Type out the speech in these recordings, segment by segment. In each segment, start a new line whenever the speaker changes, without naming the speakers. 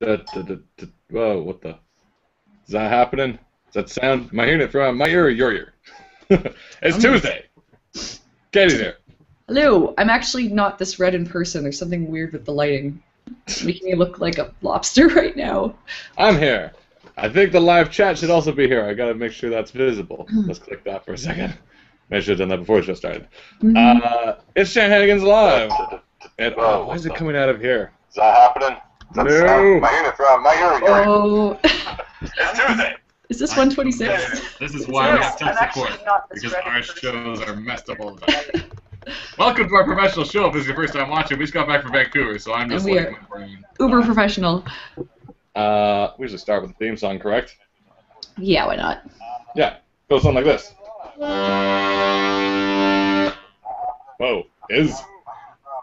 Da, da, da, da, whoa, what the? Is that happening? Does that sound? Am I hearing it from my ear or your ear? it's Tuesday. Katie's here.
Hello. I'm actually not this red in person. There's something weird with the lighting. It's making me look like a lobster right now.
I'm here. I think the live chat should also be here. I gotta make sure that's visible. Let's click that for a second. I should have done that before the show started.
Mhm.
Uh, it's Shanahanigans Live. And oh, why is it coming out of here?
Is that happening? Is that
No.
sound? My unit from my ear. your-
oh.
It's Tuesday.
Is this 126?
This is
why we still
I'm actually
support, because our shows are messed up all the time. Welcome to our professional show. If this is your first time watching, we just got back from Vancouver, so I'm just
And we
like
are-
my brain.
Uber professional.
Uh, we usually start with the theme song, correct?
Yeah, why not?
Yeah, goes something like this. Whoa, is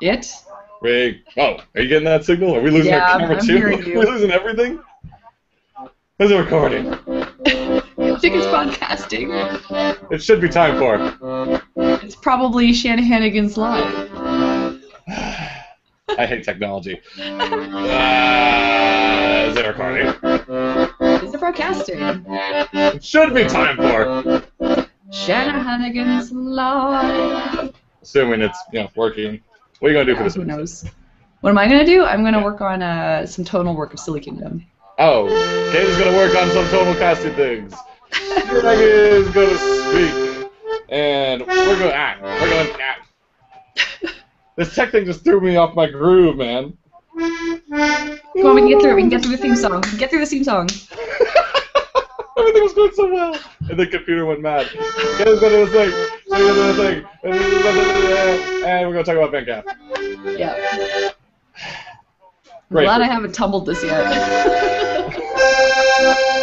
It?
We? Oh, are you getting that signal? Are we losing
Yeah,
our camera
I'm
too?
hearing
Are we losing everything? Is it recording?
I think it's podcasting.
It should be time for.
It's probably Shanahanigans Live.
I hate technology. Uh, is it recording?
Is it broadcasting?
It should be time for.
Shanahanigans Live.
Assuming it's you know working. What are you gonna do for
Yeah,
this?
who knows? What am I gonna do? I'm gonna work on uh, some tonal work of Silly Kingdom.
Oh, Katie's gonna work on some tonal casting things. Greg is gonna speak, and we're gonna act. We're gonna act. This tech thing just threw me off my groove, man.
Come on, we can get through it. We can get through the theme song. Get through the theme song.
Everything was going so well, and the computer went mad. Katie's gonna do this thing. She's gonna do this thing, and we're gonna talk about VanCaf.
Yeah.
Great.
glad I haven't tumbled this yet.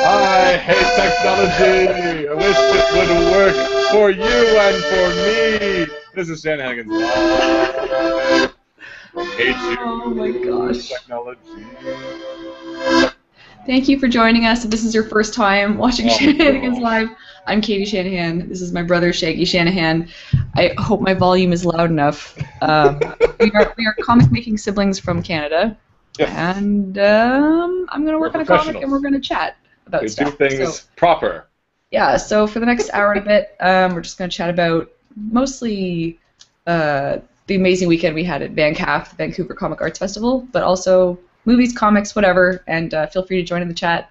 I hate technology. I wish it would work for you and for me. This is Stan Hagen's. Hate you.
oh my gosh.
Technology.
Thank you for joining us. If this is your first time watching
Oh, Shanahanigans
Live, I'm Katie Shanahan. This is my brother Shaggy Shanahan. I hope my volume is loud enough. Um, we are we are comic making siblings from Canada,
Yes.
and um, I'm gonna work
We're
on a comic and we're gonna chat about
We do things
So,
proper.
yeah, so for the next hour and a bit, um, we're just gonna chat about mostly uh, the amazing weekend we had at VanCaf, the Vancouver Comic Arts Festival, but also movies, comics, whatever. And uh, feel free to join in the chat.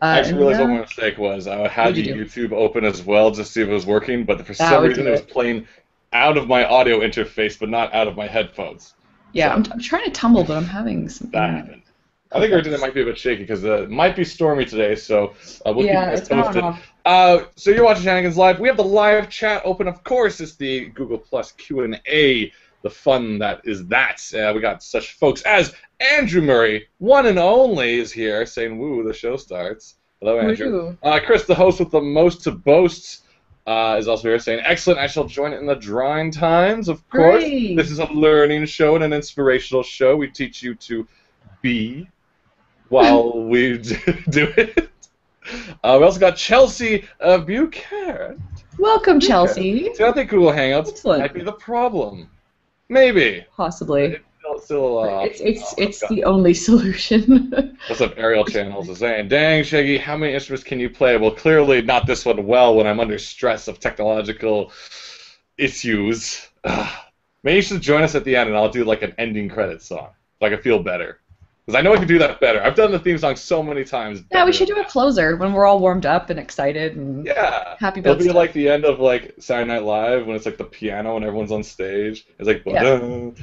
Uh,
I actually realized
uh,
what my mistake was. I had
you do?
YouTube open as well just to see if it was working, but for
That
some reason it was playing out of my audio interface, but not out of my headphones.
Yeah, I'm, I'm trying to tumble, but I'm having some.
That happened. I think our internet might be a bit shaky because uh, it might be stormy today, so uh, we'll
yeah,
keep you
it's
guys
on
posted. Uh, so you're watching Shanahanigans Live. We have the live chat open. Of course, it's the Google Plus Q and A. The fun that is that. Uh, we got such folks as Andrew Murray, one and only, is here saying, "Woo, the show starts." Hello, Andrew. Uh, Chris, the host with the most to boast, uh, is also here saying, "Excellent. I shall join it in the drawing times, of course.
Great.
This is a learning show and an inspirational show. We teach you to be while we do it." Uh, we also got Chelsea uh, Buchanan.
Welcome, Chelsea.
See, I think Google Hangouts
Excellent.
might be the problem. Maybe.
Possibly.
It's still, uh,
It's it's it's the only solution.
What's up, Ariel Channels is saying, dang, Shaggy, how many instruments can you play? Well, clearly not this one well when I'm under stress of technological issues. Maybe you should join us at the end and I'll do like an ending credit song so I can feel better. Because I know I can do that better. I've done the theme song so many times.
yeah, we should do a closer when we're all warmed up and excited and.
Yeah.
happy
It'll be
stuff.
like the end of like Saturday Night Live when it's like the piano and everyone's on stage. It's like
Yeah.
and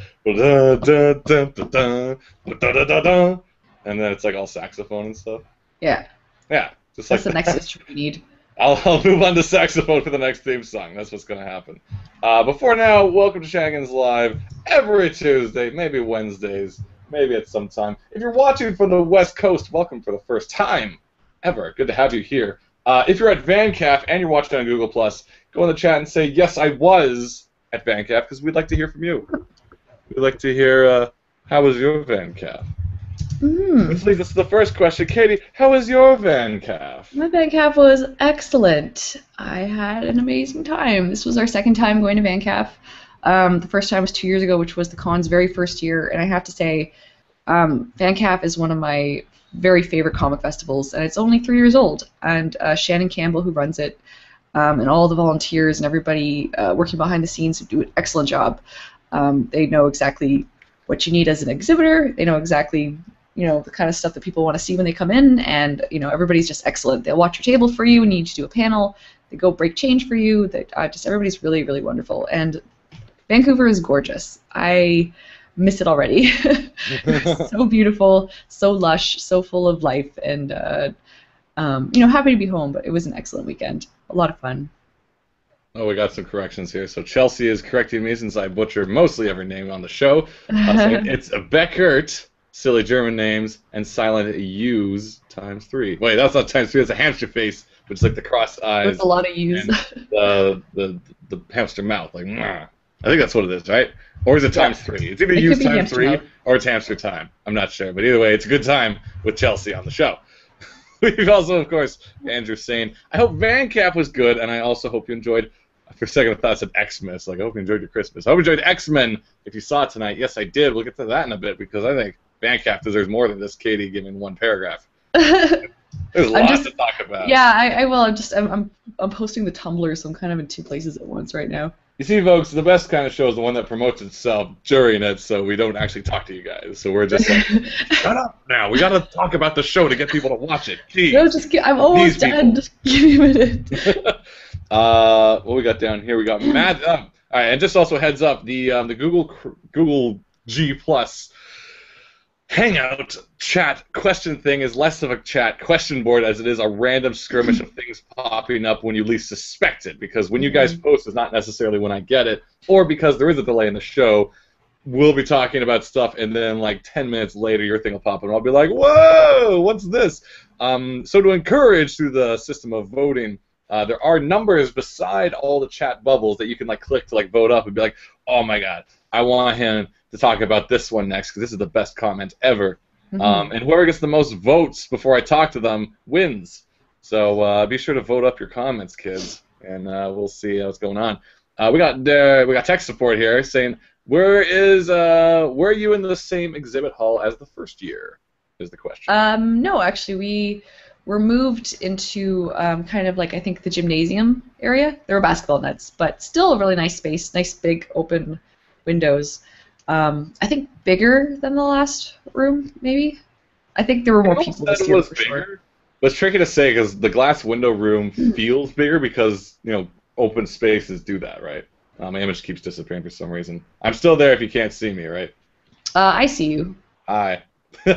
then it's like all saxophone and stuff.
yeah,
Yeah, just
that's the
like
next
that.
instrument we need.
I'll, I'll move on to saxophone for the next theme song. That's what's going to happen. Uh, before now, welcome to Shaggin's Live every Tuesday, maybe Wednesdays, maybe at some time. If you're watching from the West Coast, welcome for the first time ever. Good to have you here. Uh, if you're at VanCaf and you're watching on Google Plus, go in the chat and say yes, I was at VanCaf because we'd like to hear from you. We'd like to hear uh, how was your VanCaf.
Mm.
Which leads us to the first question, Katie. How was your VanCaf?
My VanCaf was excellent. I had an amazing time. This was our second time going to VanCaf. Um, the first time was two years ago, which was the con's very first year, and I have to say, Um, VanCaf is one of my very favorite comic festivals, and it's only three years old. And uh, Shannon Campbell, who runs it, um, and all the volunteers and everybody uh, working behind the scenes do an excellent job. Um, they know exactly what you need as an exhibitor. They know exactly you know the kind of stuff that people want to see when they come in, and you know everybody's just excellent. They'll watch your table for you when you need to do a panel. They go break change for you. They, uh, just everybody's really really wonderful, and Vancouver is gorgeous. I miss it already. so beautiful, so lush, so full of life, and uh, um, you know happy to be home. But it was an excellent weekend. A lot of fun.
Oh, we got some corrections here. So Chelsea is correcting me since I butcher mostly every name on the show. Uh, it's a Beckert, silly German names, and silent U's times three. Wait, that's not times three. That's a hamster face, which is like the crossed eyes,
With a lot of U's.
the the the hamster mouth, like. Mwah. I think that's what it is, right? Or is it times three? It's either
It could
U's
be
times three
mouth.
or it's hamster time. I'm not sure, but either way, it's a good time with Chelsea on the show. We've also, of course, Andrew saying, I hope VanCaf was good, and I also hope you enjoyed. For a second, I thought I said Xmas. Like, I hope you enjoyed your Christmas. I hope you enjoyed X Men. If you saw it tonight, yes, I did. We'll get to that in a bit because I think VanCaf deserves more than this Katie giving one paragraph. There's lots
just-
to talk about.
yeah, I, I will. I'm just I'm, I'm I'm posting the Tumblr, so I'm kind of in two places at once right now.
You see, folks, the best kind of show is the one that promotes itself during it, so we don't actually talk to you guys. So we're just like, shut up now. We gotta talk about the show to get people to watch it. Jeez.
no, just I'm almost done. Just give me a minute.
uh, what we got down here? We got Mad. Um, all right, and just also heads up the um, the Google Google G Plus Hangout chat question thing is less of a chat question board as it is a random skirmish of things popping up when you least suspect it. Because when you guys post is not necessarily when I get it, or because there is a delay in the show. We'll be talking about stuff, and then like 10 minutes later, your thing will pop up, and I'll be like, "Whoa, what's this?" Um, so to encourage through the system of voting, uh, there are numbers beside all the chat bubbles that you can like click to like vote up and be like, "Oh my God, I want him to talk about this one next because this is the best comment ever."
Mm-hmm.
Um, and whoever gets the most votes before I talk to them wins. So uh, be sure to vote up your comments, kids, and uh, we'll see what's going on. Uh, we got uh, we got tech support here saying, "Where is uh, where are you in the same exhibit hall as the first year?" Is the question.
Um, no, actually, we were moved into um, kind of like I think the gymnasium area. There were basketball nets, but still a really nice space, nice big open windows. Um, I think bigger than the last room, maybe. I think there were more
People
this
it
year
was
for
bigger,
sure.
but it's tricky to say because the glass window room feels bigger because you know open spaces do that, right? Uh, my image keeps disappearing for some reason. I'm still there if you can't see me, right?
Uh, I see you.
Hi. now,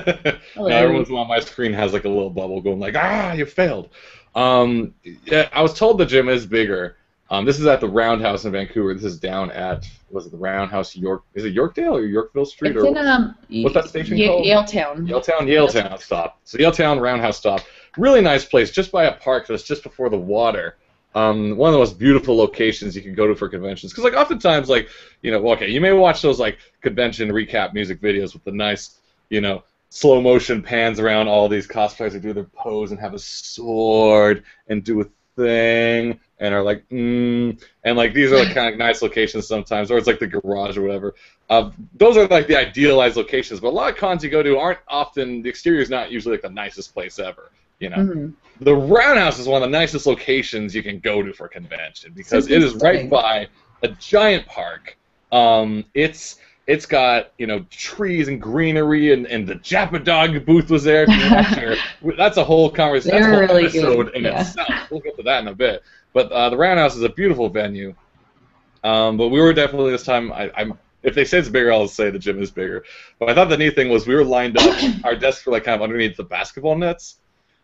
every once in a while, my screen has like a little bubble going like, ah, you failed. Um, yeah, I was told the gym is bigger. Um, this is at the Roundhouse in Vancouver. This is down at was it the Roundhouse York? Is it Yorkdale or Yorkville Street
It's
or
in um,
what's that station
Ye-
called?
Yaletown.
Yale Town stop. So Yaletown Roundhouse stop. Really nice place, just by a park that's just before the water. Um, one of the most beautiful locations you can go to for conventions. Because like oftentimes, like you know, well, okay, you may watch those like convention recap music videos with the nice, you know, slow motion pans around all these cosplayers that do their pose and have a sword and do a thing and are like, mm, and like these are like kind of nice locations sometimes, or it's like the garage or whatever. Uh, those are like the idealized locations, but a lot of cons you go to aren't often the exterior is not usually like the nicest place ever. You know,
Mhm.
the Roundhouse is one of the nicest locations you can go to for convention because it is right by a giant park. Um, it's it's got you know trees and greenery and, and the Japadog booth was there. If you watch her. That's a whole conversation. That's a whole
really
episode
good,
in
yeah.
itself. We'll get to that in a bit. But uh, the Roundhouse is a beautiful venue. Um, but we were definitely this time. I, I'm if they say it's bigger, I'll say the gym is bigger. But I thought the neat thing was we were lined up. our desks were like kind of underneath the basketball nets.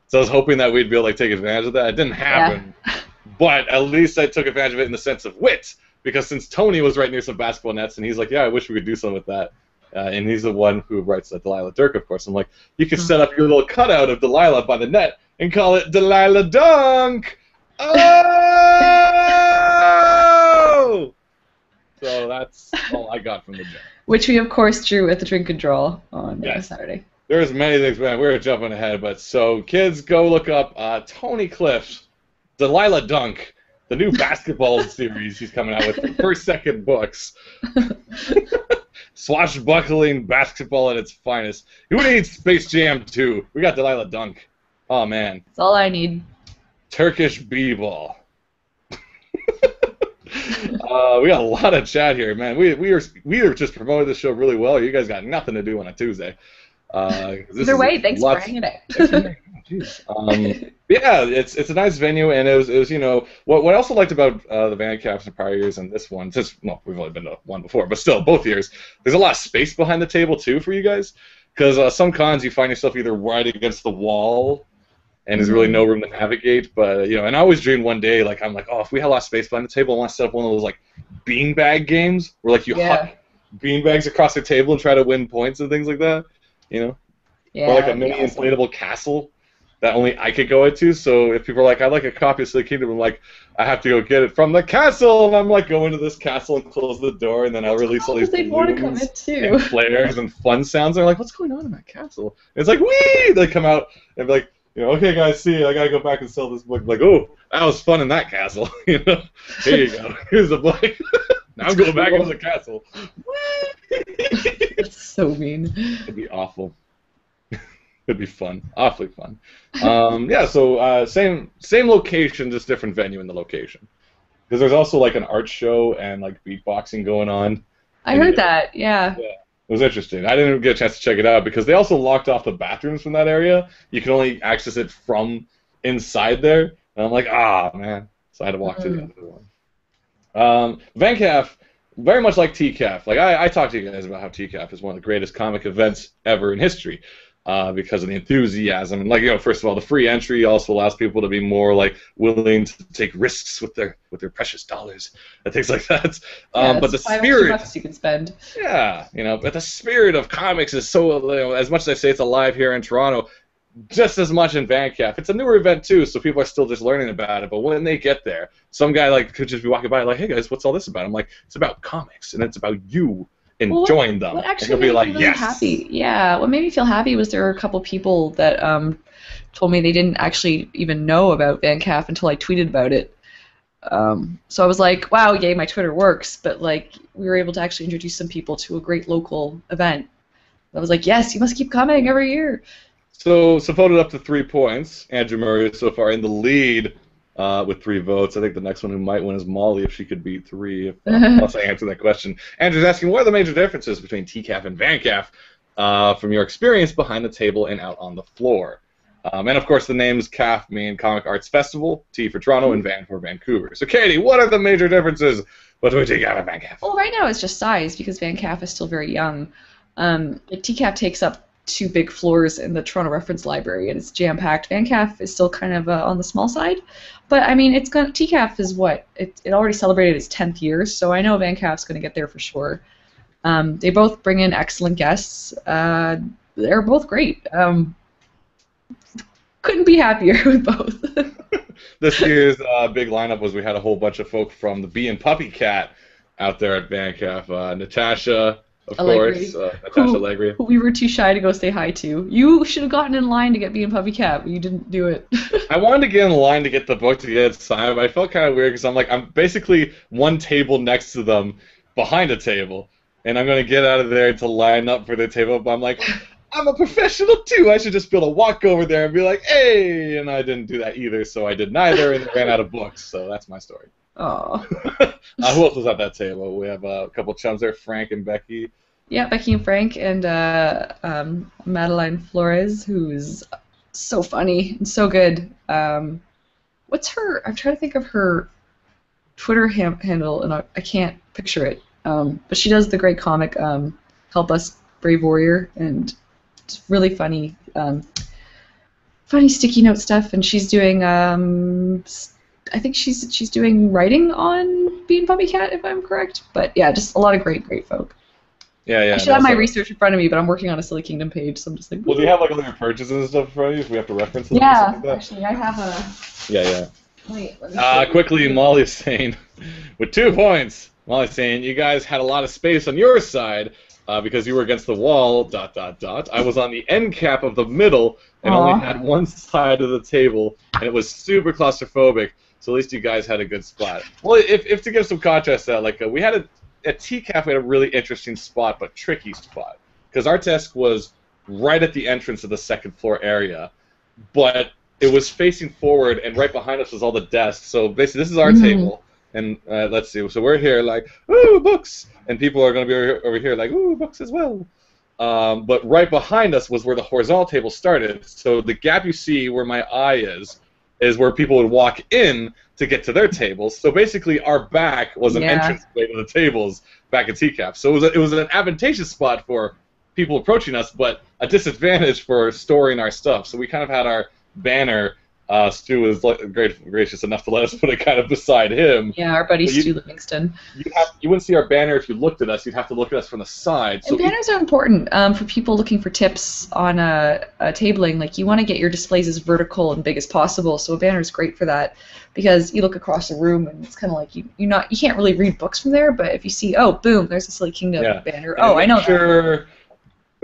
So I was hoping that we'd be able to like, take advantage of that. It didn't happen. But at least I took advantage of it in the sense of wit. Because since Tony was right near some basketball nets, and he's like, yeah, I wish we could do something with that. Uh, and he's the one who writes that Delilah Dirk, of course. I'm like, you could set up your little cutout of Delilah by the net and call it Delilah Dunk. Oh! so that's all I got from the gym.
Which we of course drew at the drink and draw on
Yes.
Saturday.
There's many things, man. We're jumping ahead, but so kids, go look up uh, Tony Cliff's Delilah Dunk, the new basketball series he's coming out with First Second books. swashbuckling basketball at its finest. Who needs Space Jam 2? We got Delilah Dunk. Oh man,
That's all I need.
Turkish b-ball. uh, we got a lot of chat here, man. We we are we are just promoting the show really well. You guys got nothing to do on a Tuesday. Uh,
Either way, thanks for hanging out.
Jeez. Um, yeah, it's it's a nice venue, and it was it was you know what what I also liked about uh, the VanCafs in prior years and this one, just well we've only been to one before, but still both years. There's a lot of space behind the table too for you guys, because uh, some cons you find yourself either right against the wall, and there's really mm-hmm. no room to navigate. But you know, and I always dreamed one day like I'm like oh if we had a lot of space behind the table, I want to set up one of those like beanbag games where like you
Yeah.
huck beanbags across the table and try to win points and things like that. You know
yeah.
or like a mini
awesome.
inflatable castle that only I could go into. So if people are like, I'd like a copy of Silly Kingdom, I'm like, I have to go get it from the castle, and I'm like, go into this castle and close the door, and then I'll release all these
they'd want to come
balloons
in
and flares and fun sounds. They're like, what's going on in that castle? And it's like, wee! They come out and be like, you know, okay, guys, see, you. I gotta go back and sell this book. Like, oh, that was fun in that castle. you know, here you go. Here's the book. now I'm going back into the castle.
That's so mean.
It'd be awful. It'd be fun, awfully fun. Um, yeah, so uh, same same location, just different venue in the location. Because there's also like an art show and like beatboxing going on.
I heard that. Yeah.
It was interesting. I didn't get a chance to check it out because they also locked off the bathrooms from that area. You can only access it from inside there. And I'm like, ah, man. So I had to walk to the
Mm.
other one. Um, VanCaf, very much like TCAF. Like I, I talked to you guys about how TCAF is one of the greatest comic events ever in history. Uh, because of the enthusiasm and like you know first of all the free entry also allows people to be more like willing to take risks with their with their precious dollars and things like that
Yeah,
um, but the
that's five extra
spirit
you can spend.
yeah, you know, but the spirit of comics is so, you know, as much as I say it's alive here in Toronto, just as much in VanCaf. It's a newer event too, so people are still just learning about it. But when they get there, some guy like could just be walking by like, "Hey guys, what's all this about?" I'm like, "It's about comics, and it's about you
Well,
enjoying them."
What
and
actually
you'll
made
be like,
me really
"Yes."
happy? Yeah, what made me feel happy was there were a couple people that um, told me they didn't actually even know about VanCaf until I tweeted about it. Um, so I was like, wow, yay, my Twitter works. But like, we were able to actually introduce some people to a great local event. I was like, yes, you must keep coming every year.
So, so voted up to three points. Andrew Murray is so far in the lead uh, with three votes. I think the next one who might win is Molly if she could beat three. If, uh, unless I answer that question. Andrew's asking, what are the major differences between TCAF and VanCaf uh, from your experience behind the table and out on the floor? Um, and of course, the names CAF mean Comic Arts Festival, T for Toronto, and Van for Vancouver. So, Katie, what are the major differences between TCAF and VanCaf?
Well, right now it's just size because VanCaf is still very young. Um, like TCAF takes up two big floors in the Toronto Reference Library and it's jam packed. VanCaf is still kind of uh, on the small side, but I mean, it's going. TCAF is what it, it already celebrated its 10th year, so I know VanCaf's going to get there for sure. Um, they both bring in excellent guests. Uh, they're both great. Um, couldn't be happier with both.
this year's uh, big lineup was we had a whole bunch of folk from the Bee and Puppy Cat out there at VanCaf. Uh, Natasha, of
Allegri.
course, uh, Natasha
Who-
Allegri.
who we were too shy to go say hi to. You should have gotten in line to get Bee and Puppy Cat, but you didn't do it.
I wanted to get in line to get the book to get it signed, but I felt kind of weird because I'm like, I'm basically one table next to them, behind a table, and I'm gonna get out of there to line up for the table. But I'm like, I'm a professional too. I should just be able to walk over there and be like, hey, and I didn't do that either, so I did neither and ran out of books. So that's my story.
Aw.
Uh, who else was at that table? We have uh, a couple chums there, Frank and Becky.
Yeah, Becky and Frank and uh, um, Madeline Flores, who's so funny and so good. Um, what's her? I'm trying to think of her Twitter ham- handle, and I, I can't picture it. Um, but she does the great comic um, "Help Us, Brave Warrior," and it's really funny, um, funny sticky note stuff. And she's doing, um, I think she's she's doing writing on Bee and Puppy Cat, if I'm correct. But yeah, just a lot of great, great folk.
Yeah, yeah.
I should have my research in front of me, but I'm working on a Silly Kingdom page, so I'm just like.
Well, do you have like all your purchases and stuff in front of you? If we have to reference them
yeah,
like
actually, I have a.
Yeah, yeah.
Wait,
Uh, quickly, Molly's saying, with two points, Molly's saying, you guys had a lot of space on your side uh, because you were against the wall, dot, dot, dot. I was on the end cap of the middle and
Aw.
only had one side of the table, and it was super claustrophobic, so at least you guys had a good spot. Well, if, if to give some contrast to that, like, uh, we had a at TCAF we had a really interesting spot, but tricky spot, because our desk was right at the entrance of the second floor area, but it was facing forward, and right behind us was all the desks. So basically, this is our
Mhm.
table, and uh, let's see. So we're here like, ooh, books, and people are going to be over over here like, ooh, books as well. Um, but right behind us was where the horizontal table started. So the gap you see where my eye is, is where people would walk in to get to their tables. So basically, our back was an
Yeah.
entrance way to the tables back at TCAF. So it was a, it was an advantageous spot for people approaching us, but a disadvantage for storing our stuff. So we kind of had our banner. Uh, Stu was great, gracious enough to let us put it kind of beside him.
Yeah, our buddy
you-
Stu Livingston.
You have you wouldn't see our banner if you looked at us. You'd have to look at us from the side. So
And banners are important um, for people looking for tips on uh, uh, tabling. Like you want to get your displays as vertical and big as possible, so a banner is great for that because you look across the room and it's kind of like you you not you can't really read books from there, but if you see oh boom there's a Silly Kingdom
Yeah.
banner
And
oh I know that.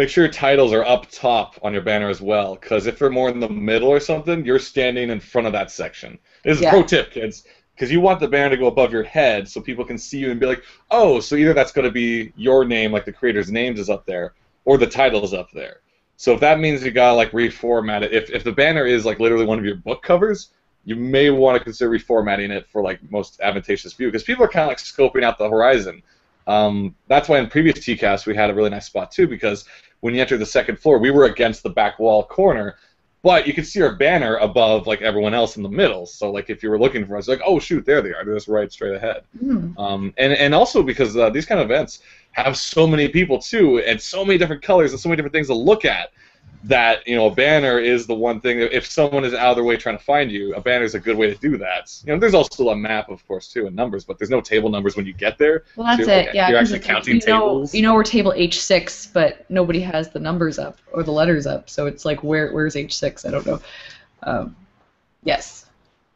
Make sure your titles are up top on your banner as well, because if they're more in the middle or something, you're standing in front of that section. This is
Yeah.
a pro tip, kids, because you want the banner to go above your head so people can see you and be like, oh, so either that's going to be your name, like the creator's names is up there, or the title is up there. So if that means you gotta like reformat it, if if the banner is like literally one of your book covers, you may want to consider reformatting it for like most advantageous view because people are kind of like scoping out the horizon. Um, that's why in previous TCAFs we had a really nice spot too because when you enter the second floor, we were against the back wall corner, but you could see our banner above like everyone else in the middle. So like if you were looking for us, like oh shoot, there they are, they're just right straight ahead.
Hmm.
Um, and and also because uh, these kind of events have so many people too, and so many different colors and so many different things to look at. That you know, a banner is the one thing. that If someone is out of their way trying to find you, a banner is a good way to do that. You know, there's also a map, of course, too, and numbers, but there's no table numbers when you get there.
Well, that's
So
it. Yeah,
you're actually counting
you know,
tables.
You know, we're table H six, but nobody has the numbers up or the letters up, so it's like, where where's H six? I don't know. Um, yes,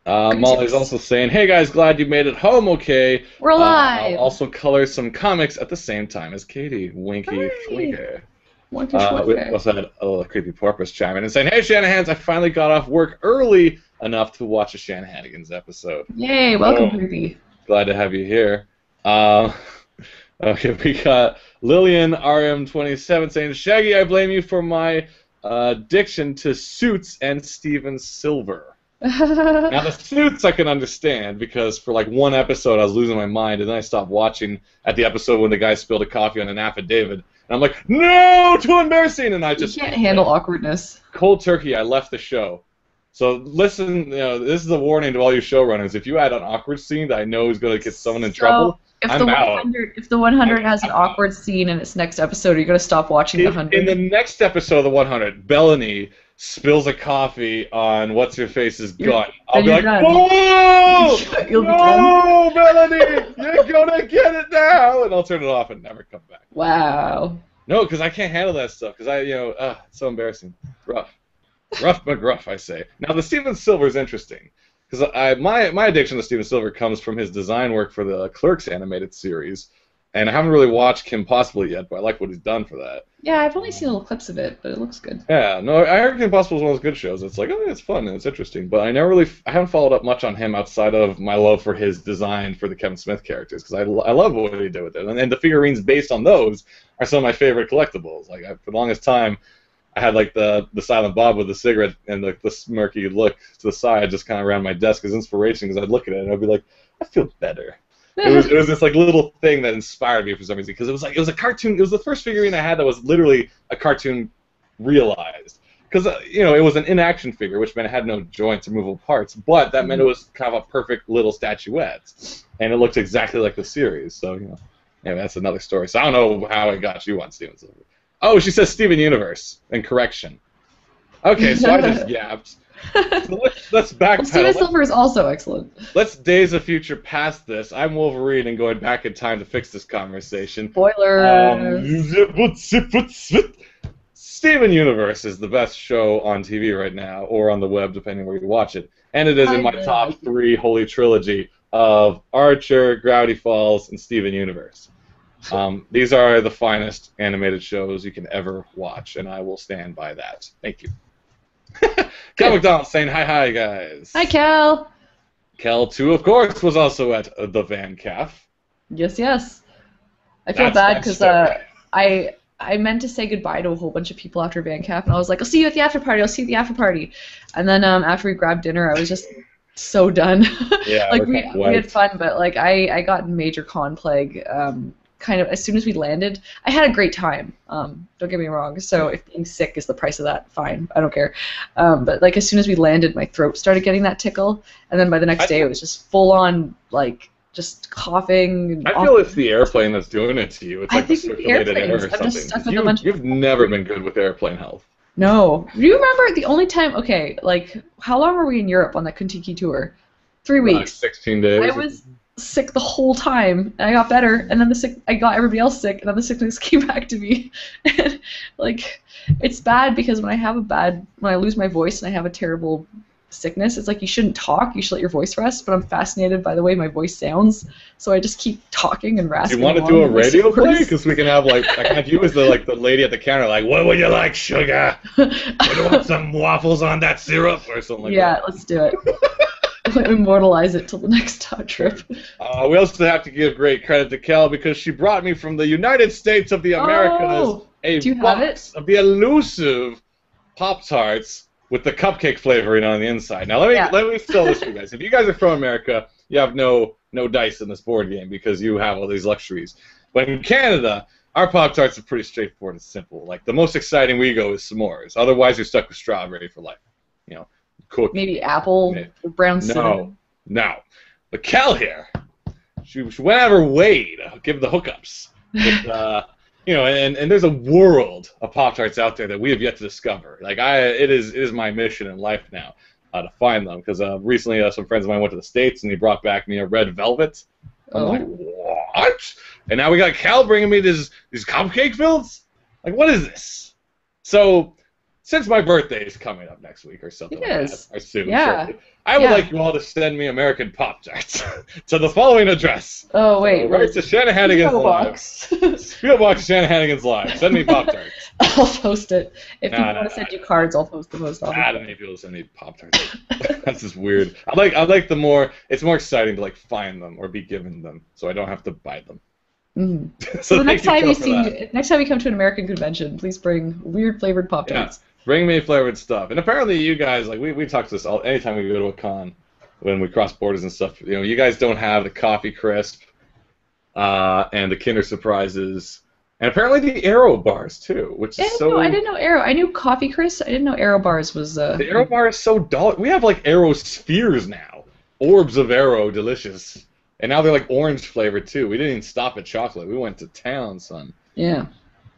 Uh, Molly's also saying, "Hey guys, glad you made it home okay."
we're
Uh,
alive.
I'll also color some comics at the same time as Katie. Winky, winky. Uh, we also had a little creepy porpoise chime in and saying, "Hey Shanahan's, I finally got off work early enough to watch a Shanahanigans episode.
Yay! Welcome,
Oh.
Ruby.
Glad to have you here." Uh, okay, we got Lillian RM27 saying, "Shaggy, I blame you for my uh, addiction to suits and Stephen Silver." Now the suits I can understand because for like one episode I was losing my mind and then I stopped watching at the episode when the guy spilled a coffee on an affidavit and I'm like, no, too embarrassing, and I
you
just
can't handle awkwardness.
cold turkey. I left the show. So listen, you know, this is a warning to all you showrunners. If you add an awkward scene that I know is going to get someone in
So,
trouble,
If
I'm
the
out.
if the 100 has an awkward scene in its next episode, you're you gonna stop watching the 100?
in the next episode of the 100, Bellamy spills a coffee on what's her face's gun. I'll be like,
done.
whoa! No, Melanie, you're gonna get it now, and I'll turn it off and never come back.
Wow.
No, because I can't handle that stuff. Because I, you know, uh, it's so embarrassing. Rough, rough but rough, I say. Now the Stephen Silver is interesting because I my my addiction to Stephen Silver comes from his design work for the Clerks animated series, and I haven't really watched Kim Possible yet, but I like what he's done for that.
Yeah, I've only seen little clips of it, but it looks good.
Yeah, no, I heard Kim Possible is one of those good shows. It's like, oh, it's fun and it's interesting, but I never really, I haven't followed up much on him outside of my love for his design for the Kevin Smith characters because I, I love what he did with it, and, and the figurines based on those are some of my favorite collectibles. Like I, for the longest time, I had like the the Silent Bob with the cigarette and the, the smirky look to the side just kind of around my desk as inspiration because I'd look at it and I'd be like, I feel better. It was, it was this like little thing that inspired me for some reason because it was like it was a cartoon. It was the first figurine I had that was literally a cartoon realized. Because uh, you know it was an inaction figure, which meant it had no joints or movable parts, but that meant it was kind of a perfect little statuette, and it looked exactly like the series. So you know, anyway, that's another story. So I don't know how I got you on Stephen Silver. Oh, she says Steven Universe and correction. Okay, so I just yapped. So let's let's backpedal. Stephen
Silver is also excellent.
Let's days of future past this. I'm Wolverine and going back in time to fix this conversation.
Spoiler.
Um, Steven Universe is the best show on TV right now, or on the web, depending where you watch it. And it is in my top three holy trilogy of Archer, Gravity Falls, and Steven Universe. Um, these are the finest animated shows you can ever watch, and I will stand by that. Thank you. Kel McDonald saying hi, hi, guys.
Hi, Kel.
Kel, too, of course, was also at the VanCaf.
Yes, yes. I feel
That's
bad because uh, I I meant to say goodbye to a whole bunch of people after VanCaf, and I was like, I'll see you at the after party. I'll see you at the after party. And then um, after we grabbed dinner, I was just so done.
Yeah,
like
we're
we, had fun, but like I I got major con plague. Um, kind of as soon as we landed, I had a great time. Um, don't get me wrong. So if being sick is the price of that, fine. I don't care. Um, but like as soon as we landed, my throat started getting that tickle, and then by the next
I-
day, it was just full on like just coughing.
I feel it's the airplane that's doing it to you. It's
I
like the
think it's
circulated air or.
I'm just
something.
stuck with a
You,
bunch of-
you've never been good with airplane health.
No. Do you remember the only time? Okay, like how long were we in Europe on that Kentucky tour? Three
Like
weeks.
16 days.
I was sick the whole time, and I got better, and then the sick, I got everybody else sick, and then the sickness came back to me. and, like, it's bad because when I have a bad, when I lose my voice and I have a terrible sickness, it's like you shouldn't talk. You should let your voice rest. But I'm fascinated by the way my voice sounds, so I just keep talking and rasping.
you want to do a radio play? Because we can have like I can have you as the like the lady at the counter, like, what would you like, sugar? Would you want some waffles on that syrup or something like
yeah,
that?
let's do it. Immortalize it till the next trip.
Uh, we also have to give great credit to Kel because she brought me from the United States of the Americas
Oh,
a
do you have
box of the elusive Pop Tarts with the cupcake flavoring on the inside. Now let me
Yeah.
let me sell this for you guys. If you guys are from America, you have no no dice in this board game because you have all these luxuries. But in Canada, our Pop Tarts are pretty straightforward and simple. Like the most exciting we go is s'mores. Otherwise, you're stuck with strawberry for life. You know, cookie.
Maybe apple,
Yeah.
brown
No,
cinnamon.
no. But Kel here, she, she went out of her way to give the hookups. Uh, you know, and, and there's a world of Pop Tarts out there that we have yet to discover. Like I, it is it is my mission in life now uh, to find them because uh, recently uh, some friends of mine went to the states and he brought back me a red velvet. I'm
Oh.
like, what? And now we got Kel bringing me this these cupcake fills. Like, what is this? So, since my birthday is coming up next week or something
It
like
is.
that, or soon,
Yeah.
shortly, I would
Yeah.
like you all to send me American Pop Tarts to the following address.
Oh wait,
So, right to Shanahanigans
PO
Live.
box.
PO Box Shanahanigans Live. Send me Pop Tarts.
I'll post it. If
Nah,
people
nah,
want to send
nah.
you cards, I'll post the post office.
I don't need people to send me Pop Tarts. That's just weird. I like I like the more. It's more exciting to like find them or be given them, so I don't have to buy them.
Mhm.
so
the next time you see,
that.
next time you come to an American convention, please bring weird flavored pop tarts.
Bring me flavored stuff. And apparently, you guys like we, we talk to this all anytime we go to a con when we cross borders and stuff. You know, you guys don't have the coffee crisp, uh, and the Kinder surprises, and apparently the Aero bars too, which is so.
know, I didn't know Aero. I knew Coffee Crisp. I didn't know Aero bars was. Uh,
The Aero bar is so dull. We have like Aero spheres now, orbs of Aero, delicious, and now they're like orange flavored too. We didn't even stop at chocolate. We went to town, son.
yeah.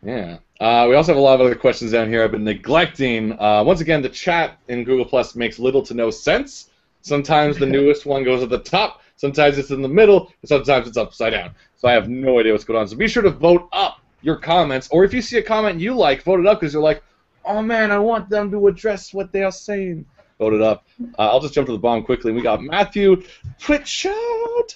Yeah. Uh, we also have a lot of other questions down here I've been neglecting. Uh, once again, the chat in Google Plus makes little to no sense. Sometimes the newest one goes at the top, sometimes it's in the middle, and sometimes it's upside down. So I have no idea what's going on. So be sure to vote up your comments, or if you see a comment you like, vote it up because you're like, oh man, I want them to address what they are saying. Vote it up. Uh, I'll just jump to the bottom quickly. We got Matthew Pritchard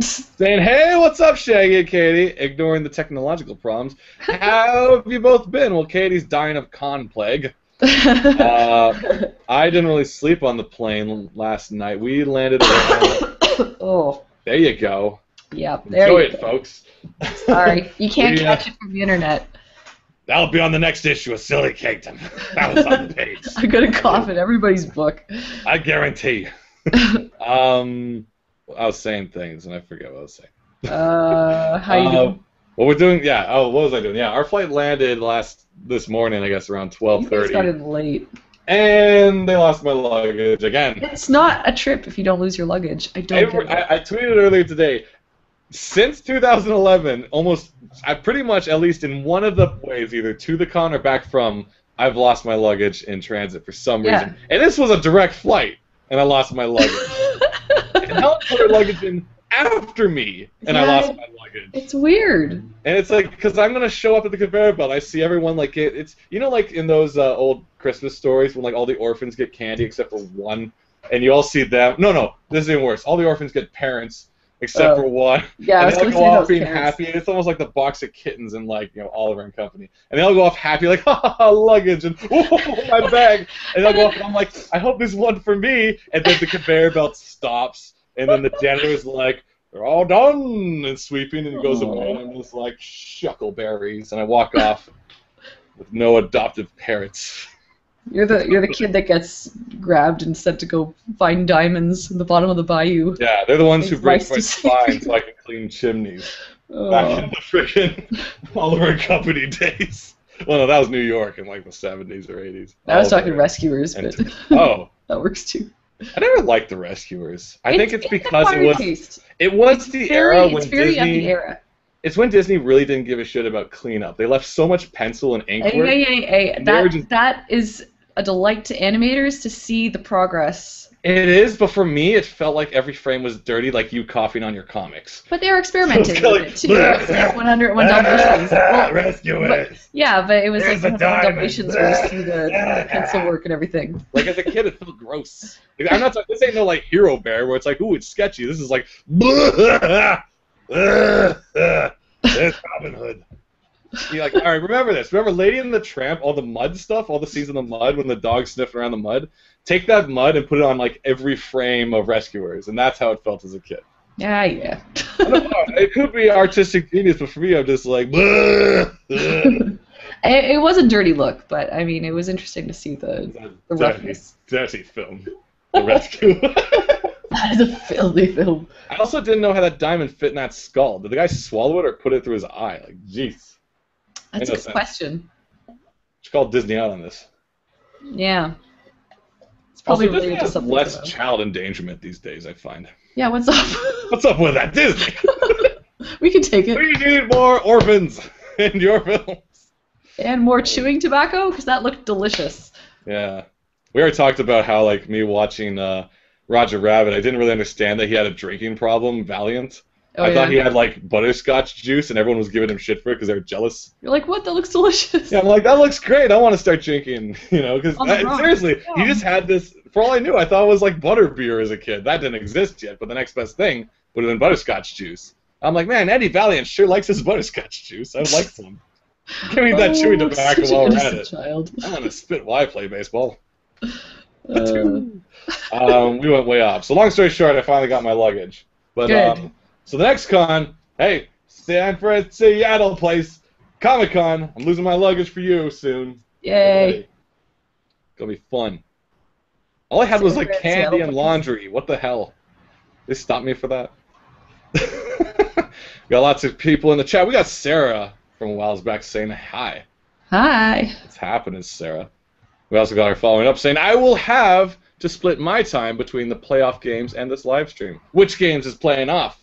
saying, "Hey, what's up, Shaggy and Katie?" Ignoring the technological problems. How have you both been? Well, Katie's dying of con plague. Uh, I didn't really sleep on the plane last night. We landed.
Oh,
there you go.
yeah. There
Enjoy
you
it,
go.
folks.
Sorry, you can't
We, uh,
catch it from the internet.
That'll be on the next issue of Silly Kingdom. That was on the page.
I'm gonna cough in everybody's book.
I guarantee. um, I was saying things and I forget what I was saying.
Uh, how you
Uh,
doing?
What we're doing? Yeah. Oh, what was I doing? Yeah, our flight landed last this morning. I guess around twelve thirty.
You guys got in late.
and they lost my luggage again.
It's not a trip if you don't lose your luggage. I don't
I. I, I tweeted earlier today. Since 2011, almost, I pretty much, at least in one of the ways, either to the con or back from, I've lost my luggage in transit for some reason.
Yeah.
reason. And this was a direct flight, and I lost my luggage. and Helen put her luggage in after me, and I lost my luggage.
it's weird.
And it's like, because I'm gonna show up at the conveyor belt, I see everyone like it, it's you know like in those uh, old Christmas stories when like all the orphans get candy except for one, and you all see them. No, no, this is even worse. All the orphans get parents except
Oh.
for one,
Yeah,
and they all go off being
parents.
happy. And it's almost like the box of kittens in like you know Oliver and Company, and they all go off happy like ha ha, ha luggage and oh my bag, and they'll go off and I'm like I hope there's one for me, and then the conveyor belt stops, and then the janitor's like. they're all done and sweeping and he goes
Aw.
away and I'm just like shuckleberries and I walk off with no adoptive parents.
You're the you're the kid that gets grabbed and sent to go find diamonds in the bottom of the bayou.
Yeah, they're the ones who
It's
break
nice
my
to
spine so I can clean chimneys. Oh. Back in
Oh.
the freaking Oliver and Company days. Well, no, that was New York in like the 70s or 80s.
I was talking
Oliver
rescuers,
and-
but
Oh,
that works too.
I never liked the Rescuers. I think it's
an
because it was
taste.
it was the
Very,
era when
it's very of the
Disney
era.
it's when Disney really didn't give a shit about cleanup. They left so much pencil and ink
Hey,
work.
hey, hey, hey, That
just-
that is a delight to animators to see the progress.
It is, but for me, it felt like every frame was dirty, like you coughing on your comics.
But they were experimenting
So
with it too.
like-
It's like 101 Dalmatians. Well,
Rescuers.
yeah, but it was
There's
like
the
101
diamond.
Dalmatians where you see the pencil work and everything.
Like as a kid, it felt gross. Like, I'm not. talking- This ain't no like Hero Bear where it's like, ooh, it's sketchy. This is like, it's Robin Hood. You're like, all right, remember this. Remember Lady and the Tramp, all the mud stuff, all the scenes in the mud when the dog's sniffing around the mud. Take that mud and put it on like every frame of Rescuers, and that's how it felt as a kid.
Ah, yeah,
yeah. Know, it could be artistic genius, but for me, I'm just like,
it, it was a dirty look, but I mean, it was interesting to see the. The
dirty,
roughness.
dirty film. The Rescue.
That is a filthy film.
I also didn't know how that diamond fit in that skull. Did the guy swallow it or put it through his eye? Like, jeez.
That's a good question.
Should call Disney out on this.
Yeah. It's probably
also, Disney
related to
has
something.
less child endangerment these days, I find.
yeah, what's up?
What's up with that, Disney?
we can take it.
we need more orphans in your films.
And more chewing tobacco, because that looked delicious.
Yeah. We already talked about how, like, me watching uh, Roger Rabbit, I didn't really understand that he had a drinking problem, Valiant.
Oh,
I
yeah.
thought he had, like, butterscotch juice, and everyone was giving him shit for it because they were jealous.
You're like, what? That looks delicious.
Yeah, I'm like, that looks great. I want to start drinking, you know, because
On the rocks.
seriously,
Yeah.
you just had this. For all I knew, I thought it was like butter beer as a kid. That didn't exist yet, but the next best thing would have been butterscotch juice. I'm like, man, Eddie Valiant sure likes his butterscotch juice. I'd like some. Give me that
Oh,
chewy tobacco while we're at it.
Child.
I'm gonna spit while I play baseball.
Uh,
Um, we went way off. So long story short, I finally got my luggage. But um, so the next con, hey, San Fran Seattle place, Comic Con. I'm losing my luggage for you soon.
yay.
Gonna be fun. All I had was like candy and laundry. What the hell? They stopped me for that. we got lots of people in the chat. We got Sarah from a while back saying hi.
Hi.
What's happening, Sarah? We also got her following up saying, I will have to split my time between the playoff games and this live stream. Which games is playing off?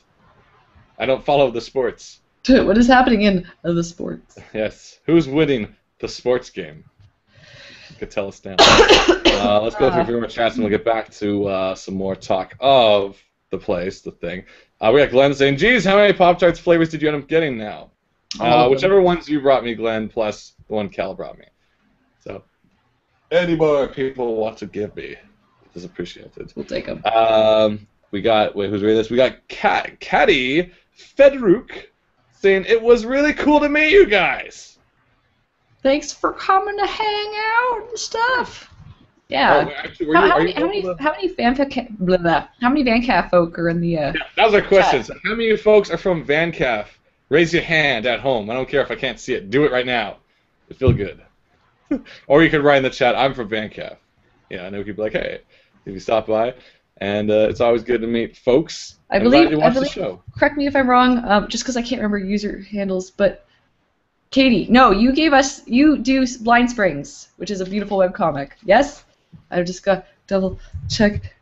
I don't follow the sports.
What is happening in the sports?
Yes. Who's winning the sports game? You could tell us down. Uh, let's go through a few more chats and we'll get back to uh, some more talk of the place, the thing. Uh, we got Glenn saying, geez, how many Pop Tarts flavors did you end up getting now?
All
Uh, whichever ones you brought me, Glenn, plus the one Kel brought me. So, any more people want to give me is appreciated.
We'll take them.
Um, we got, wait, who's reading this? We got Cat, Kadi Fedoruk saying, it was really cool to meet you guys.
Thanks for coming to hang out and stuff.
Oh,
Yeah.
actually, were
how, how many, how many how many fanfic blah, blah, how many Vancaf folk are in the uh,
Yeah, that was our question. So how many of you folks are from VanCaf? Raise your hand at home. I don't care if I can't see it. Do it right now. It feel good. or you could write in the chat, I'm from VanCaf. Yeah, and we could be like, hey, if you stop by. And uh, it's always good to meet folks.
I believe- I believe- correct me if I'm wrong, um, just because I can't remember user handles, but Katie, no, you gave us, you do Blindsprings, which is a beautiful webcomic. Yes? I just got double check.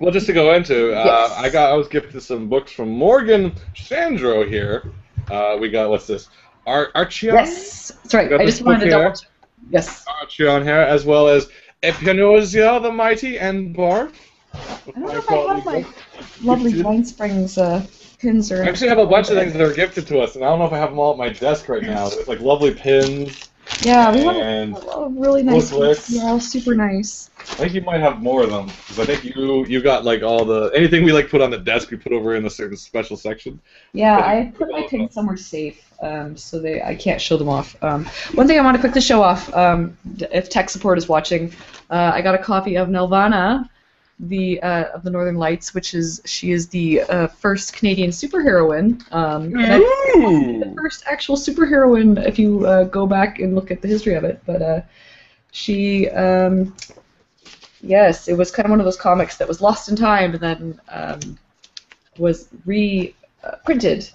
Well, just to go into, uh,
Yes.
I got I was gifted some books from Morgan Sandro here. Uh, we got what's this? Ar- Archeon.
Yes, that's right. I just wanted to double check. Yes.
Archeon here, as well as Epinosia the Mighty and Barf.
I don't know if I have my lovely
Gifted.
Springs uh, pins or.
I actually have a bunch of things that are gifted to us, and I don't know if I have them all at my desk right now. There's like lovely pins.
Yeah, we have a, really nice.
booklets.
They're all super nice.
I think you might have more of them because I think you you got like all the anything we like put on the desk we put over in a certain special section.
Yeah, I put my pins somewhere safe, um, so they I can't show them off. Um, one thing I want to quickly show off, um, if tech support is watching, uh, I got a copy of Nelvana the uh, of the Northern Lights, which is she is the uh, first Canadian superheroine. Um, and I- the first actual superheroine if you uh, go back and look at the history of it. But uh, she, um, yes, it was kind of one of those comics that was lost in time and then um, was reprinted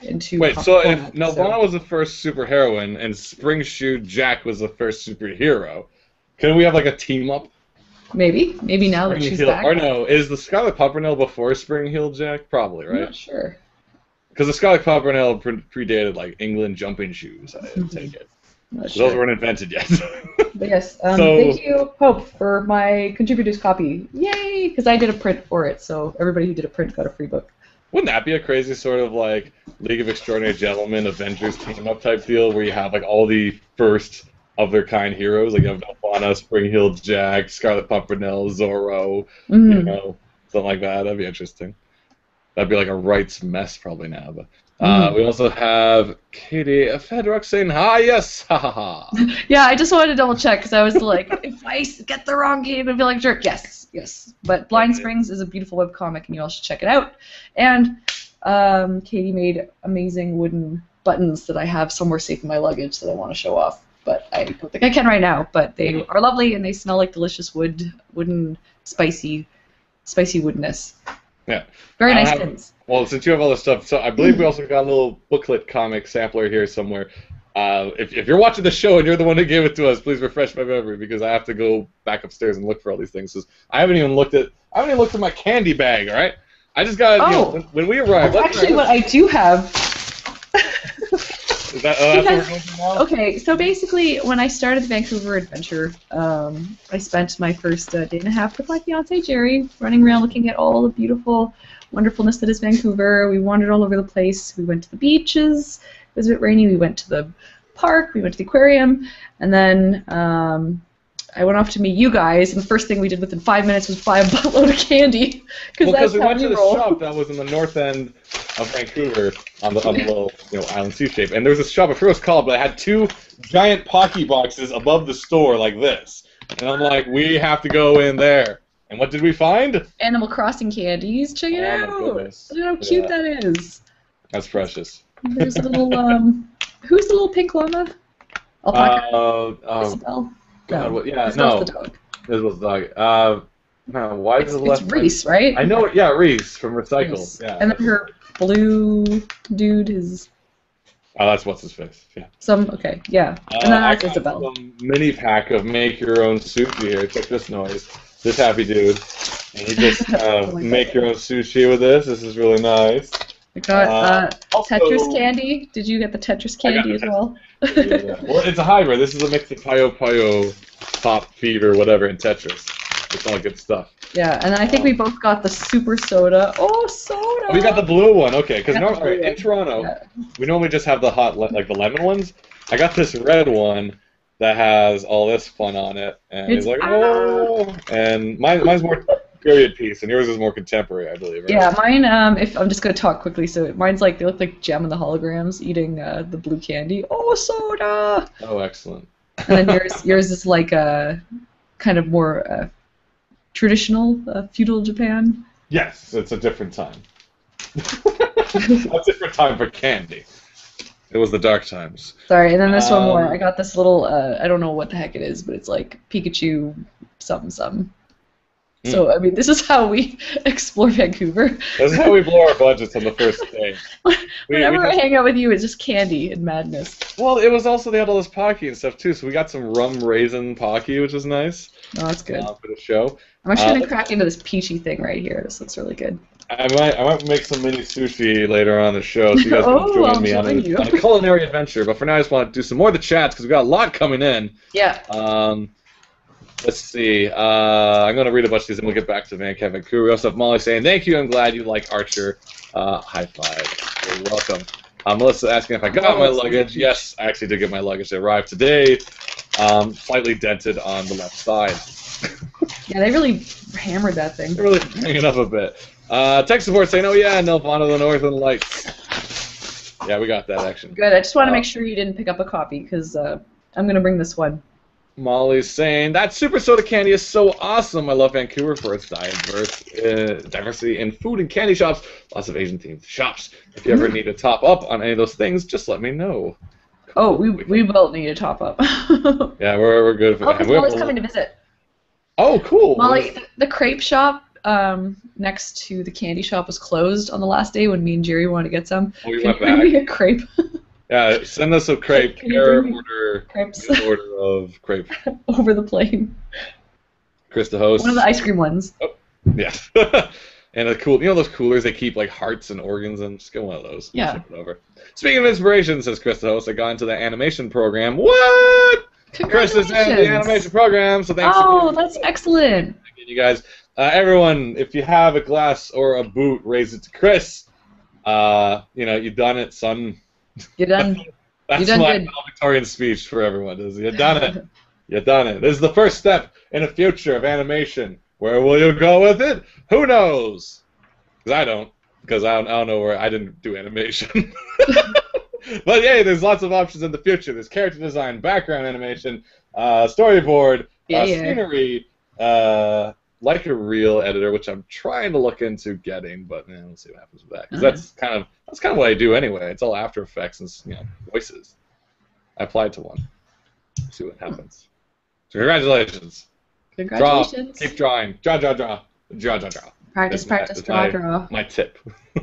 into.
Wait,
comic
so if
format,
Nelvana was the first superheroine and Spring Shoe Jack was the first superhero, can we have like a team up?
Maybe, maybe now that she's
Heel-
back.
Or no, is the Scarlet Pimpernel before Spring Heel Jack? Probably,
I'm
right?
not sure.
Because the Scarlet Pimpernel pre- predated like England jumping shoes. I take it.
I'm
Those
sure.
weren't invented yet.
But yes, um,
So-
thank you, Hope, for my contributors copy. Yay! Because I did a print for it, so everybody who did a print got a free book.
Wouldn't that be a crazy sort of like League of Extraordinary Gentlemen, Avengers team up type deal where you have like all the first of their kind heroes? Like you have Nelvana, Spring Heel Jack, Scarlet Pimpernel, Zorro, you
Mhm.
know, something like that. That'd be interesting. That'd be like a rights mess probably now. But uh,
Mm.
we also have Kadi Fedoruk saying hi, yes, ha ha ha.
Yeah, I just wanted to double check because I was like, if I get the wrong game, I'd be like, jerk. Yes, yes. But Blindsprings is a beautiful web comic, and you all should check it out. And um, Katie made amazing wooden buttons that I have somewhere safe in my luggage that I want to show off. But I don't think I can right now. But they are lovely, and they smell like delicious wood, wooden, spicy, spicy woodness.
Yeah.
Very nice
have-
pins.
Well, since you have all this stuff, so I believe we also got a little booklet comic sampler here somewhere. Uh, if, if you're watching the show and you're the one who gave it to us, please refresh my memory because I have to go back upstairs and look for all these things. I haven't even looked at I haven't even looked at my candy bag. All right, I just got you know,
Oh.
when, when we arrived.
Actually, what I do have
that, oh, that's what we're going to now?
Okay, so basically, when I started the Vancouver adventure, um, I spent my first uh, day and a half with my fiance Jerry, running around looking at all the beautiful wonderfulness that is Vancouver. We wandered all over the place. We went to the beaches. It was a bit rainy. We went to the park. We went to the aquarium, and then um, I went off to meet you guys. And the first thing we did within five minutes was buy a buttload of candy because
Well,
that's
we
how
went to
we
the
roll.
shop that was in the north end of Vancouver on the, on the little you know island sea shape, and there was a shop. I forget what it was called, but it had two giant Pocky boxes above the store like this, and I'm like, we have to go in there. And what did we find?
Animal Crossing candies. Check it
Oh,
out. Look how cute
Yeah.
that is.
That's precious.
There's a little um. Who's the little pink llama?
Uh,
Alpaca.
oh,
Isabel.
God,
No.
what- yeah, no,
the dog.
this was the dog. Uh, no, why
It's,
is the
it's
left?
Reese, right?
I know, yeah, Reese from Recycle.
Reese.
Yeah.
And then her blue dude is
oh, that's what's his face. Yeah.
some okay, yeah.
Uh,
And then that's
got
Isabel.
mini pack of make your own sushi here. Check this noise. This happy dude. And you just uh,
Oh
make
God.
your own sushi with this. This is really nice.
I got
Uh,
uh,
also-
Tetris candy. Did you get the Tetris candy as well?
Yeah. Well, it's a hybrid. This is a mix of Puyo Puyo, Pop Feed, or whatever, and Tetris. It's all good stuff.
yeah, and I think we both got the super soda. Oh, soda!
We got the blue one. Okay, because
the
in. Toronto,
Yeah.
we normally just have the hot, like the lemon ones. I got this red one that has all this fun on it, and
It's-
it's like, oh, and mine, mine's more period piece, and yours is more contemporary, I believe. Right?
Yeah, mine. Um, if I'm just gonna talk quickly, so mine's like they look like Gem and the holograms eating uh, the blue candy. Oh, soda!
Oh, excellent.
And then yours, yours is like a kind of more uh, traditional uh, feudal Japan.
Yes, it's a different time. a different time for candy. It was the dark times.
Sorry, and then this one more.
Um,
I got this little. Uh, I don't know what the heck it is, but it's like Pikachu, something something.
Hmm.
So I mean, this is how we explore Vancouver.
This is how we blow our budgets on the first day. We- we
Whenever
just-
I hang out with you, it's just candy and madness.
well, it was also they had all this pocky and stuff too, so we got some rum raisin pocky, which was nice
Oh, that's good.
uh, for the show.
I'm actually
uh,
gonna crack into this peachy thing right here. This looks really good.
I might I might make some mini sushi later on the show, so you guys
Oh,
can join
I'll
me on a, on a culinary adventure. But for now, I just want to do some more of the chats because we got a lot coming in.
Yeah.
Um, let's see. Uh, I'm going to read a bunch of these and we'll get back to VanCaf Vancouver. We also have Molly saying, Thank you. I'm glad you like Archer. Uh, high five. You're welcome. Uh, Melissa asking if I got my luggage. Yes, I actually did get my luggage. It arrived today. Um, slightly dented on the left side.
Yeah, they really hammered that thing.
They're really hanging up a bit. Uh, tech support saying, Oh, yeah, Nelvana the Northern Lights. Yeah, we got that action.
Good. I just want to
Uh,
make sure you didn't pick up a copy because uh, I'm gonna bring this one.
Molly's saying that super soda candy is so awesome. I love Vancouver for its diverse uh, diversity in food and candy shops. Lots of Asian themed shops. If you ever need to top up on any of those things, just let me know.
Oh, we we both need to top up. oh,
Yeah, we're, we're good for that.
because
We have
Molly's coming to visit.
Oh, cool.
Molly, the, the crepe shop um, next to the candy shop was closed on the last day when me and Jerry wanted to get some.
Oh, we
Can
went
you bring
back.
me a crepe?
Yeah, send us a crepe.
Can
order,
Crepes
order of crepe.
over the plane.
Chris the host.
One of the ice cream ones.
Yeah. and a cool, you know those coolers they keep like hearts and organs and Just get one of those.
Yeah.
Over. Speaking of inspiration, says Chris the host, I got into the animation program. What? Chris is in the animation program, so thanks
Oh, that's excellent.
you guys. Uh, everyone, if you have a glass or a boot, raise it to Chris. Uh, you know, you've done it, son.
You're done.
That's
done
my
good.
Victorian speech for everyone. Is you done it. You done it. This is the first step in the future of animation. Where will you go with it? Who knows? Because I don't. Because I don't, I don't know where I didn't do animation. but yeah, there's lots of options in the future. There's character design, background animation, uh, storyboard,
Yeah,
uh,
yeah.
scenery, uh, like a real editor, which I'm trying to look into getting, but man, we'll see what happens with that. Because that's kind of that's kind of what I do anyway. It's all After Effects and you know voices. I applied to one. See what happens. So congratulations.
Congratulations.
Draw. Keep drawing. Draw, draw, draw. Draw, draw, draw.
Practice,
That's my-
practice,
that's
draw,
my-
draw.
My tip.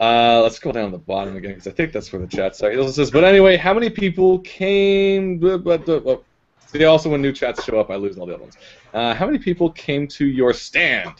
uh, let's go down to the bottom again because I think that's where the chat started. It but anyway, how many people came? But, but, but- see, also when new chats show up, I lose all the other ones. Uh, how many people came to your stand?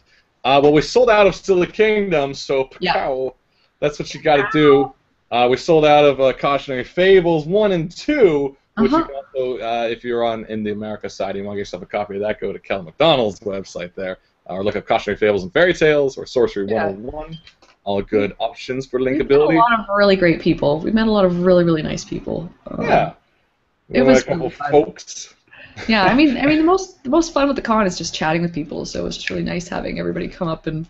Uh, well, we sold out of Still the Kingdom, so
Yeah.
pow, that's what you got to do. Uh, we sold out of uh, Cautionary Fables one and two, which
Uh-huh.
you can also, uh, if you're on in the America side, you want to get yourself a copy of that, go to Kel McDonald's website there, uh, or look up Cautionary Fables and Fairy Tales or Sorcery
Yeah.
101. All good options for
We've met a lot of really great people. We met a lot of really, really nice people. Um,
Yeah.
It
We
was
met a couple
really fun.
folks.
Yeah, I mean, I mean, the most the most fun with the con is just chatting with people. So it's just really nice having everybody come up and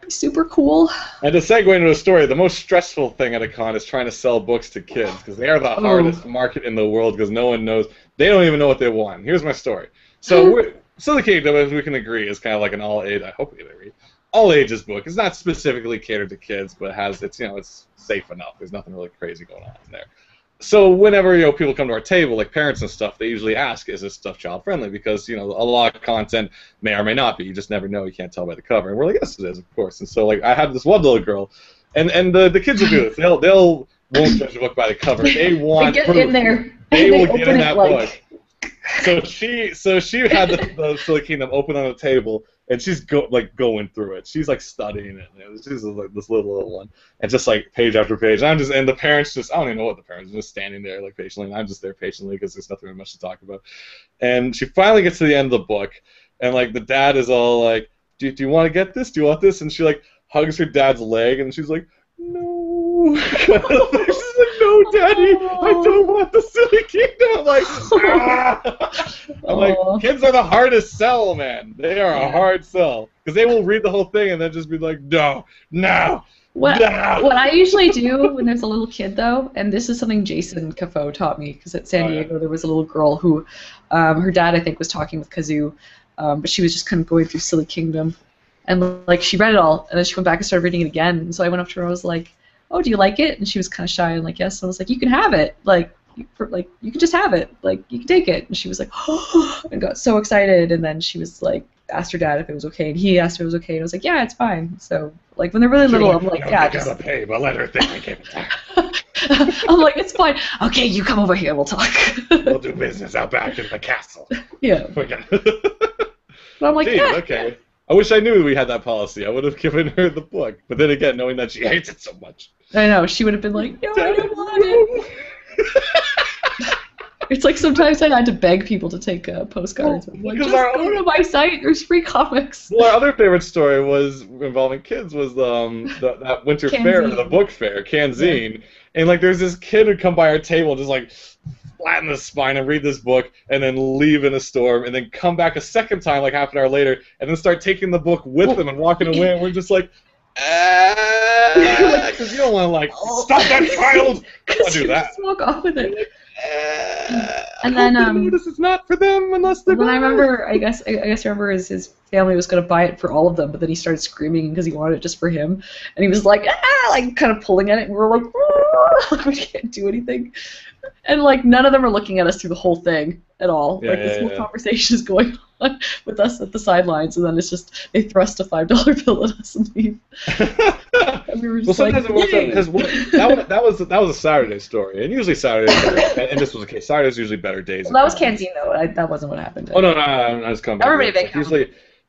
be super cool.
And to segue into a story, the most stressful thing at a con is trying to sell books to kids because they are the
Oh.
hardest market in the world because no one knows. They don't even know what they want. Here's my story. So, hmm. we're, so the Kingdom, as we can agree, is kind of like an all age. I hope we agree. All ages book. It's not specifically catered to kids, but has it's you know it's safe enough. There's nothing really crazy going on there. So whenever you know people come to our table, like parents and stuff, they usually ask, "Is this stuff child friendly?" Because you know a lot of content may or may not be. You just never know. You can't tell by the cover. And we're like, "Yes, it is, of course." And so like I had this one little girl, and and the the kids will do this. They'll they'll won't judge a book by the cover. They want They
get
proof.
in there.
They will
open
get in that
like,
So she so she had the, the Silly Kingdom open on the table, and she's go like going through it. She's like studying it. She's like this little little one, and just like page after page. And I'm just and the parents just I don't even know what the parents are just standing there like patiently, and I'm just there patiently because there's nothing much to talk about. And she finally gets to the end of the book, and like the dad is all like, "Do, do you want to get this? Do you want this?" And she like hugs her dad's leg, and she's like, "No." "No, daddy, I don't want the Silly Kingdom." I'm like, "Ah." I'm like, kids are the hardest sell, man. They are a hard sell because they will read the whole thing and then just be like, "No, no,
What,
no."
what I usually do when there's a little kid, though, and this is something Jason Caffoe taught me, because at San
Oh, yeah.
Diego there was a little girl who, um, her dad I think was talking with Kazu, um, but she was just kind of going through Silly Kingdom, and like she read it all, and then she went back and started reading it again, and so I went up to her and I was like, "Oh, do you like it?" And she was kind of shy and like, "Yes." And I was like, "You can have it, like." you- For, like you can just have it, like you can take it, and she was like, oh, and got so excited, and then she was like, asked her dad if it was okay, and he asked if it was okay, and I was like, yeah, it's fine. So like when they're really little, I'm like, yeah,
I
just
gotta pay, but let her think I gave it back.
I'm like, it's fine. Okay, you come over here. We'll talk.
We'll do business out back in the castle.
yeah, but I'm like,
Geez,
yeah,
okay. I wish I knew we had that policy. I would have given her the book. But then again, knowing that she hates it so much.
I know. She would have been like, no, I don't want it. It's like sometimes I had to beg people to take uh, postcards. I'm like, just
our
go to my site. There's free comics.
Well, our other favorite story was involving kids was um the, that winter fair, the book fair, Canzine, and like there's this kid who'd come by our table and just like flatten the spine and read this book and then leave in a storm and then come back a second time like half an hour later and then start taking the book with
Well,
him and walking away and we're just like because you don't want to like stop that child.
Because
do
you
that.
just walk off with it.
eh,
And then, um,
know this is not for them unless they're.
When I remember, I guess I guess I remember his, his family was gonna buy it for all of them, but then he started screaming because he wanted it just for him, and he was like, ah, like kind of pulling at it, and we were like, "Ah," like we can't do anything, and like none of them are looking at us through the whole thing at all.
Yeah,
like this
yeah,
whole
yeah.
conversation is going on with us at the sidelines, and then it's just they thrust a five dollar bill at us and leave, and we
well,
like,
sometimes it works out because that, was- that was that was a Saturday story, and usually Saturdays, and, and this was the case. Saturdays usually better days.
Well, that was Canzine though. I, that wasn't what happened.
Oh no, no, no, I was coming. back.
Everybody Vancouver.
Usually,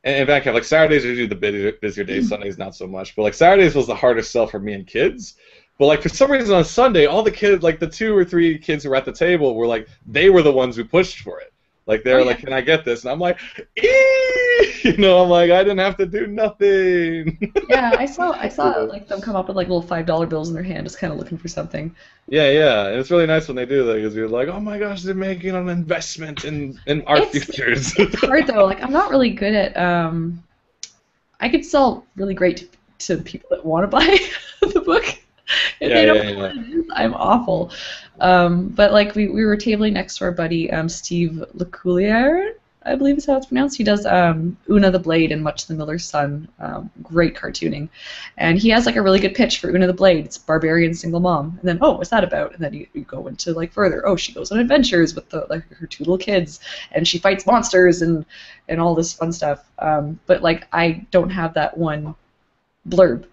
in, in Vancouver, like Saturdays are usually the busier, busier days. Sundays not so much. But like Saturdays was the hardest sell for me and kids. But like for some reason on Sunday, all the kids, like the two or three kids who were at the table, were like they were the ones who pushed for it. Like they're
Oh, yeah.
like, "Can I get this?" And I'm like, "Eee!" you know, I'm like, I didn't have to do nothing.
yeah, I saw I saw like them come up with like little five dollar bills in their hand, just kind of looking for something.
yeah, yeah, and it's really nice when they do that because you're like, "Oh my gosh, they're making an investment in in our
It's-
futures."
It's hard though. Like I'm not really good at. Um, I could sell really great to, to people that want to buy the book. If
Yeah,
they don't
yeah,
know what it is, I'm awful. Um, but like we, we were tabling next to our buddy um, Steve LeCouilliard, I believe is how it's pronounced. He does um, Una the Blade and Much the Miller's Son. Um, great cartooning, and he has like a really good pitch for Una the Blade. It's barbarian single mom, and then oh, what's that about? And then you, you go into like further. Oh, she goes on adventures with the like her two little kids, and she fights monsters and and all this fun stuff. Um, but like I don't have that one blurb.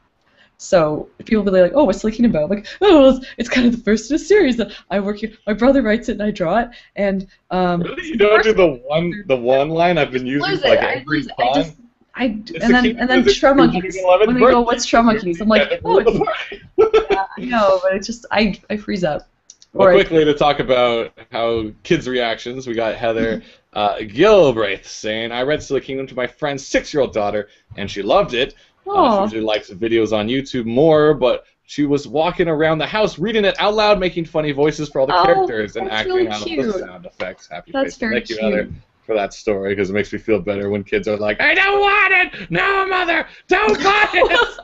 So people will be like, "Oh, what's Silly Kingdom about?" I'm like, "Oh, well, it's, it's kind of the first in a series that I work here. My brother writes it and I draw it." And um,
Really? You don't do the one the one line I've been using for like
I
every.
I
time?
just, I
It's
and
the
then
King-
and then
it's the
Trail Monkeys. When they go, "What's Trail Monkeys?" I'm like, "Oh, it's,
the party.
I know," but it's just I I freeze up.
Well,
Or
quickly to talk about how kids' reactions, we got Heather uh, Gilbraith saying, "I read Silly Kingdom to my friend's six-year-old daughter, and she loved it. Uh, she usually likes videos on YouTube more, but she was walking around the house reading it out loud, making funny voices for all the
Oh,
characters and acting
really
out the sound effects. Happy
That's
face.
very
Thank you,
cute.
Heather, for that story because it makes me feel better when kids are like, "I don't want it. No, mother, don't buy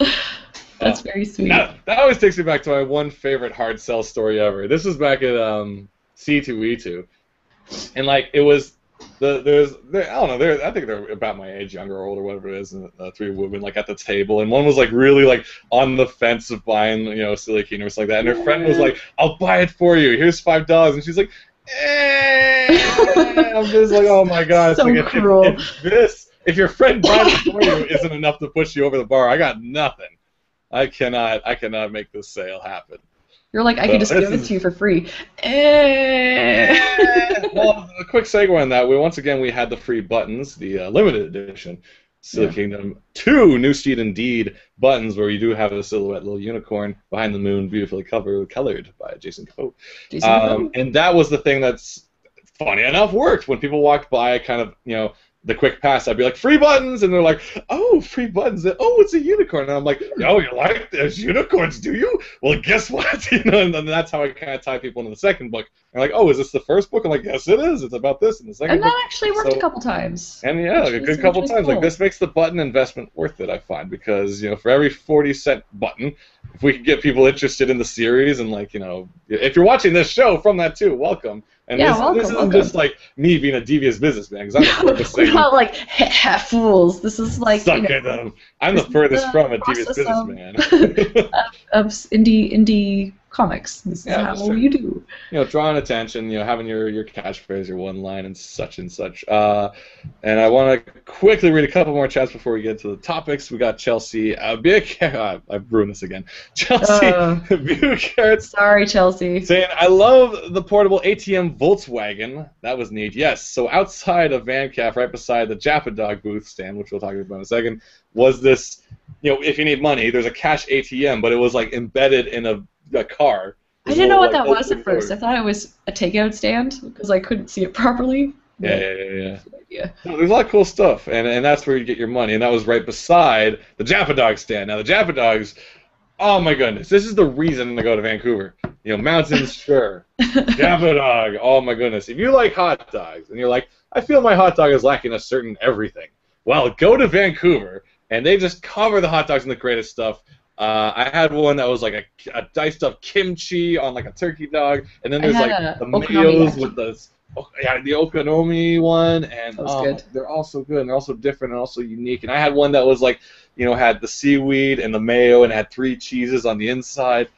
it."
That's very sweet.
That, that always takes me back to my one favorite hard sell story ever. This was back at um, C2E2, and like it was the there's there, I don't know they're I think they're about my age, younger or older, whatever it is, and uh, three women like at the table, and one was like really like on the fence of buying you know Silly or something like that, and her friend was like, "I'll buy it for you. Here's five dollars," and she's like. Eh. I'm just like, oh my god!
So
like, if- if- if this, if your friend buys it for you, isn't enough to push you over the bar, I got nothing. I cannot I cannot make this sale happen.
You're like, I
Well,
can just
this
give it
is-
to you for free. Eh.
well, a quick segue on that. We once again we had the free buttons, the uh, limited edition Silly
Yeah.
Kingdom two New Steed Indeed buttons, where you do have a silhouette little unicorn behind the moon, beautifully covered, colored by Jason Caffoe.
Jason
Um, and that was the thing that's funny enough worked when people walked by, kind of you know. The quick pass, I'd be like, free buttons, and they're like, oh, free buttons. Oh, it's a unicorn, and I'm like, oh, you like those unicorns, do you? Well, guess what? You know, and then that's how I kind of tie people into the second book. They're like, oh, is this the first book? I'm like, yes, it is. It's about this and the second
and
book.
that actually worked
So-
a couple times.
And yeah,
Which
a good couple times. Like this makes the button investment worth it, I find, because you know, for every forty cent button, if we could get people interested in the series and like you know, if you're watching this show from that too, welcome. And
Yeah,
this,
welcome,
this isn't
welcome.
just like me being a devious businessman, because I'm the furthest thing.
not like fools. This is like
Suck
you know,
it, um, I'm the furthest
the
from a devious
process of-
businessman.
of indie indie comics. This is
Yeah,
how
that's
you do.
you know, drawing attention, you know, having your, your catchphrase, your one line, and such and such. Uh, and I want to quickly read a couple more chats before we get to the topics. We got Chelsea uh. Uh, I've ruined this again. Chelsea
Uh.
Buick
Sorry, Chelsea.
saying, I love the portable ATM Volkswagen. That was neat. Yes. So outside of VanCaf, right beside the Japadog booth stand, which we'll talk about in a second, was this, you know, if you need money, there's a cash ATM, but it was like embedded in a, a car.
I didn't know what that was at first. I thought it was a takeout stand because I couldn't see it properly.
Yeah, yeah, yeah, yeah. There's a lot of cool stuff, and and that's where you get your money, and that was right beside the Japadog stand. Now the Japadogs, oh my goodness, this is the reason to go to Vancouver. You know, mountains, sure. Japadog, oh my goodness. If you like hot dogs, and you're like, I feel my hot dog is lacking a certain everything. Well, go to Vancouver, and they just cover the hot dogs in the greatest stuff. Uh, I had one that was like a, a diced up kimchi on like a turkey dog, and then there's like the mayos with the oh, yeah the okonomi one, and
good.
they're all so good and they're also different and also unique. And I had one that was like you know had the seaweed and the mayo and had three cheeses on the inside.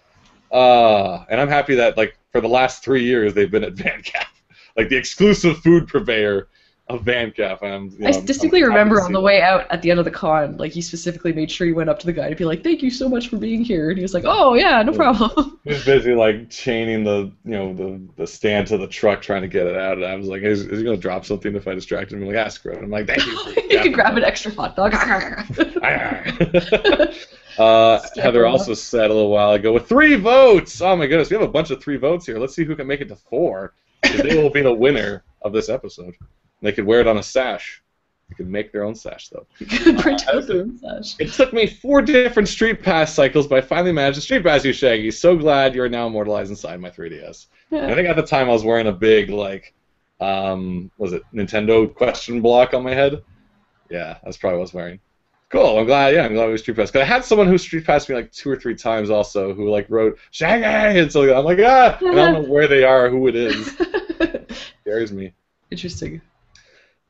Uh, and I'm happy that like for the last three years they've been at Van VanCaf, like the exclusive food purveyor of VanCaf. And I'm, you know, I'm-
distinctly
I'm
remember on the way out at the end of the con, like he specifically made sure he went up to the guy to be like, "Thank you so much for being here," and he was like, "Oh yeah, no
Yeah.
problem."
He was busy like chaining the you know the, the stand to the truck trying to get it out, and I was like, "Is, is he gonna drop something if I distract him?" I'm like, "Ask her." And I'm like, "Thank you."
you can grab an extra hot dog.
uh, Heather
up.
also said a little while ago with three votes. Oh my goodness, we have a bunch of three votes here. Let's see who can make it to four. They will be the winner of this episode. They could wear it on a sash. They could make their own sash though.
you could print out their own sash.
It took me four different Street Pass cycles, but I finally managed to Street Pass you, Shaggy. So glad you're now immortalized inside my 3DS. And I think at the time I was wearing a big like, um, was it Nintendo question block on my head? Yeah, that's probably what I was wearing. Cool. I'm glad. Yeah, I'm glad we Street Pass. Cause I had someone who Street Passed me like two or three times also, who like wrote Shaggy, and so I'm like ah, and I don't know where they are, or who it is. Scares me.
Interesting.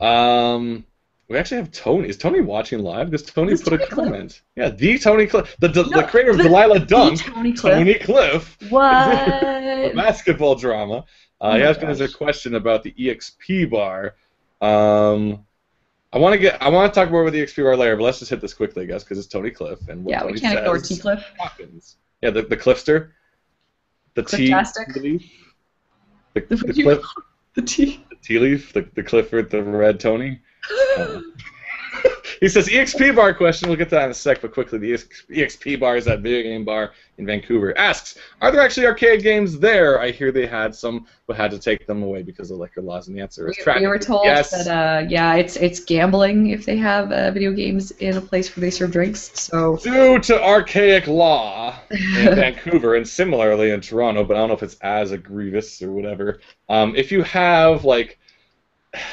Um, we actually have Tony. Is Tony watching live? Because Tony
It's
put a
Cliff.
comment. Yeah, the Tony Cliff, the, the,
No,
the creator of
the-
Delilah Dirk,
Tony Cliff.
Tony Cliff.
What?
basketball drama. Uh,
Oh
he asked as a question about the EXP bar. Um, I want to get. I want to talk more about the EXP bar later, but let's just hit this quickly, guys, because it's Tony Cliff and what
yeah,
Tony
we can't ignore T Cliff.
happens. Yeah, the the Cliffster, the
Cliftastic?
leaf, the,
The,
the, cliff,
the T.
tea leaf, the, the Clifford, the red Tony. Uh, he says EXP bar question. We'll get to that in a sec, but quickly, the EXP bar is that video game bar in Vancouver. Asks, are there actually arcade games there? I hear they had some, but had to take them away because of liquor laws. And the answer is
We,
tragic.
we were told
yes.
that uh, yeah, it's it's gambling if they have uh, video games in a place where they serve drinks. So
Due to archaic law in Vancouver and similarly in Toronto, but I don't know if it's as egregious or whatever. Um, if you have like,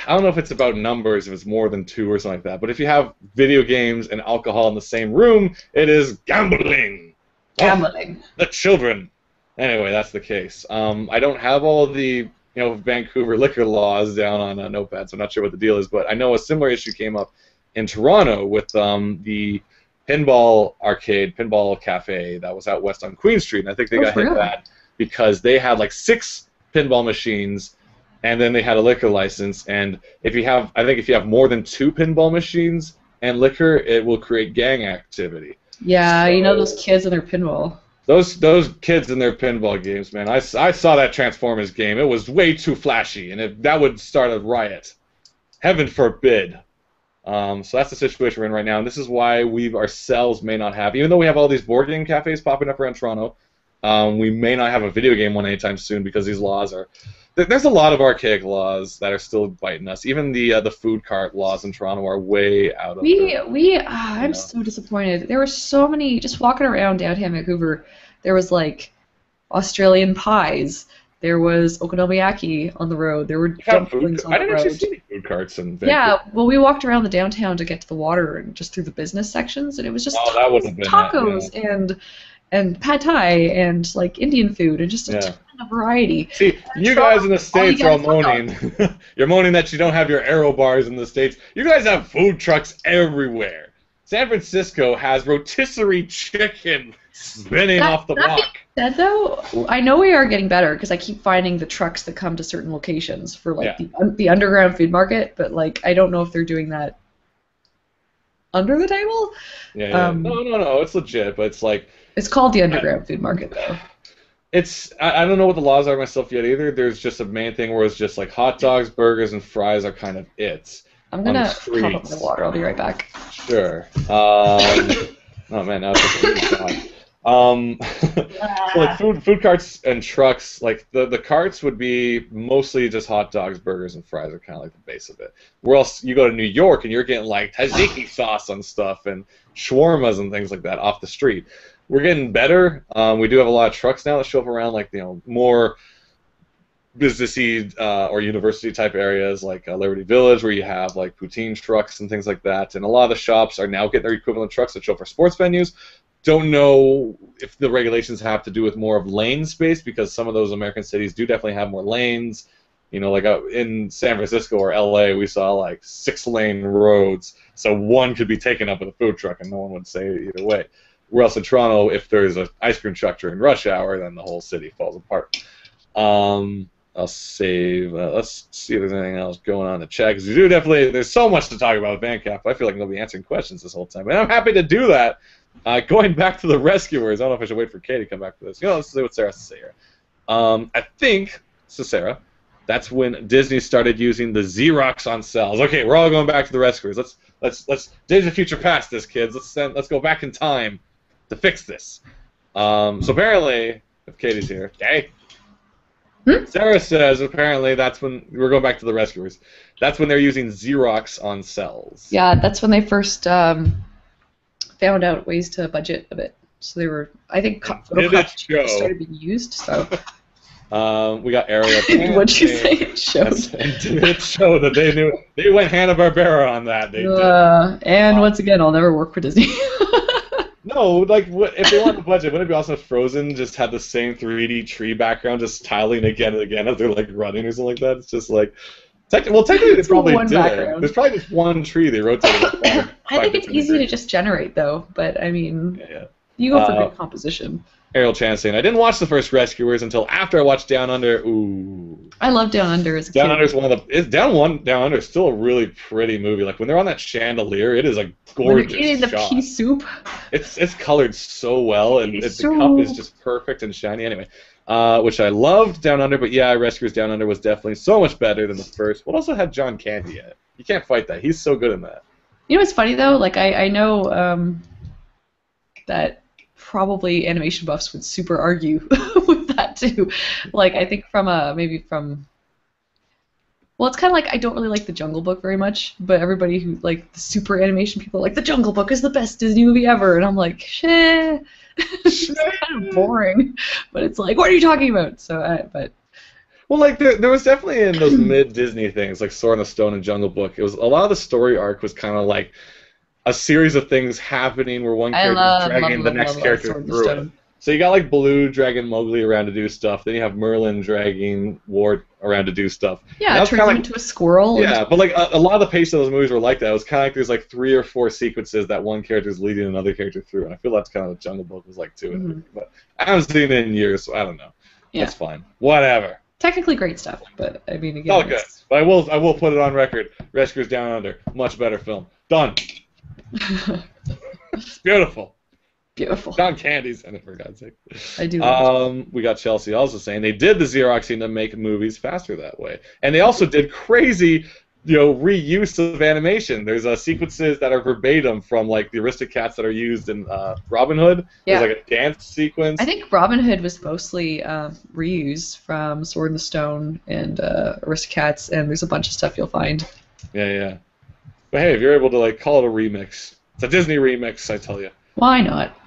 I don't know if it's about numbers, if it's more than two or something like that. But if you have video games and alcohol in the same room, it is gambling. Oh,
gambling.
the children. Anyway, that's the case. Um, I don't have all the you know Vancouver liquor laws down on a notepad, so I'm not sure what the deal is. But I know a similar issue came up in Toronto with um, the pinball arcade, pinball cafe that was out west on Queen Street, and I think they
Oh,
got hit
really?
bad because they had like six pinball machines. And then they had a liquor license, and if you have, I think if you have more than two pinball machines and liquor, it will create gang activity.
Yeah, you know those kids and their pinball.
Those those kids in their pinball games, man. I, I saw that Transformers game. It was way too flashy, and it, that would start a riot. Heaven forbid. Um, so that's the situation we're in right now, and this is why we ourselves may not have, even though we have all these board game cafes popping up around Toronto, um, we may not have a video game one anytime soon because these laws are. There- There's a lot of archaic laws that are still biting us. Even the uh, the food cart laws in Toronto are way out of.
We
the-
we ah, I'm
know.
so disappointed. There were so many just walking around downtown Vancouver. There was like Australian pies. There was okonomiyaki on the road. There were
We have food-
dumplings on
I
the
didn't actually see any food carts in Vancouver.
Yeah, well, we walked around the downtown to get to the water and just through the business sections, and it was just
Oh, that would have been it,
tacos and and pad thai and like Indian food and just a
Yeah.
ton of variety.
See, you guys in the states are all
get is hot
moaning. You're moaning that you don't have your arrow bars in the states. You guys have food trucks everywhere. San Francisco has rotisserie chicken spinning
That-
off the
that-
block.
That though, I know we are getting better because I keep finding the trucks that come to certain locations for like
Yeah.
the the underground food market, but like I don't know if they're doing that under the table.
Yeah, yeah.
Um,
no, no, no. It's legit, but it's like
It's called the underground food market though.
it's. I, I don't know what the laws are myself yet either. There's just a main thing where it's just like hot dogs, burgers, and fries are kind of it.
I'm gonna pop up my water. I'll be right back.
Sure. Um, oh man, now it's like a really hot. Um, so like food food carts and trucks, like the the carts would be mostly just hot dogs, burgers, and fries are kind of like the base of it. Where else you go to New York and you're getting like tzatziki sauce on stuff and shawarmas and things like that off the street. We're getting better. Um, we do have a lot of trucks now that show up around like you know more businessy uh, or university type areas like uh, Liberty Village, where you have like poutine trucks and things like that. And a lot of the shops are now getting their equivalent trucks that show up for sports venues. don't know if the regulations have to do with more of lane space because some of those American cities do definitely have more lanes. You know, like uh, in San Francisco or LA, we saw like six lane roads, so one could be taken up with a food truck, and no one would say either way. Whereas in Toronto, if there's an ice cream truck during rush hour, then the whole city falls apart. Um, I'll save. Uh, let's see if there's anything else going on in the chat because we do definitely. There's so much to talk about with VanCaf. I feel like nobody answering questions this whole time, and I'm happy to do that. Uh, going back to the rescuers, I don't know if I should wait for Katie to come back to this. You know, let's see what Sarah has to say here. Um, I think, so Sarah, that's when Disney started using the Xerox on cells. Okay, we're all going back to the rescuers. Let's let's let's Days of Future Past this, kids. Let's send, let's go back in time to fix this. Um, so apparently, if Katie's here, okay.
Hmm?
Sarah says apparently that's when we're going back to the rescuers. That's when they're using Xerox on cells.
Yeah, that's when they first um, found out ways to budget a bit. So they were, I think, Photoshop started being used. So
Um, we got Ariel.
what'd you say? It showed.
That's- and did it show that they knew they went Hanna Barbera on that? They.
Uh, and once again, I'll never work for Disney.
No, like what, if they want the budget, wouldn't it be awesome if Frozen just had the same 3D tree background, just tiling again and again as they're like running or something like that? It's just like, tec- well, technically they
It's
probably
one
did.
background.
There's probably just one tree they rotated. like five-
I think it's easy to just generate though, but I mean,
Yeah, yeah.
you go for
Uh,
good composition.
Ariel Chan saying, I didn't watch the first Rescuers until after I watched Down Under. Ooh.
I love Down Under as a
Down. Under is one of the. It's Down One. Down Under is still a really pretty movie. Like when they're on that chandelier, it is a gorgeous
they're eating the
shot.
pea soup.
It's it's colored so well, and it, the cup is just perfect and shiny. Anyway, uh, which I loved Down Under, but yeah, Rescuers Down Under was definitely so much better than the first. What also had John Candy in it? You can't fight that. He's so good in that.
You know what's funny though? Like I, I know um, that probably animation buffs would super argue with that too. Like I think from a maybe from well, it's kind of like I don't really like the Jungle Book very much, but everybody who like the super animation people like the Jungle Book is the best Disney movie ever, and I'm like, shit, it's kind of boring. But it's like, what are you talking about? So, I, but
Well, like there, there was definitely in those mid Disney things like Sword in the Stone and Jungle Book. It was a lot of the story arc was kind of like a series of things happening where one character is dragging the next character through it. So you got like Baloo dragging Mowgli around to do stuff. Then you have Merlin dragging Wart around to do stuff.
Yeah, it turns him
like-
into a squirrel.
Yeah, but like a, a lot of the pace of those movies were like that. It was kind of like there's like three or four sequences that one character is leading another character through, and I feel that's kind of what Jungle Book was like too.
Mhm.
But I haven't seen it in years, so I don't know.
Yeah.
That's fine. Whatever.
Technically great stuff, but I mean,
It's
again,
all good.
it's-
But I will I will put it on record. Rescuers Down Under, much better film. Done. It's beautiful.
beautiful.
John Candy's in it for God's sake.
I do. love
Um, we got Chelsea also saying they did the Xeroxing to make movies faster that way, and they also did crazy, you know, reuse of animation. There's uh, sequences that are verbatim from like the Aristocats that are used in uh, Robin Hood.
Yeah.
There's like a dance sequence.
I think Robin Hood was mostly um, reused from Sword in the Stone and uh, Aristocats, and there's a bunch of stuff you'll find.
Yeah, yeah. But hey, if you're able to like call it a remix, it's a Disney remix, I tell you.
Why not?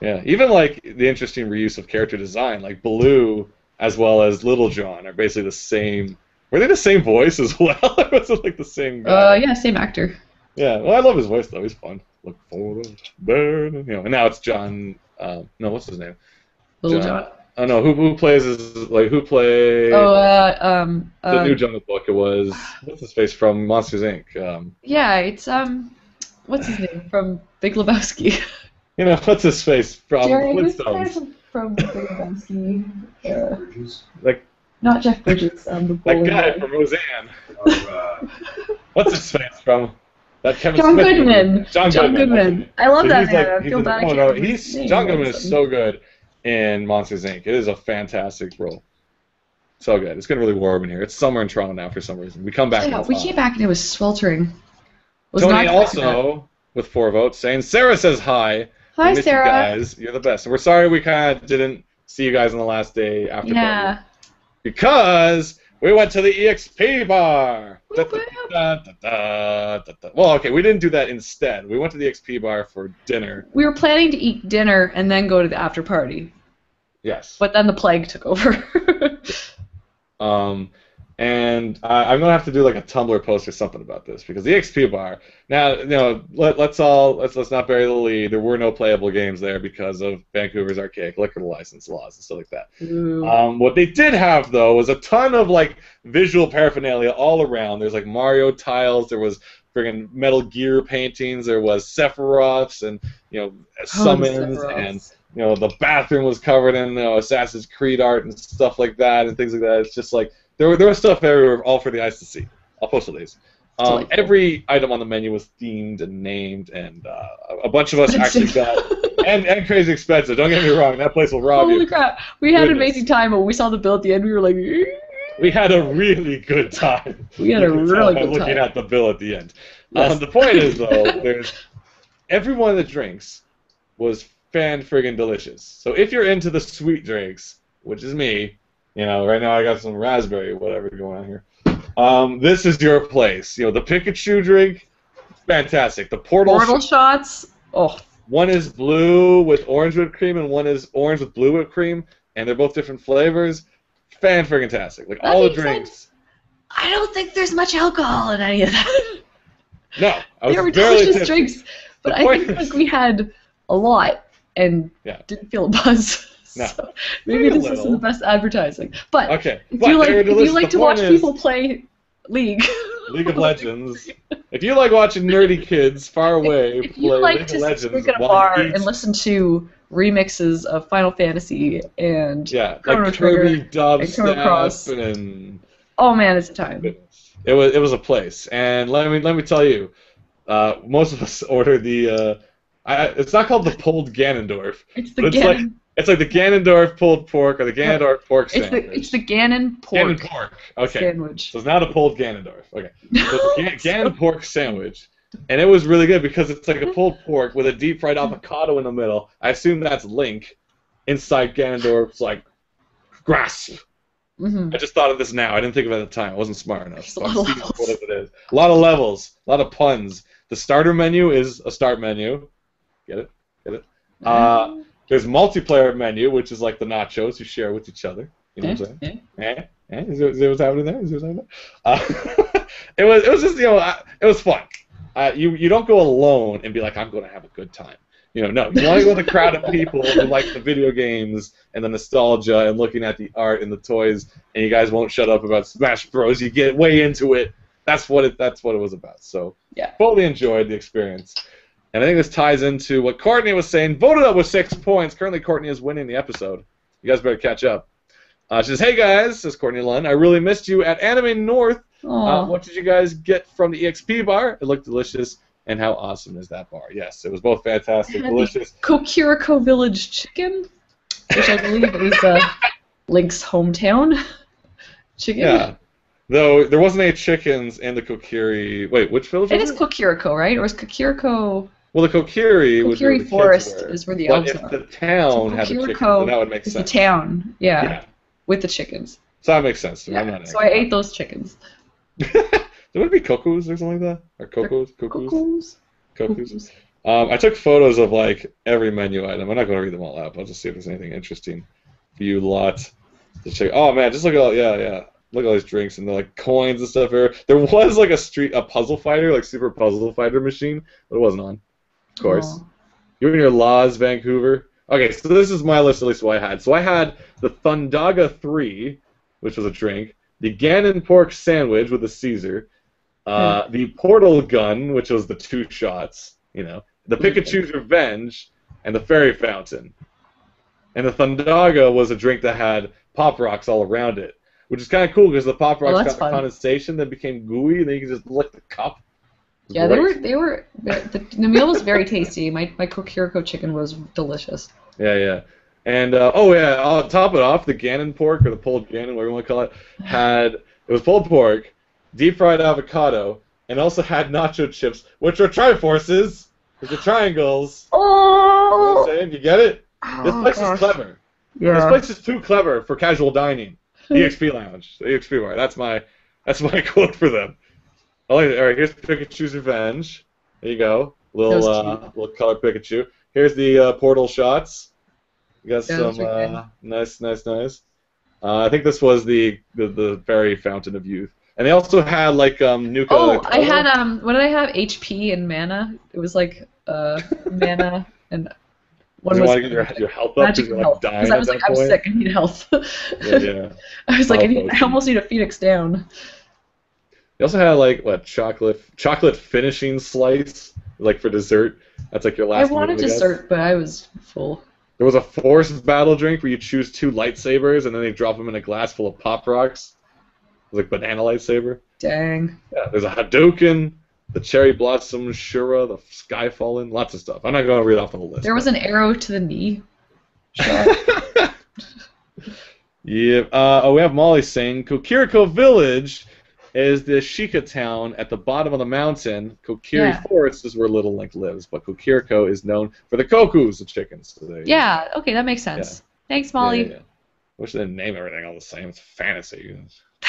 Yeah, even like the interesting reuse of character design, like Baloo as well as Little John are basically the same. Were they the same voice as well? or was it like the same guy?
Uh, yeah, same actor.
Yeah, well, I love his voice though. He's fun. Look for the bird, you know. And now it's John. Um, no, what's his name?
Little
John.
John.
Oh no, who who plays his like who played
Oh, uh, um,
the
uh,
new Jungle Book? It was what's his face from Monsters Inc. Um,
yeah, it's um, what's his name from Big Lebowski?
you know what's his face from
Jerry,
Flintstones?
from, Big Lebowski? Uh,
Like
not Jeff Bridges. Um, the
that guy
guy.
from Roseanne.
uh,
What's his face from? That Kevin
John
Smith.
Goodman.
John,
John
Goodman.
Goodman. I love
So
that man.
like-
I feel bad. I
oh, no, he's John
all of a
Goodman is so good in Monsters Inc. It is a fantastic role. So good. It's getting really warm in here. It's summer in Toronto now for some reason. We come back.
Yeah, we came back and it was sweltering. Was
Tony also with four votes saying Sarah says hi.
Hi, Sarah.
You guys, you're the best. And we're sorry we kind of didn't see you guys on the last day after
Yeah.
because we went to the EXP bar. Da, da, da. Well, okay, we didn't do that instead. We went to the EXP bar for dinner.
We were planning to eat dinner and then go to the after party,
Yes.
but then the plague took over.
Um, and I, I'm gonna have to do like a Tumblr post or something about this because the XP bar. Now, you know, let, let's all let's let's not bury the lead. There were no playable games there because of Vancouver's archaic liquor license laws and stuff like that.
Ooh.
Um, what they did have though was a ton of like visual paraphernalia all around. There's like Mario tiles. There was friggin' Metal Gear paintings. There was Sephiroths and you know summons and you know the bathroom was covered in you know, Assassin's Creed art and stuff like that and things like that. It's just like there were there was stuff everywhere, all for the eyes to see. I'll post all these. Um, every item on the menu was themed and named, and uh, a bunch of us actually got and and crazy expensive. Don't get me wrong, that place will rob
Holy
you.
crap! We had an amazing time, but when we saw the bill at the end, we were like,
We had a really good time.
We had a
You can tell
really good time.
looking at the bill at the end.
Yes.
Um, the point is though, there's every one of the drinks was fan friggin' delicious. So if you're into the sweet drinks, which is me, you know, right now I got some raspberry whatever going on here. Um, this is your place. You know, the Pikachu drink, fantastic. The portal,
portal shots. Oh,
one is blue with orange whipped cream, and one is orange with blue whipped cream, and they're both different flavors. Fan friggin' tastic. Like
That
all the drinks.
I don't think there's much alcohol in any of that.
No, I was
they were delicious drinks, but I think like we had a lot and
Yeah.
didn't feel a buzz.
No.
So maybe this isn't the best advertising. But
Okay,
if
but
you like, if you like to watch
is-
people play League,
League of Legends. If you like watching nerdy kids far away
if
play
you like
League
to
of Legends
at a
while
bar and listen to remixes of Final Fantasy and
yeah,
Chrono
like Kirby
and
dubstep and
oh man, it's a time.
it was it was a place. And let me let me tell you, uh, most of us order the. Uh, I, it's not called the pulled Ganondorf.
It's the
it's like-. It's like the Ganondorf pulled pork or the Ganondorf pork
it's
sandwich.
the it's the Ganon pork
Ganon pork. Okay.
sandwich.
So it's not a pulled Ganondorf. Okay. So it's a Gan- Ganon pork sandwich. And it was really good because it's like a pulled pork with a deep fried avocado in the middle. I assume that's Link inside Ganondorf's like grasp.
hmm
I just thought of this now. I didn't think of it at the time. I wasn't smart enough.
There's a lot of levels.
what it is. A lot of levels, a lot of puns. The starter menu is a start menu. Get it? Get it? Uh, there's multiplayer menu, which is like the nachos you share with each other. You know what I'm saying? Eh? Eh? Is, there, is there what's happening there? Is there what's happening there? Uh, it was it was just you know I, it was fun. Uh, you you don't go alone and be like I'm going to have a good time. You know, no. You want to go with a crowd of people who like the video games and the nostalgia and looking at the art and the toys, and you guys won't shut up about Smash Bros. You get way into it. That's what it that's what it was about. So
Yeah.
totally enjoyed the experience. And I think this ties into what Courtney was saying. Voted up with six points. Currently, Courtney is winning the episode. You guys better catch up. Uh, she says, "Hey guys," says Courtney Lund. "I really missed you at Anime North. Uh, what did you guys get from the EXP bar? It looked delicious. And how awesome is that bar? Yes, it was both fantastic, delicious.
Kokiriko Village Chicken, which I believe is uh, Link's hometown chicken.
Yeah. Though there wasn't any chickens in the Kokiri. Wait, which village
It is
it?
Kokiriko, right? Or is Kokiriko?
Well, the Kokiri was
Kokiri
kids
Forest is where the
but
elves
if
are.
the town
So
had the chickens, that would make
It's the town, yeah,
yeah.
with the chickens.
So that makes sense to me. I'm
Yeah. So I ate those chickens.
There Would be cocos or something like that? Or cocos? Cocos?
Cuckoos.
Cocos? Um, I took photos of like every menu item. I'm not going to read them all out. But I'll just see if there's anything interesting for you lot to check. Oh man, just look at all. Yeah, yeah. Look at all these drinks and the like coins and stuff. Here. There was like a street, a puzzle fighter, like super puzzle fighter machine, but it wasn't on. Of course.
Aw.
You and your laws, Vancouver. Okay, so this is my list, at least what I had. So I had the Thundaga 3, which was a drink, the Ganon pork sandwich with a Caesar, uh, the Portal gun, which was the two shots, you know, the Pikachu's Revenge, and the Fairy Fountain. And the Thundaga was a drink that had pop rocks all around it, which is kind of cool because the pop
Oh,
rocks
that's
got the condensation that became gooey, and then you can just lick the cup.
Yeah, they were they were the, the, meal was very tasty. My my Kokiriko chicken was delicious.
Yeah, yeah. And uh, oh yeah, I'll top it off. The Ganon pork or the pulled Ganon, whatever you want to call it, had it was pulled pork, deep fried avocado, and also had nacho chips, which are Triforces, which are triangles. You know what
Oh,
I'm saying? You get it? This
oh
place
gosh.
is clever.
Yeah.
This place is too clever for casual dining. EXP Lounge, EXP bar. That's my that's my quote for them. I like it. All right, here's Pikachu's Revenge. There you go. Little uh, little color Pikachu. Here's the uh, portal shots. You got some
those are good.
uh, nice, nice, nice. Uh, I think this was the, the the fairy fountain of youth, and they also had like um Nuka.
Oh, I had um. What did I have? HP and mana. It was like uh mana and one
you
was
want to get your, your health up because you're
health.
dying
I was like, I'm
point.
sick. I need health.
Yeah, yeah.
I was like, I, need, I almost need a phoenix down.
They also had like what chocolate chocolate finishing slice like for dessert. That's like your
I
last.
wanted
I guess.
dessert, but I was full.
There was a force battle drink where you choose two lightsabers and then they drop them in a glass full of pop rocks. It was like banana lightsaber.
Dang.
Yeah, there's a Hadouken, the cherry blossom Shura, the sky fallen, lots of stuff. I'm not going to read off the whole list.
There was an arrow to the knee.
yeah. Uh, oh, we have Molly saying Kokiriko Village is the Shika town at the bottom of the mountain. Kokiri
Yeah.
Forest is where Little Link lives, but Kakariko is known for the kokus, the chickens. So go.
Yeah. Okay, that makes sense. Thanks, Molly.
Yeah, yeah, yeah. Wish they didn't name everything all the same. It's fantasy.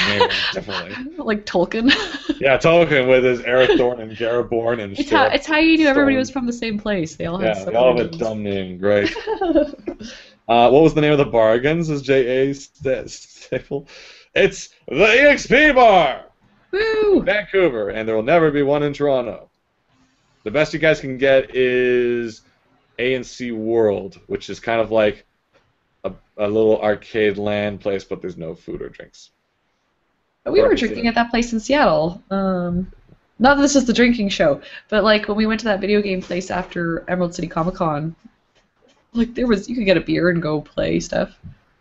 Name differently.
like Tolkien.
Yeah, Tolkien with his Arathorn and Garaborn and
it's how it's how you knew everybody was from the same place. They all had
yeah, they all have a dumb name. Great. Uh, what was the name of the bargains? Is J.A. St- Staple? It's the EXP Bar!
Woo!
Vancouver, and there will never be one in Toronto. The best you guys can get is A&C World, which is kind of like a, a little arcade land place, but there's no food or drinks.
We were drinking at that place in Seattle. Um, not that this is the drinking show, but like when we went to that video game place after Emerald City Comic Con, like there was you could get a beer and go play stuff.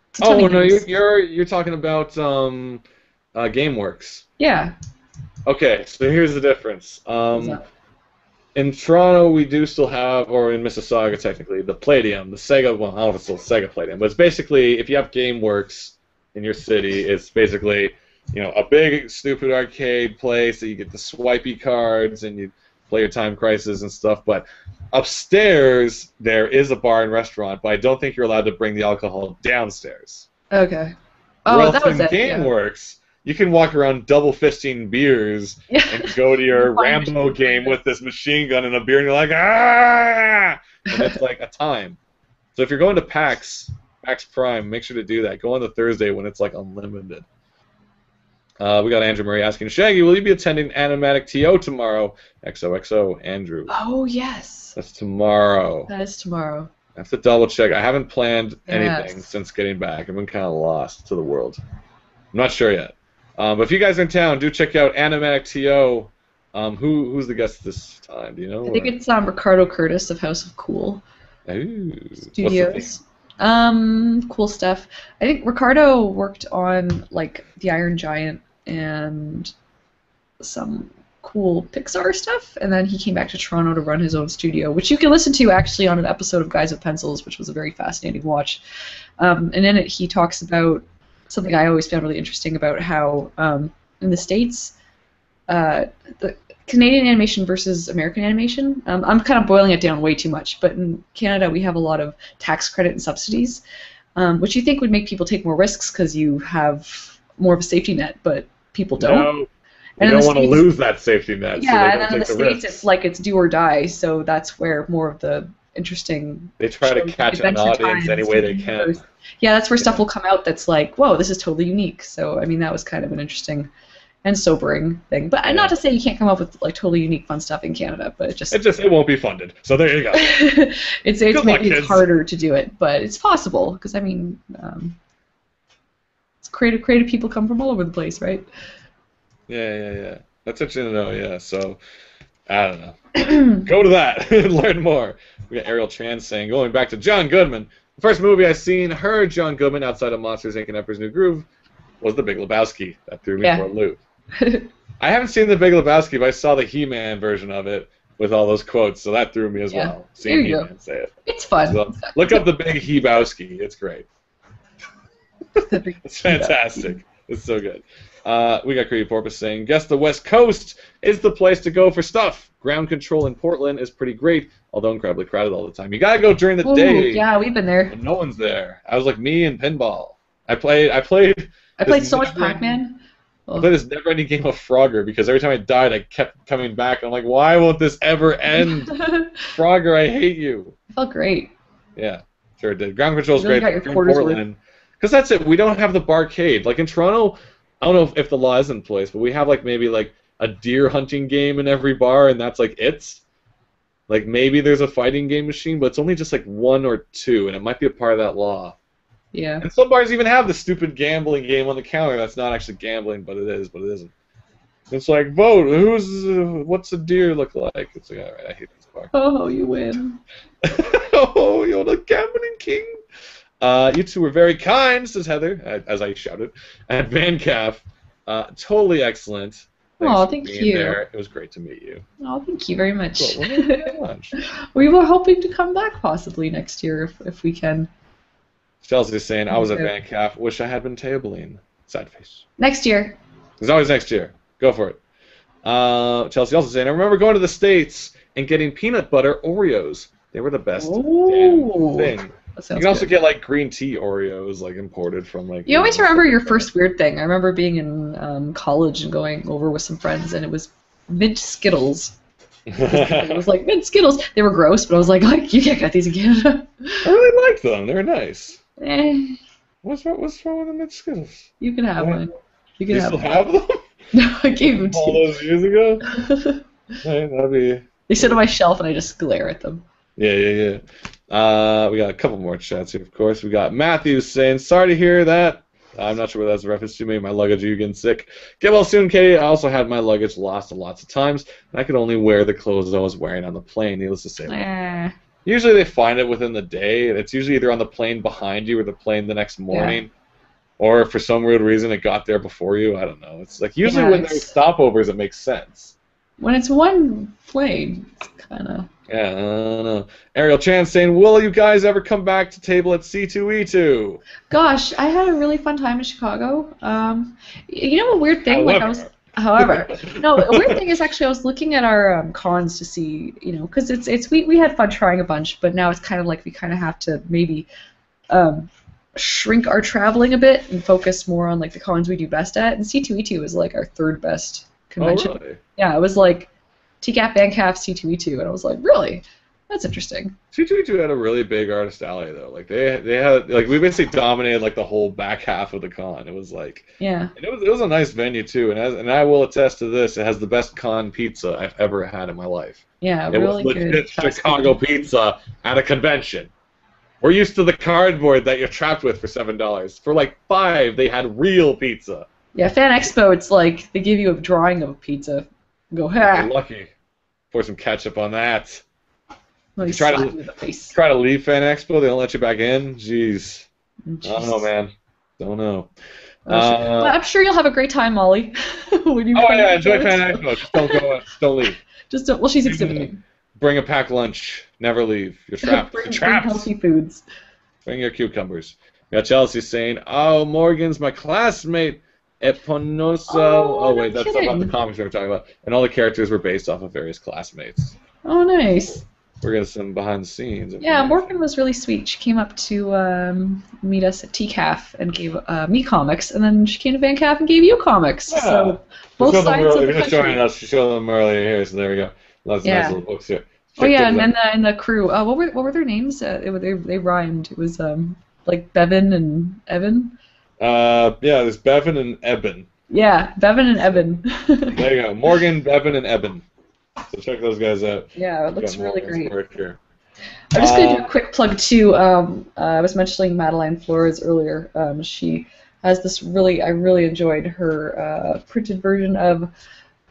It's a ton
Oh no, you're, you're you're talking about um, uh, GameWorks.
Yeah.
Okay, so here's the difference. Um, in Toronto, we do still have, or in Mississauga technically, the Playdium, the Sega. Well, I don't know if it's still Sega Playdium, but it's basically if you have GameWorks in your city, it's basically you know a big stupid arcade place that you get the swipey cards and you play your Time Crisis and stuff. But upstairs there is a bar and restaurant, but I don't think you're allowed to bring the alcohol downstairs.
Okay. Oh,
else
that was
in
it. yeah.
You can walk around double fisting beers and go to your Rambo game with this machine gun and a beer, and you're like, ah! And it's like a time. So if you're going to PAX, PAX Prime, make sure to do that. Go on the Thursday when it's like unlimited. Uh, we got Andrew Murray asking, Shaggy, will you be attending Animatic TO tomorrow? XOXO, Andrew.
Oh yes.
That's tomorrow.
That is tomorrow.
I have to double check. I haven't planned anything
Yes.
since getting back. I've been kind of lost to the world. I'm not sure yet. Um, but if you guys are in town, do check out Animatic TO. Um, who who's the guest this time? Do you know?
I think
or-
it's um, Ricardo Curtis of House of Cool
Ooh,
Studios. Um, cool stuff. I think Ricardo worked on like the Iron Giant and some cool Pixar stuff, and then he came back to Toronto to run his own studio, which you can listen to actually on an episode of Guys with Pencils, which was a very fascinating watch. Um, and in it, he talks about something I always found really interesting about how um, in the states, uh, the Canadian animation versus American animation. Um, I'm kind of boiling it down way too much, but in Canada we have a lot of tax credit and subsidies, um, which you think would make people take more risks because you have more of a safety net, but people don't.
No,
And in
don't
the
want to lose that safety net. so
yeah,
they
and in the
take
states
risks.
it's like it's do or die, so that's where more of the interesting.
They try to catch an audience any way they can.
Yeah, that's where stuff will come out that's like, whoa, this is totally unique. So I mean, that was kind of an interesting and sobering thing. But
Yeah.
not to say you can't come up with like totally unique fun stuff in Canada, but it just
It just it won't be funded. So there you go.
it's it's
luck,
it's harder to do it, but it's possible because I mean, um, it's creative creative people come from all over the place, right?
Yeah, yeah, yeah. That's interesting to know. Yeah. So I don't know. Go to that and learn more. We got Ariel Tran saying, going back to John Goodman. The first movie I seen her John Goodman outside of Monsters Inc. and Emperor's New Groove was The Big Lebowski. That threw me
Yeah.
for a loop. I haven't seen The Big Lebowski, but I saw the He-Man version of it with all those quotes, so that threw me as
Yeah.
well. Seeing
you go.
He-Man say it.
it's fun.
So, look up The Big Hebowski. It's great. It's fantastic. It's so good. Uh, we got Creepy Porpoise saying, guess the West Coast is the place to go for stuff. Ground Kontrol in Portland is pretty great, although incredibly crowded all the time. You gotta go during the
Ooh,
day
yeah, we've been there.
no one's there. I was like me and pinball. I played. I played.
I played so much Pac-Man.
I played this never-ending game of Frogger because every time I died, I kept coming back. I'm like, why won't this ever end? Frogger, I hate you.
felt great.
Yeah, sure it did. Ground Kontrol's
You really
great.
got.
Portland, Because that's it. We don't have the barcade. Like in Toronto, I don't know if, if the law is in place, but we have like maybe like a deer hunting game in every bar, and that's like it's. Like maybe there's a fighting game machine, but it's only just like one or two, and it might be a part of that law.
Yeah.
And some bars even have the stupid gambling game on the counter that's not actually gambling, but it is, but it isn't. It's like vote. Who's uh, what's a deer look like? It's like all right, I hate this bar.
Oh, you win.
oh, you're the gambling king. Uh, you two were very kind, says Heather, as I shouted. And VanCaf, uh, totally excellent. For
thank you.
There. It was great to meet you.
Oh, thank you very much.
Are we
were hoping to come back possibly next year if, if we can.
Chelsea's saying, I was at. VanCaf. Wish I had been tabling. Sad face.
Next year.
There's always next year. Go for it. Uh, Chelsea also saying, I remember going to the States and getting peanut butter Oreos. They were the best
Ooh.
damn thing. You can also
good.
get like green tea Oreos, like imported from like.
You always remember your first weird thing. I remember being in um, college and going over with some friends, and it was mint Skittles. It was like mint Skittles. They were gross, but I was like, like you can't get these in Canada.
I really like them. They're nice.
eh,
What's wrong? What's wrong with the mint Skittles?
you can have one. You can
You
have
still
one.
have them?
No, I gave them to
All
to
those years ago? Hey, that'd be.
they sit on my shelf, and I just glare at them.
Yeah, yeah, yeah. Uh, we got a couple more chats here, of course. We got Matthew saying, "Sorry to hear that." I'm not sure what that's a reference to. Maybe my luggage. You getting sick? Get well soon, Katie. I also had my luggage lost lots of times, and I could only wear the clothes I was wearing on the plane. Needless to say.
Eh.
Usually they find it within the day. and It's usually either on the plane behind you or the plane the next morning. Or if for some weird reason it got there before you. I don't know. It's like usually
Yeah,
when there's stopovers it makes sense.
When it's one plane, it's kind of.
Yeah, I don't know. Ariel Chan saying, Will you guys ever come back to table at C2E2?
Gosh, I had a really fun time in Chicago. Um, you know a weird thing? Like I was, however, no, a weird thing is actually I was looking at our um, cons to see, you know, because it's it's we we had fun trying a bunch, but now it's kind of like we kind of have to maybe um, shrink our traveling a bit and focus more on like the cons we do best at. And C2E2 is like our third best convention.
Oh, really?
Yeah, it was like TCAF, VanCaf, C2E2, and I was like, really? That's interesting.
C2E2 had a really big artist alley though. Like they they had like we basically dominated like the whole back half of the con. It was like
Yeah.
and it was it was a nice venue too. And as, and I will attest to this, it has the best con pizza I've ever had in my life.
Yeah,
It
really
was legit Chicago
food.
pizza at a convention. We're used to the cardboard that you're trapped with for seven dollars. For like five, they had real pizza.
Yeah, Fan Expo, it's like they give you a drawing of a pizza. Go,
You're
ha!
lucky. Pour some ketchup on that.
Me
You try to-
slap you in the face.
Try to leave Fan Expo, they don't let you back in. Jeez,
Oh,
I don't know, man. Don't know.
Oh.
Uh,
I'm sure you'll have a great time, Molly. when you
Oh yeah, enjoy Fan Expo. Just don't go. Just don't leave.
Just don't, well, she's exhibiting.
Bring a packed lunch. Never leave. You're trapped.
bring,
You're
bring healthy foods.
Bring your cucumbers. We got Chelsea saying, "Oh, Morgan's my classmate." Eponoso.
Oh,
Oh,
no
wait, that's
kidding.
about the comics we were talking about. And all the characters were based off of various classmates.
Oh, nice.
We're getting some behind the scenes.
Yeah. Morgan was really sweet. She came up to um, meet us at TCAF and gave uh, me comics, and then she came to Van VanCaf and gave you comics.
Yeah.
So both sides
earlier.
of the
just showing
country.
us. She showed them earlier here, so there we go. Lots of
Yeah.
nice little books here.
Oh yeah, and then the and the crew. Uh, what were what were their names? Uh, they, they they rhymed. It was um like Bevan and Evan.
Uh, yeah, there's Bevan and Eben.
Yeah, Bevan and Evan.
There you go. Morgan, Bevan, and Eben. So check those guys out.
yeah, it looks really great. I'm just gonna do
Um,
a quick plug too. Um, uh, I was mentioning Madeline Flores earlier. Um, she has this really, I really enjoyed her uh, printed version of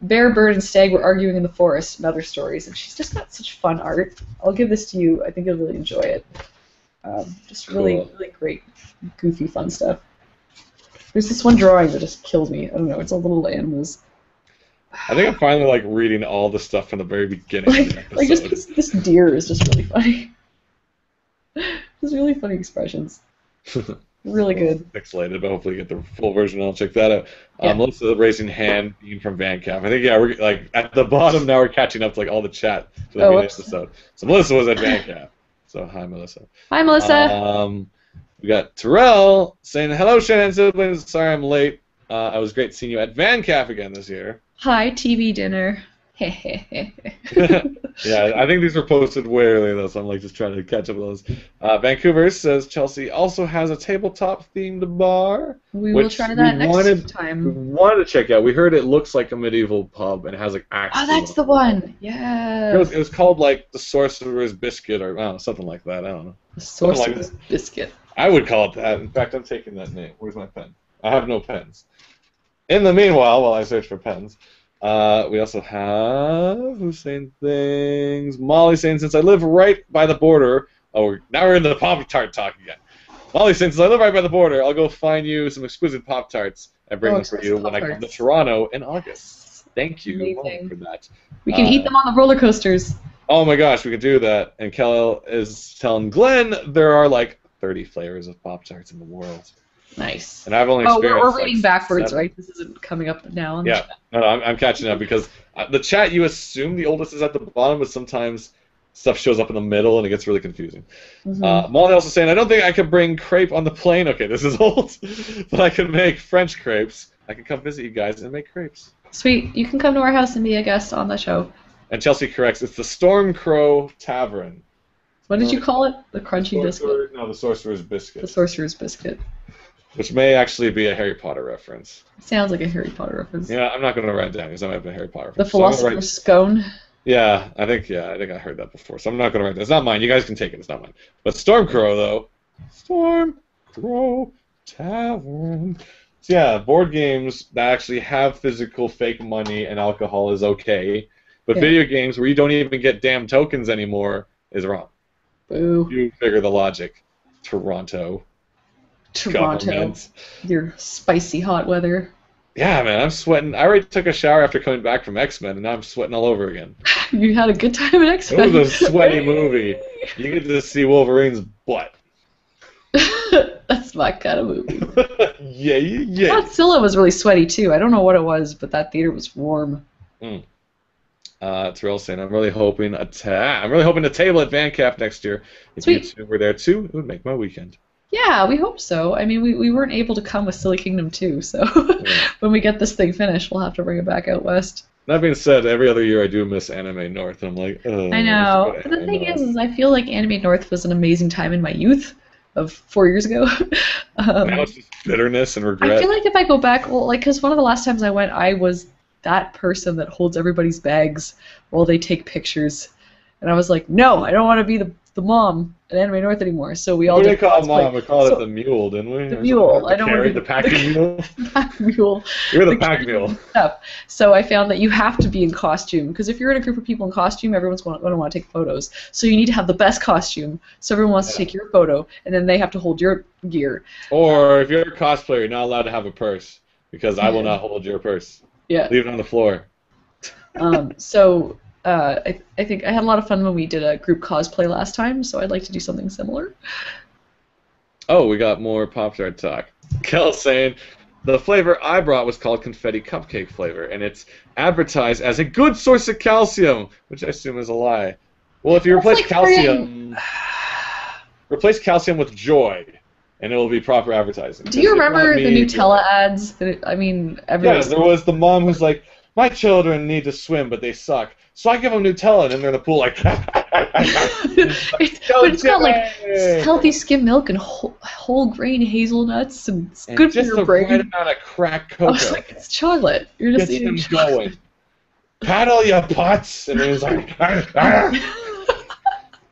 Bear, Bird, and Stag were arguing in the forest and other stories, and she's just got such fun art. I'll give this to you. I think you'll really enjoy it. Um, just really,
Cool.
really great, goofy, fun stuff. There's this one drawing that just kills me. I don't know. It's all little animals.
I think I'm finally like reading all the stuff from the very beginning of the
Like, like just this, this deer is just really funny. Just really funny expressions. Really good.
Pixelated, but hopefully get the full version. I'll check that out.
Yeah.
Um, Melissa raising hand, being from VanCaf. I think yeah, we're like at the bottom now. We're catching up to like all the chat for the
Oh,
episode. So Melissa was at VanCaf. So hi, Melissa.
Hi, Melissa.
Um, we got Terrell saying hello, Shannon siblings. Sorry I'm late. Uh, I was great seeing you at VanCaf again this year.
Hi, TV dinner.
Yeah, I think these were posted way early though, so I'm like just trying to catch up with those. Uh, Vancouver says Chelsea also has a tabletop themed bar.
We will try
we
that next
wanted- We
time.
wanted to check out. We heard it looks like a medieval pub and it has like axe.
Oh, that's the one. Yeah.
It was, it was called like the Sorcerer's Biscuit or I don't know, something like that. I don't know.
The
something like
sorcerer's biscuit.
I would call it that. In fact, I'm taking that name. Where's my pen? I have no pens. In the meanwhile, while I search for pens, uh, we also have who's saying things. Molly saying since I live right by the border. Oh, we're, now we're in the Pop Tart talk again. Molly saying since I live right by the border, I'll go find you some exquisite Pop Tarts and bring
Oh,
them for you when I come to Toronto in August. Thank you Molly, for that.
We can
Uh,
eat them on the roller coasters.
Oh my gosh, we could do that. And Kel is telling Glenn there are like 30 flavors of Pop Tarts in the world.
Nice.
And I've only
Oh, we're, we're
like,
reading backwards,
seven.
right? This isn't coming up now. on the
Yeah.
chat.
No, no, I'm, I'm catching up because uh, the chat you assume the oldest is at the bottom, but sometimes stuff shows up in the middle and it gets really confusing.
Mhm.
Uh, Molly also saying, I don't think I could bring crepe on the plane. Okay, this is old, but I could make French crepes. I can come visit you guys and make crepes.
Sweet. You can come to our house and be a guest on the show.
And Chelsea corrects, it's the Storm Crow Tavern.
What did you call it? The crunchy biscuit.
No, the Sorcerer's biscuit.
The sorcerer's biscuit.
which may actually be a Harry Potter reference.
Sounds like a Harry Potter reference.
Yeah, I'm not going to write it down because that might have been a Harry Potter
The
reference. So write-
philosopher's scone.
Yeah, I think yeah, I think I heard that before. So I'm not gonna write that. It's not mine. You guys can take it. It's not mine. But Stormcrow though, Stormcrow Tavern. So yeah, board games that actually have physical fake money and alcohol is okay, but
Yeah.
video games where you don't even get damn tokens anymore is wrong.
Boo.
You figure the logic. Toronto.
Toronto.
government.
Your spicy hot weather.
Yeah, man, I'm sweating. I already took a shower after coming back from X Men, and now I'm sweating all over again.
You had a good time at X Men.
It was a sweaty movie. You get to see Wolverine's butt.
That's my kind of movie.
yeah, yeah.
Godzilla was really sweaty too. I don't know what it was, but that theater was warm. Mm.
Uh, Terrell saying, I'm really hoping a ta- I'm really hoping to table at VanCaf next year. If
Sweet.
you two were there too, it would make my weekend.
Yeah, we hope so. I mean, we, we weren't able to come with Silly Kingdom 2, so when we get this thing finished, we'll have to bring it back out west.
That being said, every other year I do miss Anime North, and I'm like, Ugh,
I know. But the thing is, is, I feel like Anime North was an amazing time in my youth, of four years ago. um,
now it's just bitterness and regret.
I feel like if I go back, well, like, because one of the last times I went, I was that person that holds everybody's bags while they take pictures, and I was like, no, I don't want to be the the mom at Anime North anymore. So we all
we
did
call mom? We called
So-
it the mule, didn't we?
The
Or
mule. I don't wanna be-
the packing mule.
pack mule.
You're the
the
pack mule.
Stuff. So I found that you have to be in costume because if you're in a group of people in costume, everyone's going to want to take photos. So you need to have the best costume. So everyone wants to take your photo, and then they have to hold your gear.
Or if you're a cosplayer, you're not allowed to have a purse because I will not hold your purse.
Yeah.
Leave it on the floor.
Um, so uh, I, I think I had a lot of fun when we did a group cosplay last time. So I'd like to do something similar.
Oh, we got more Pop Tart talk. Kel saying the flavor I brought was called confetti cupcake flavor, and it's advertised as a good source of calcium, which I assume is a lie. Well, if you
That's
replace
like
calcium, replace calcium with joy, and it will be proper advertising.
Do you remember the Nutella ads? It, I mean, everyone.
there was the mom who's like, my children need to swim, but they suck. So I give them Nutella, and then they're in the pool like.
it's, but it's got like healthy skim milk and whole, whole grain hazelnuts, and it's
And
good for
just
your
the
brain.
right amount of crack cocoa.
I was like, it's chocolate. You're just
Gets
eating
them
chocolate.
going. Paddle your butts, and he's like, "Ah, ah."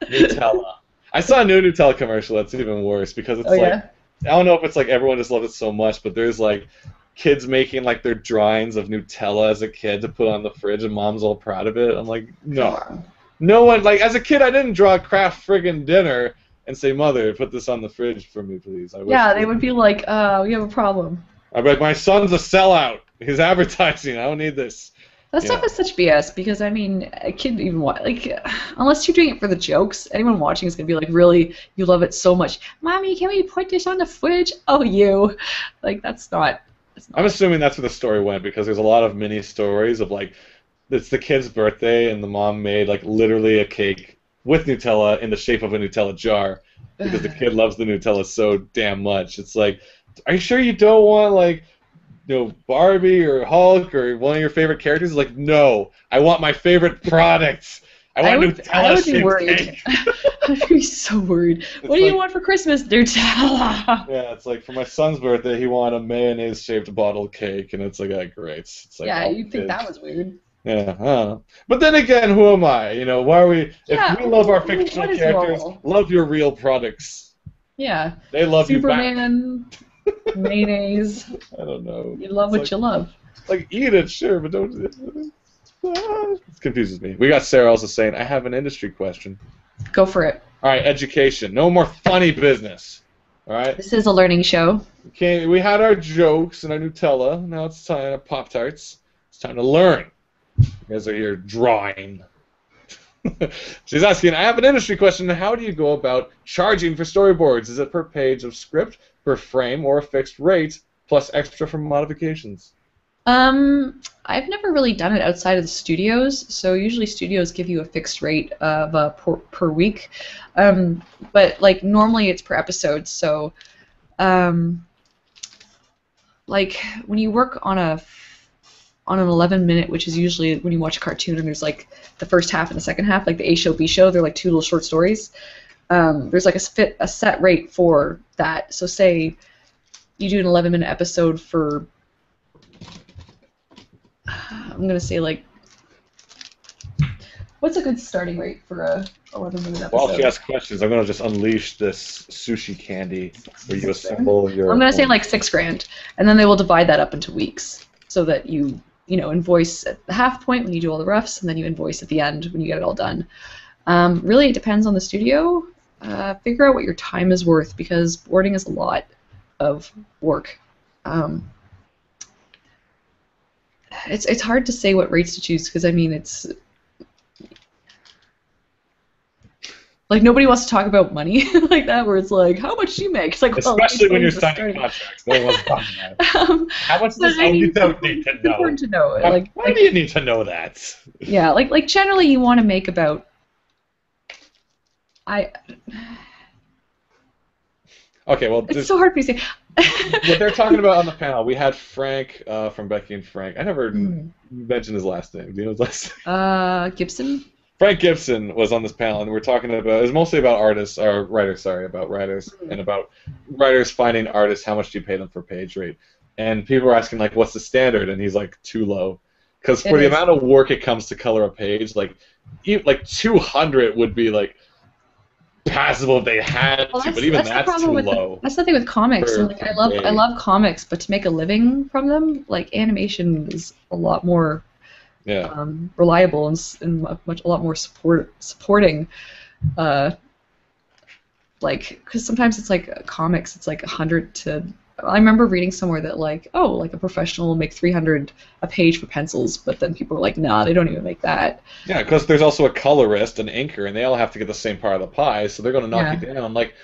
Nutella. I saw a new Nutella commercial that's even worse because it's
oh
like
yeah.
I don't know if it's like everyone just loved it so much, but there's like kids making like their drawings of Nutella as a kid to put on the fridge, and mom's all proud of it. I'm like, no, no one like as a kid I didn't draw a Kraft friggin' dinner and say, mother, put this on the fridge for me, please. I wish
Yeah, they would be like, uh, we have a problem.
I'd be like, my son's a sellout. He's advertising. I don't need this.
That stuff
Yeah.
is such BS because I mean, a kid even wa- like, unless you're doing it for the jokes, anyone watching is gonna be like, really, you love it so much, mommy, can we put this on the fridge? Oh, you, like that's not. That's not
I'm assuming that's where the story went because there's a lot of mini stories of like it's the kid's birthday and the mom made like literally a cake with Nutella in the shape of a Nutella jar because the kid loves the Nutella so damn much. It's like, are you sure you don't want like you know Barbie or Hulk or one of your favorite characters? Like, no, I want my favorite products. I want
I would,
Nutella
I would be worried. I'd be so worried. what do you want for Christmas, Nutella?
Yeah, it's like for my son's birthday, he wanted a mayonnaise shaped bottle cake, and it's like, ah, great. It's like,
yeah,
oh,
you'd think
kids.
that was weird.
Yeah, I. But then again, who am I? You know, why are we?
Yeah,
if we love our fictional characters,
normal?
love your real products.
Yeah.
They love you back.
Superman, mayonnaise.
I don't know.
You love
It's
what
like,
you love.
Like eat it, sure, but don't. It confuses me. We got Sarah also saying, "I have an industry question."
Go for it.
All right, education. No more funny business. All right.
This is a learning show.
Okay, we had our jokes and our Nutella. Now it's time to Pop Tarts. It's time to learn. You guys are here drawing. She's asking, I have an industry question. How do you go about charging for storyboards? Is it per page of script, per frame, or a fixed rate, plus extra for modifications?
Um, I've never really done it outside of the studios. So usually studios give you a fixed rate of uh, per, per week, um, but like normally it's per episode. So, um, like when you work on a on an 11 minute, which is usually when you watch a cartoon and there's like the first half and the second half, like the A show, B show, they're like two little short stories. Um, there's like a, fit, a set rate for that. So say you do an 11 minute episode for I'm gonna say like, what's a good starting rate for a 11 minute episode?
While she asks questions, I'm going to just unleash this sushi candy where you assemble your.
I'm gonna say like six grand, and then they will divide that up into weeks so that you you know invoice at the half point when you do all the roughs, and then you invoice at the end when you get it all done. Um, really, it depends on the studio. Uh, figure out what your time is worth because boarding is a lot of work. Um, it's it's hard to say what rates to choose because I mean it's like nobody wants to talk about money like that where it's like how much do you make? It's like well,
Especially when you're signing
starting-
contracts. No one's talking about.
Um,
How much does
I mean,
you don't need to
it's
know?
important to know.
Why-
Like,
why
like
do you need to know that?
yeah, like like generally you want to make about I
Okay, well,
it's so hard for to say.
what they're talking about on the panel, we had Frank uh, from Becky and Frank. I never
Hmm.
mentioned his last name. Do you know his last name?
Uh, Gibson.
Frank Gibson was on this panel, and we're talking about it was mostly about artists or writers, sorry, about writers
Hmm.
and about writers finding artists. How much do you pay them for page rate? And people were asking like, what's the standard? And he's like, too low, because for
It
the
is.
amount of work it comes to color a page, like, e- like 200 would be like passable if they had
Well,
to, but even
that's,
that's,
the
too
with
low.
That's the thing with comics. like, I love I love comics, but to make a living from them, like animation is a lot more
yeah.
um, reliable and, and much a lot more support supporting. Uh, like, because sometimes it's like comics, it's like a hundred to. I remember reading somewhere that like, oh, like a professional will make three hundred a page for pencils, but then people were like, nah, they don't even make that.
Yeah, because there's also a colorist, an inker, and they all have to get the same part of the pie, so they're going to knock
Yeah.
you down. Like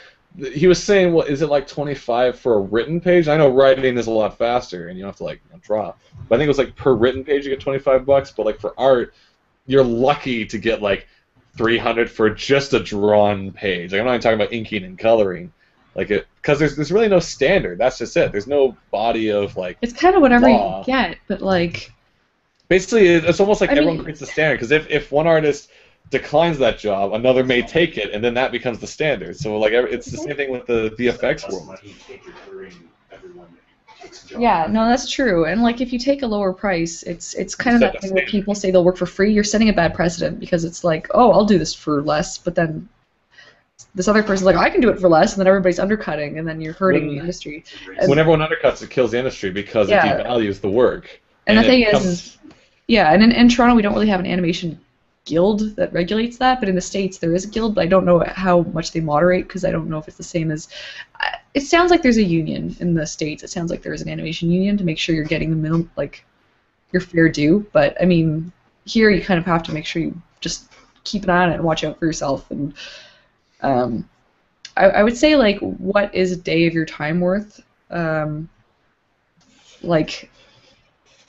he was saying, well, is it like 25 for a written page? I know writing is a lot faster, and you don't have to like draw. But I think it was like per written page you get 25 bucks, but like for art, you're lucky to get like 300 for just a drawn page. Like I'm not even talking about inking and coloring, like it because there's there's really no standard. That's just it. There's no body of like
It's kind of whatever
Law.
you get, but like,
basically it's almost like
I
everyone
mean-
creates the standard because if, if one artist declines that job another may take it and then that becomes the standard so like it's the same thing with the vfx world
yeah, no, that's true. And like, if you take a lower price, it's it's kind of
Set
that
a
thing where people say they'll work for free. You're setting a bad precedent because it's like, oh, I'll do this for less, but then this other person's like, I can do it for less, and then everybody's undercutting, and then you're hurting the industry. And-
when everyone undercuts it kills the industry because
Yeah.
it devalues the work
And, the thing is,
becomes-
is, yeah, and in, in Toronto we don't really have an animation guild that regulates that, but in the states there is a guild, but I don't know how much they moderate because I don't know if it's the same as. I- It sounds like there's a union in the states. It sounds like there is an animation union to make sure you're getting the minimum, like, your fair due. But I mean, here you kind of have to make sure you just keep an eye on it and watch out for yourself. And um, I, I would say like, what is a day of your time worth? Um, like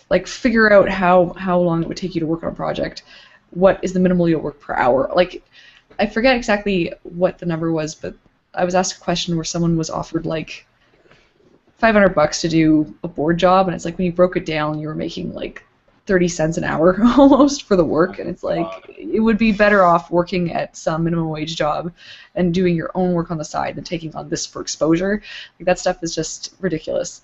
like figure out how how long it would take you to work on a project what is the minimal you'll work per hour like i forget exactly what the number was but i was asked a question where someone was offered like 500 bucks to do a board job and it's like when you broke it down you were making like thirty cents an hour almost for the work, and it's like it would be better off working at some minimum wage job and doing your own work on the side than taking on this for exposure. Like that stuff is just ridiculous.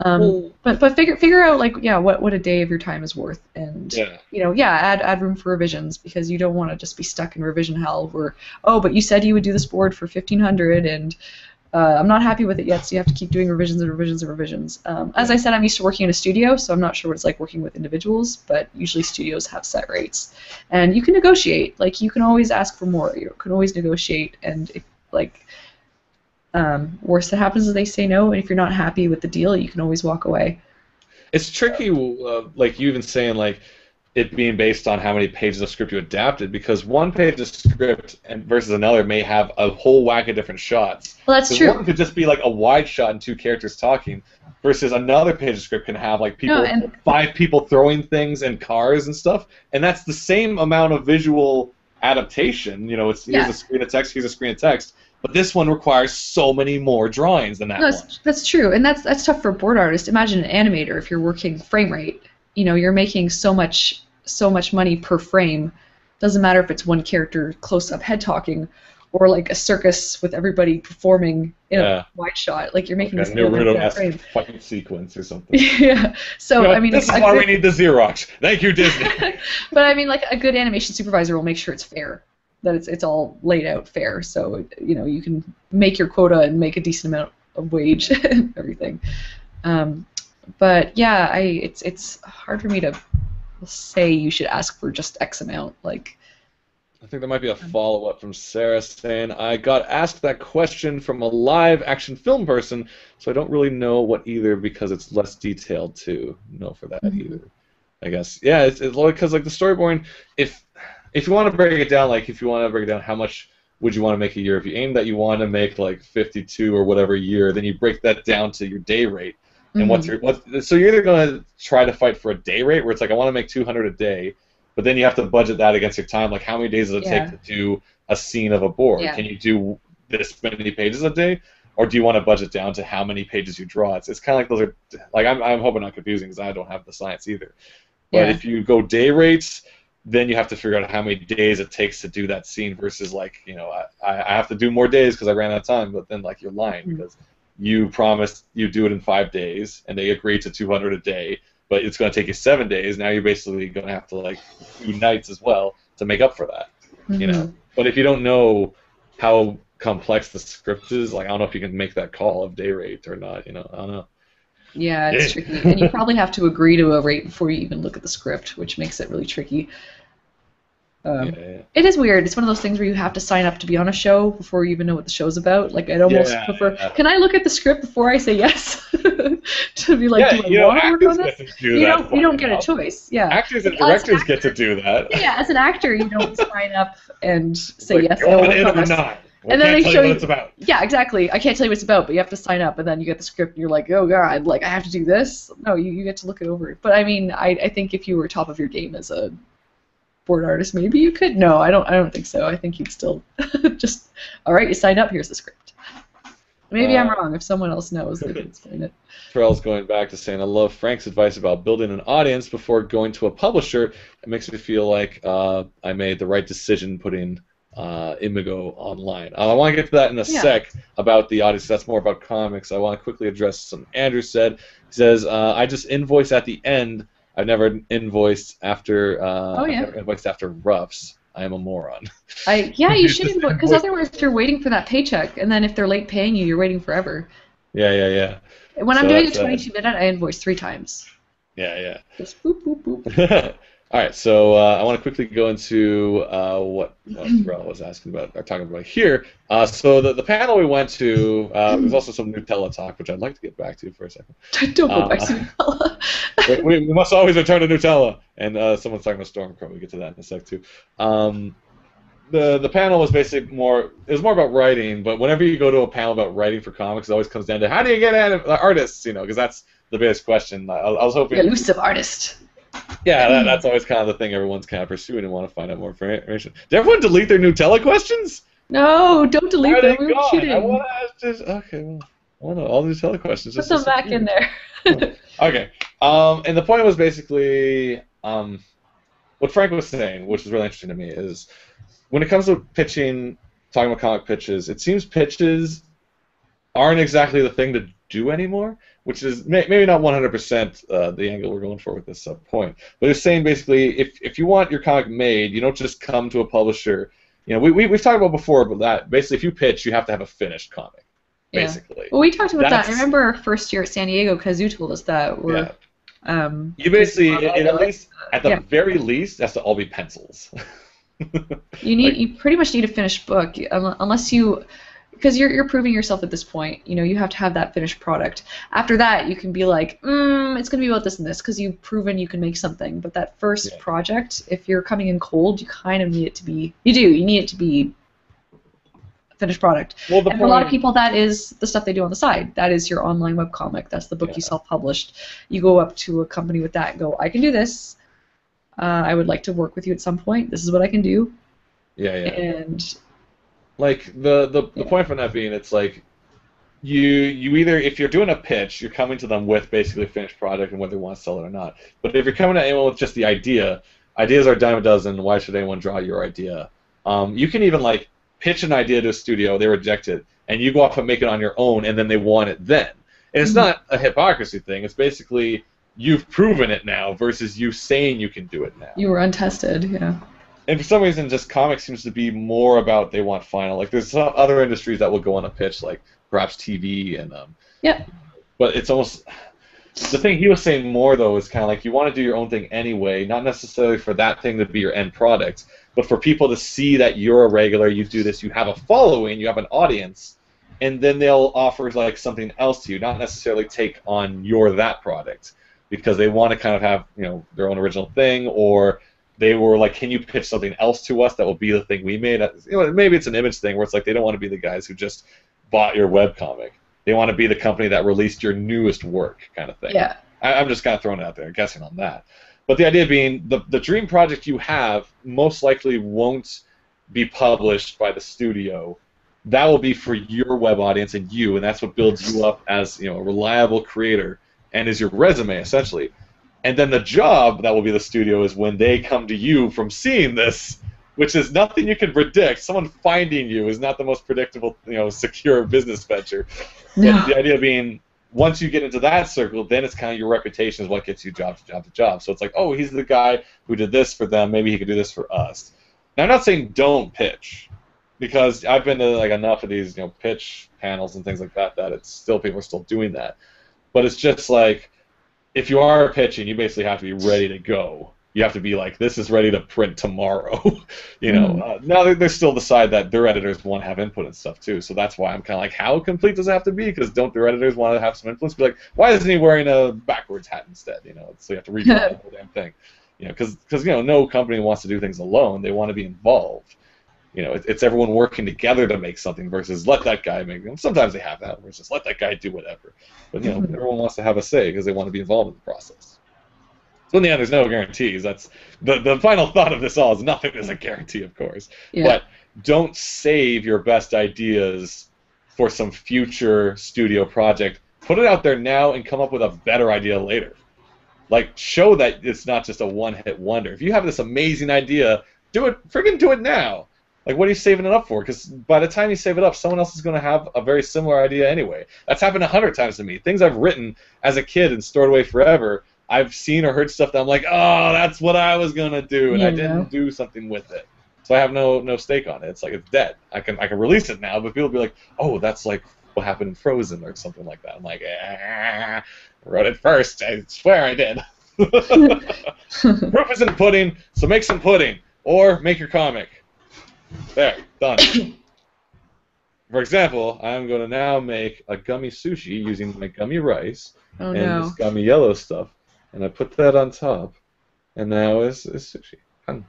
Um,
Well-
but but figure figure out like yeah what what a day of your time is worth and
Yeah.
you know yeah add add room for revisions because you don't want to just be stuck in revision hell where oh but you said you would do this board for 1500 and uh, I'm not happy with it yet, so you have to keep doing revisions and revisions and revisions. Um, as I said, I'm used to working in a studio, so I'm not sure what it's like working with individuals, but usually studios have set rates. And you can negotiate. Like, you can always ask for more. You can always negotiate, and if, like, um, worst that happens is they say no, and if you're not happy with the deal, you can always walk away.
It's tricky, uh, like you even saying like it being based on how many pages of script you adapted, because one page of script and versus another may have a whole whack of different shots.
Well, that's true.
One could just be like a wide shot and two characters talking, versus another page of script can have like people,
No, and-
five people throwing things and cars and stuff, and that's the same amount of visual adaptation. You know, it's here's
Yeah.
a screen of text, here's a screen of text, but this one requires so many more drawings than that
No,
one.
that's, that's true, and that's that's tough for a board artist. Imagine an animator if you're working frame rate. You know, you're making so much so much money per frame. Doesn't matter if it's one character close up head talking, or like a circus with everybody performing in
Yeah.
a wide shot. Like you're making
Like
this
a
little bit of
Naruto-esque fight sequence or something.
yeah. So
You know,
I mean,
this is why
good-
we need the Xerox. Thank you, Disney.
but I mean, like a good animation supervisor will make sure it's fair, that it's it's all laid out fair. So you know you can make your quota and make a decent amount of wage and everything. Um, but yeah, I it's it's hard for me to say you should ask for just X amount. Like
I think there might be a follow up from Sarah saying, I got asked that question from a live action film person, so I don't really know what either because it's less detailed to know for that
Mhm.
either. I guess. Yeah, it's because like the storyboarding, if if you want to break it down, like if you want to break it down, how much would you want to make a year? If you aim that you want to make like 52 or whatever year, then you break that down to your day rate. And what's
mhm.
your what? So you're either gonna try to fight for a day rate where it's like I want to make 200 a day, but then you have to budget that against your time. Like how many days does it
Yeah.
take to do a scene of a board?
Yeah.
Can you do this many pages a day, or do you want to budget down to how many pages you draw? It's, it's kind of like those are like I'm I'm hoping not confusing because I don't have the science either. But
Yeah.
if you go day rates, then you have to figure out how many days it takes to do that scene versus like you know I, I have to do more days because I ran out of time. But then like you're lying
Mhm.
because you promised you'd do it in five days and they agreed to 200 a day, but it's going to take you seven days. Now you're basically going to have to like do nights as well to make up for that. You know.
Mhm.
But if you don't know how complex the script is, like I don't know if you can make that call of day rate or not. You know, I don't know.
Yeah, it's
Yeah.
tricky, and you probably have to agree to a rate before you even look at the script, which makes it really tricky. Um,
yeah, yeah.
It is weird. It's one of those things where you have to sign up to be on a show before you even know what the show's about. Like I'd almost
Yeah,
prefer. Can I look at the script before I say yes? to be like, do I
you know,
want to work on this?
do
You don't. You don't get a choice. Yeah.
Actors and directors get to do that.
Yeah. As an actor, you don't sign up and say
Like,
yes. I
in or not.
And then
can't
they
tell
show
you what
you-
it's about.
Yeah, exactly. I can't tell you what it's about, but you have to sign up, and then you get the script, and you're like, oh god, like I have to do this. No, you, you get to look it over. But I mean, I, I think if you were top of your game as a board artist, maybe you could. No, I don't. I don't think so. I think you'd still just, all right, you signed up. Here's the script. Maybe I'm
Uh,
wrong. If someone else knows, they can explain it.
Terrell's going back to saying, I love Frank's advice about building an audience before going to a publisher. It makes me feel like uh, I made the right decision putting uh, Imigo online. Uh, I want to get to that in a
Yeah.
sec about the audience. That's more about comics. I want to quickly address something Andrew said. He says, uh, I just invoice at the end. I've never invoiced after. Uh,
Oh, yeah.
never invoiced after roughs. I am a moron.
I yeah, you should invoice because otherwise you're waiting for that paycheck, and then if they're late paying you, you're waiting forever.
yeah, yeah, yeah,
When I'm doing a
uh,
22 minute, I invoice three times.
yeah, yeah.
Just boop boop boop.
All right, so uh, I want to quickly go into uh, what uh, Terrell was asking about, or talking about here. Uh, so the, the panel we went to, uh, there's also some Nutella talk, which I'd like to get back to for a second.
Don't go back
Uh,
to Nutella.
we, we must always return to Nutella, and uh, someone's talking about Stormcrow. We get to that in a sec too. Um, the the panel was basically more it was more about writing, but whenever you go to a panel about writing for comics, it always comes down to how do you get anim- uh, artists, you know, because that's the biggest question. I, I was hoping
Elusive artist.
Yeah, that, that's always kind of the thing everyone's kind of pursuing and want to find out more information. Did everyone delete their Nutella questions?
No, don't delete them. We were
gone? I want to ask just okay. Well, I want to all these Nutella questions.
Put them back in there.
Okay. Um, and the point was basically um, what Frank was saying, which was really interesting to me, is when it comes to pitching, talking about comic pitches, it seems pitches aren't exactly the thing to do anymore, which is may, maybe not 100% uh, the angle we're going for with this uh, point. But it's saying basically, if, if you want your comic made, you don't just come to a publisher. You know, we, we, we've talked about before, but that basically, if you pitch, you have to have a finished comic,
Yeah.
basically.
Well, we talked about that. I remember our first year at San Diego. Kazu told us that. We're,
Yeah.
um,
You basically, at, at least, at the
Yeah.
very least, has to all be pencils.
You need
Like-
you pretty much need a finished book unless you because you're you're proving yourself at this point. You know you have to have that finished product. After that, you can be like, mm, it's gonna be about this and this because you've proven you can make something. But that first
Yeah.
project, if you're coming in cold, you kind of need it to be. You do. You need it to be a finished product.
well,
and for a lot of people, that is the stuff they do on the side. That is your online webcomic. That's the book
Yeah.
you self-published. You go up to a company with that and go, I can do this. Uh, I would like to work with you at some point. This is what I can do.
Yeah, yeah.
And
like the the, the point from that being it's like you you either if you're doing a pitch you're coming to them with basically a finished product and whether they want to sell it or not but if you're coming to anyone with just the idea ideas are a dime a dozen why should anyone draw your idea um, you can even like pitch an idea to a studio they reject it and you go off and make it on your own and then they want it then and it's
Mhm.
not a hypocrisy thing it's basically you've proven it now versus you saying you can do it now
you were untested. Yeah.
And for some reason, just comics seems to be more about they want final. Like there's some other industries that will go on a pitch, like perhaps TV and um.
Yep.
But it's almost the thing he was saying more though is kind of like you want to do your own thing anyway, not necessarily for that thing to be your end product, but for people to see that you're a regular, you do this, you have a following, you have an audience, and then they'll offer like something else to you, not necessarily take on your that product because they want to kind of have you know their own original thing or they were like, "Can you pitch something else to us that will be the thing we made?" You know, maybe it's an image thing where it's like they don't want to be the guys who just bought your webcomic. They want to be the company that released your newest work, kind of thing.
Yeah.
I, I'm just kind of throwing it out there, guessing on that. But the idea being, the the dream project you have most likely won't be published by the studio. That will be for your web audience and you, and that's what builds you up as you know a reliable creator and is your resume essentially. And then the job that will be the studio is when they come to you from seeing this, which is nothing you can predict. Someone finding you is not the most predictable, you know, secure business venture. But the idea being, once you get into that circle, then it's kind of your reputation is what gets you job to job to job. So it's like, oh, he's the guy who did this for them. Maybe he could do this for us. Now, I'm not saying don't pitch, because I've been to like enough of these, you know, pitch panels and things like that that it's still people are still doing that. But it's just like, if you are pitching, you basically have to be ready to go. You have to be like, this is ready to print tomorrow. you know.
Mhm.
Uh, now they- still the side that their editors want to have input and stuff too. So that's why I'm kind of like, how complete does it have to be? Because don't their editors want to have some influence? Be like, why isn't he wearing a backwards hat instead? You know, so you have to redraw the whole damn thing. You know, because you know no company wants to do things alone. They want to be involved. You know, it, it's everyone working together to make something versus let that guy make them. Sometimes they have that versus let that guy do whatever. But you know,
Mhm.
everyone wants to have a say because they want to be involved in the process. So in the end, there's no guarantees. That's the the final thought of this all is nothing is a guarantee, of course.
Yeah.
But don't save your best ideas for some future studio project. Put it out there now and come up with a better idea later. Like show that it's not just a one-hit wonder. If you have this amazing idea, do it. Friggin' do it now. Like what are you saving it up for? Because by the time you save it up, someone else is going to have a very similar idea anyway. That's happened a hundred times to me. Things I've written as a kid and stored away forever. I've seen or heard stuff that I'm like, oh, that's what I was gonna do, and I didn't do something with it. So I have no no stake on it. It's like it's dead. I can I can release it now, but people will be like, oh, that's like what happened in Frozen or something like that. I'm like, ah, I wrote it first. I swear I did. Proof is in pudding, so make some pudding or make your comic. There, done. For example, I'm going to now make a gummy sushi using my gummy rice
oh
and
no.
this gummy yellow stuff, and I put that on top, and now it's, it's sushi. Fun.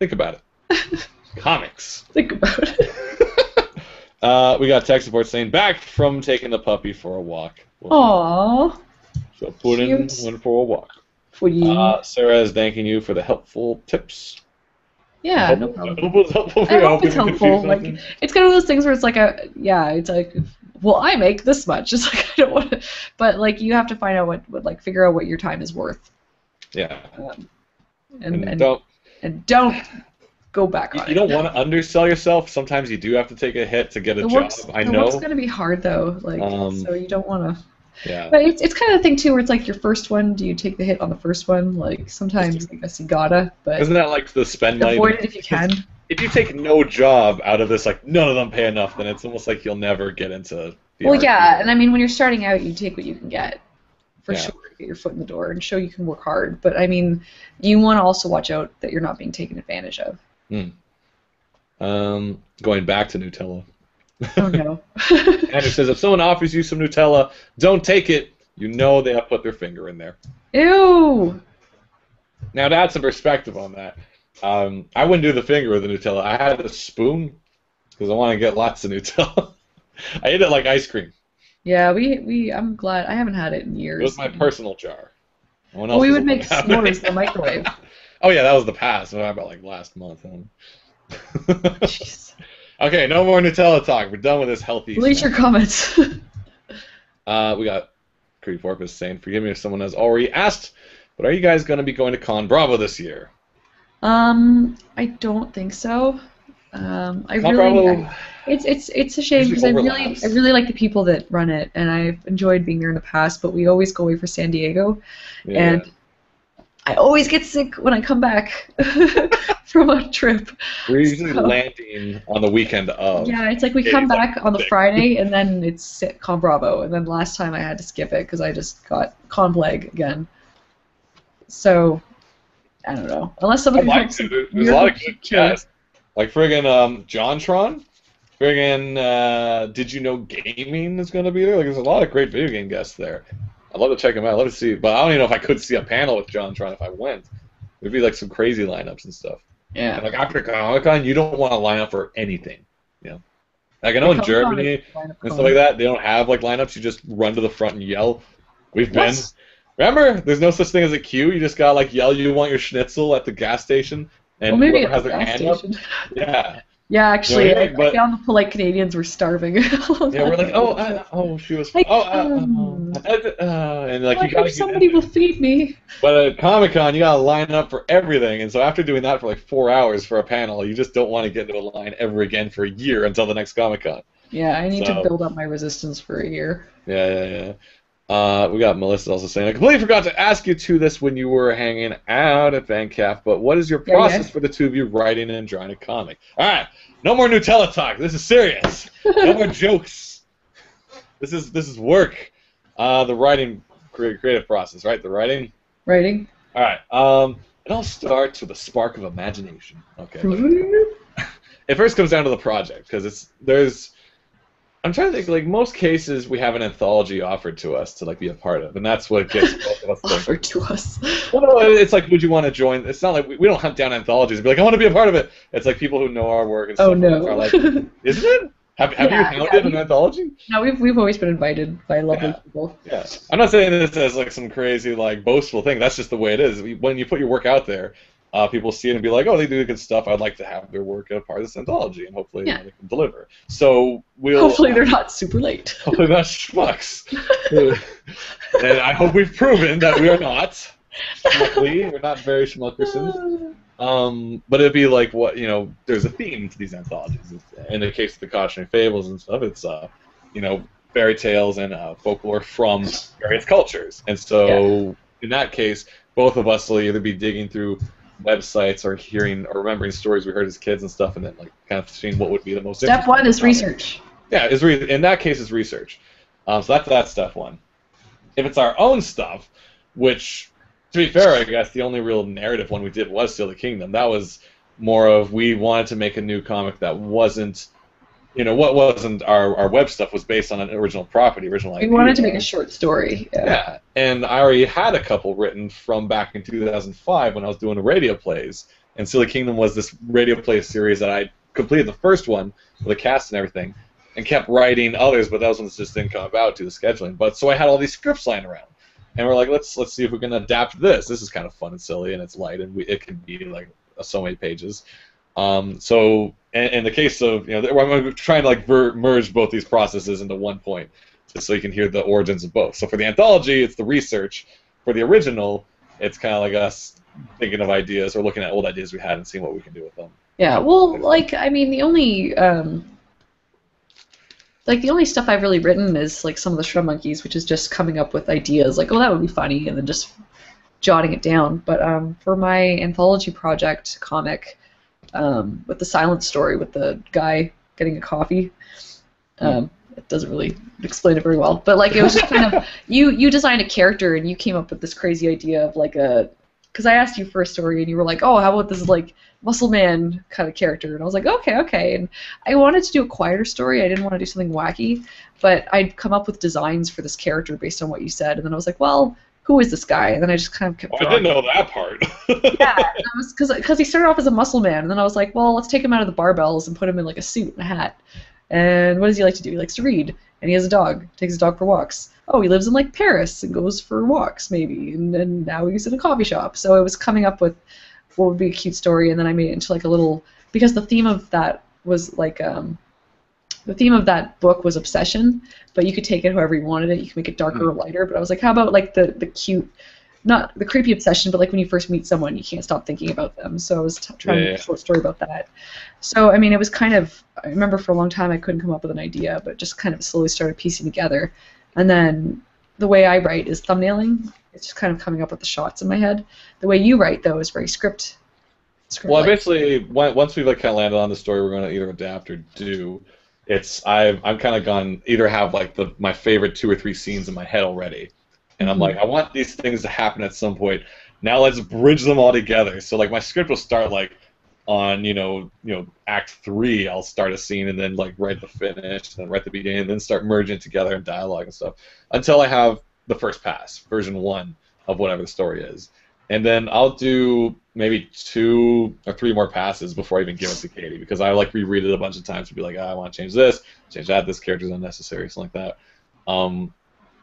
Think about it. Comics.
Think about it.
uh, we got tech support saying back from taking the puppy for a walk.
Aww.
So put in one for a walk.
For you.
Uh, Sarah is thanking you for the helpful tips.
Yeah,
Hope-
no problem.
Hope it's helpful.
I hope it's helpful. Like, it's kind of those things where it's like a yeah, it's like well, I make this much. It's like I don't want to, but like you have to find out what, what like figure out what your time is worth.
yeah.
Um, and
And
and,
don't
and don't go back
you,
on
you
it.
don't want to undersell yourself. Sometimes you do have to take a hit to get a
the
job.
work's,
I
the
know.
It's gonna be hard though, like
Um,
so you don't want to.
Yeah.
But it's, it's kind of the thing too, where it's like your first one. Do you take the hit on the first one? Like sometimes I guess you gotta, but
Isn't that like the spend
avoid it if you can.
If you take no job out of this, like none of them pay enough, then it's almost like you'll never get into. The
Well, yeah, and I mean when you're starting out, you take what you can get, for
Yeah.
sure. Get your foot in the door and show you can work hard. But I mean, you want to also watch out that you're not being taken advantage of.
Um, going back to Nutella.
Oh no.
Andrew says if someone offers you some Nutella, don't take it. You know they have put their finger in there.
Ew.
Now to add some perspective on that, um, I wouldn't do the finger with the Nutella. I had a spoon because I want to get lots of Nutella. I ate it like ice cream.
Yeah, we we I'm glad I haven't had it in years.
It was my personal jar. No
Well, we would make
allowed to have it.
s'mores in the microwave.
Oh yeah, that was the past. What about like last month?
Jeez.
Okay, no more Nutella talk. We're done with this healthy. Snack.
your comments.
Uh, we got Creed Porpoise saying, "Forgive me if someone has already asked, but are you guys going to be going to Con Bravo this year?"
um, I don't think so. Um, I
Con
really,
Bravo.
it's it's it's a shame because I really. I really like the people that run it, and I've enjoyed being there in the past. But we always go away for San Diego,
Yeah.
and I always get sick when I come back from a trip.
we're usually
so-
landing on the weekend of.
Yeah, it's like we come back on the. Friday, and then it's Con Bravo, and then last time I had to skip it because I just got con plague again. So I don't know. Unless
I
someone
like. There's a lot of good guests. Like friggin' um, JonTron. Friggin' uh, Did You Know Gaming is going to be there. Like, there's a lot of great video game guests there. I'd love to check them out. I'd love to see, but I don't even know if I could see a panel with JonTron if I went. It'd be like some crazy lineups and stuff.
Yeah.
And like after Comic Con, you don't want to line up for anything. You know, like I know in Germany
is line up
and stuff like that, they don't have like lineups. You just run to the front and yell. We've been. Remember, there's no such thing as a queue. You just gotta like yell, "You want your schnitzel?" at the gas station, and
well, maybe
whoever
at
has their
gas
hand up.
station.
Yeah,
Yeah, actually,
Yeah,
I,
but-
I found the polite Canadians were starving.
yeah. We're like, oh, uh, oh, she was.
Like,
oh, uh,
um,
uh, uh, and like you gotta.
somebody will feed me.
But at Comic Con, you gotta line up for everything, and so after doing that for like four hours for a panel, you just don't want to get into a line ever again for a year until the next Comic Con.
Yeah, I need
So-
to build up my resistance for a year.
Yeah, yeah, yeah. Uh, we got Melissa also saying, I completely forgot to ask you to this when you were hanging out at VanCaf, but what is your
Yeah,
process
yeah.
for the two of you writing and drawing a comic? All right, no more Nutella talk. This is serious. No more jokes. This is this is work. Uh, the writing cre- creative process, right? The writing.
Writing.
All right. Um, it all starts with a spark of imagination. Okay. It first comes down to the project because it's there's. I'm trying to think. Like most cases, we have an anthology offered to us to like be a part of, and that's what gets both of us.
Offered to us.
Well, no, it's like, would you want to join? It's not like we, we don't hunt down anthologies and be like, I want to be a part of it. It's like people who know our work and oh, stuff.
Oh no.
Are like, isn't it? Have, have
Yeah,
you
yeah,
founded
we-
an anthology?
no, we've we've always been invited by lovely
Yeah.
people.
Yeah. I'm not saying this as like some crazy like boastful thing. That's just the way it is. When you put your work out there, uh, people see it and be like, oh, they do good stuff. I'd like to have their work a part of this anthology, and hopefully
Yeah.
they can deliver. So we'll
Hopefully they're not super late.
hopefully not schmucks. and I hope we've proven that we are not. Schmuckly. We're not very schmuckersons. Um, but it'd be like what you know. There's a theme to these anthologies. In the case of the cautionary fables and stuff, it's uh, you know, fairy tales and uh, folklore from various cultures. And so, in that case, both of us will either be digging through websites or hearing or remembering stories we heard as kids and stuff, and then like kind of seeing what would be the most.
Step one is
it.
research.
Yeah, is re- in that case is research. Um, so that's that's step one. If it's our own stuff, which to be fair, I guess the only real narrative one we did was Silly Kingdom. That was more of we wanted to make a new comic that wasn't, you know, what wasn't our our web stuff was based on an original property, original.
We wanted to make a short story. Yeah.
Yeah, and I already had a couple written from back in 2005 when I was doing the radio plays. And Silly Kingdom was this radio play series that I completed the first one with a cast and everything, and kept writing others, but those ones just didn't come about due to the scheduling. But so I had all these scripts lying around, and we're like, let's let's see if we can adapt this. This is kind of fun and silly, and it's light, and we, it can be like so many pages. Um, so in, in the case of you know, I'm trying to like ver- merge both these processes into one point, just so you can hear the origins of both. So for the anthology, it's the research. For the original, it's kind of like us thinking of ideas or looking at old ideas we had and seeing what we can do with them.
Yeah, well, like I mean, the only um, like the only stuff I've really written is like some of the Shrub Monkeys, which is just coming up with ideas like, oh, that would be funny, and then just jotting it down. But um, for my anthology project comic, um, with the silent story with the guy getting a coffee, um, it doesn't really explain it very well. But like it was just kind of you you designed a character and you came up with this crazy idea of like a because I asked you for a story and you were like, oh, how about this like muscle man kind of character? And I was like, okay, okay. And I wanted to do a quieter story. I didn't want to do something wacky, but I'd come up with designs for this character based on what you said. And then I was like, well, who is this guy? And then I just kind of kept.
Oh, I didn't know that part.
Yeah, was because he started off as a muscle man, and then I was like, well, let's take him out of the barbells and put him in like a suit and a hat. And what does he like to do? He likes to read, and he has a dog. Takes his dog for walks. Oh, he lives in like Paris and goes for walks maybe, and then now he's in a coffee shop. So I was coming up with what would be a cute story, and then I made it into like a little because the theme of that was like um, the theme of that book was obsession, but you could take it however you wanted it. You could make it darker or hmm. lighter. But I was like, how about like the the cute, not the creepy obsession, but like when you first meet someone, you can't stop thinking about them. So I was t- trying to make
yeah.
a short story about that. So I mean, it was kind of. I remember for a long time I couldn't come up with an idea, but just kind of slowly started piecing together. And then the way I write is thumbnailing. It's just kind of coming up with the shots in my head. The way you write though is very script.
Well, basically once we've like kind of landed on the story we're going to either adapt or do, it's I've I'm kind of gone either have like the my favorite two or three scenes in my head already, and I'm
Mhm.
like I want these things to happen at some point. Now let's bridge them all together. So like my script will start like on you know you know act three I'll start a scene and then like write the finish and write the beginning and then start merging it together and dialogue and stuff until I have the first pass version one of whatever the story is and then I'll do maybe two or three more passes before I even give it to Katie because I like reread it a bunch of times to be like, ah, I want to change this, change that. This character's unnecessary, something like that. Um,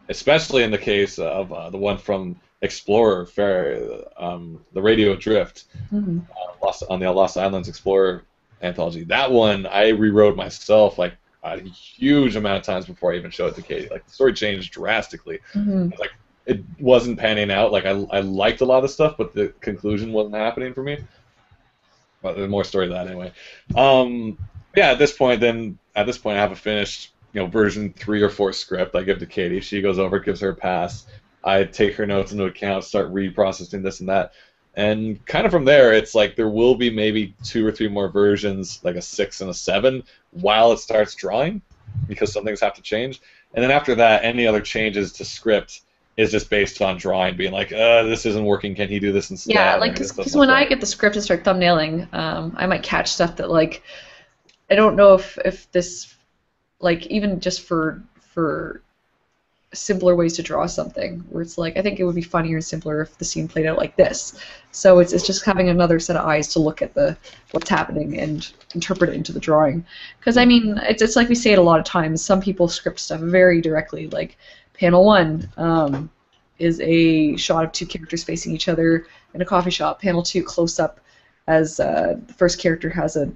especially in the case of uh, the one from Explorer, Fair, um, the Radio Drift,
hmm
uh, Lost, on the Lost Islands Explorer anthology. That one I rewrote myself like a huge amount of times before I even showed it to Katie. Like the story changed drastically
hmm
it wasn't panning out. Like I, I liked a lot of stuff, but the conclusion wasn't happening for me. But there's more story to that anyway. Um, yeah, at this point, then at this point, I have a finished, you know, version three or four script. I give to Katie. She goes over, gives her a pass. I take her notes into account, start reprocessing this and that, and kind of from there, it's like there will be maybe two or three more versions, like a six and a seven, while it starts drawing, because some things have to change. And then after that, any other changes to script is just based on drawing, being like, uh, this isn't working. Can he do this instead?
Yeah, like because when I get the script and start thumbnailing, um, I might catch stuff that like I don't know if if this like even just for for simpler ways to draw something where it's like I think it would be funnier and simpler if the scene played out like this. So it's it's just having another set of eyes to look at the what's happening and interpret it into the drawing. Because I mean, it's it's like we say it a lot of times. Some people script stuff very directly. Like panel one um, is a shot of two characters facing each other in a coffee shop. Panel two close up as uh, the first character has a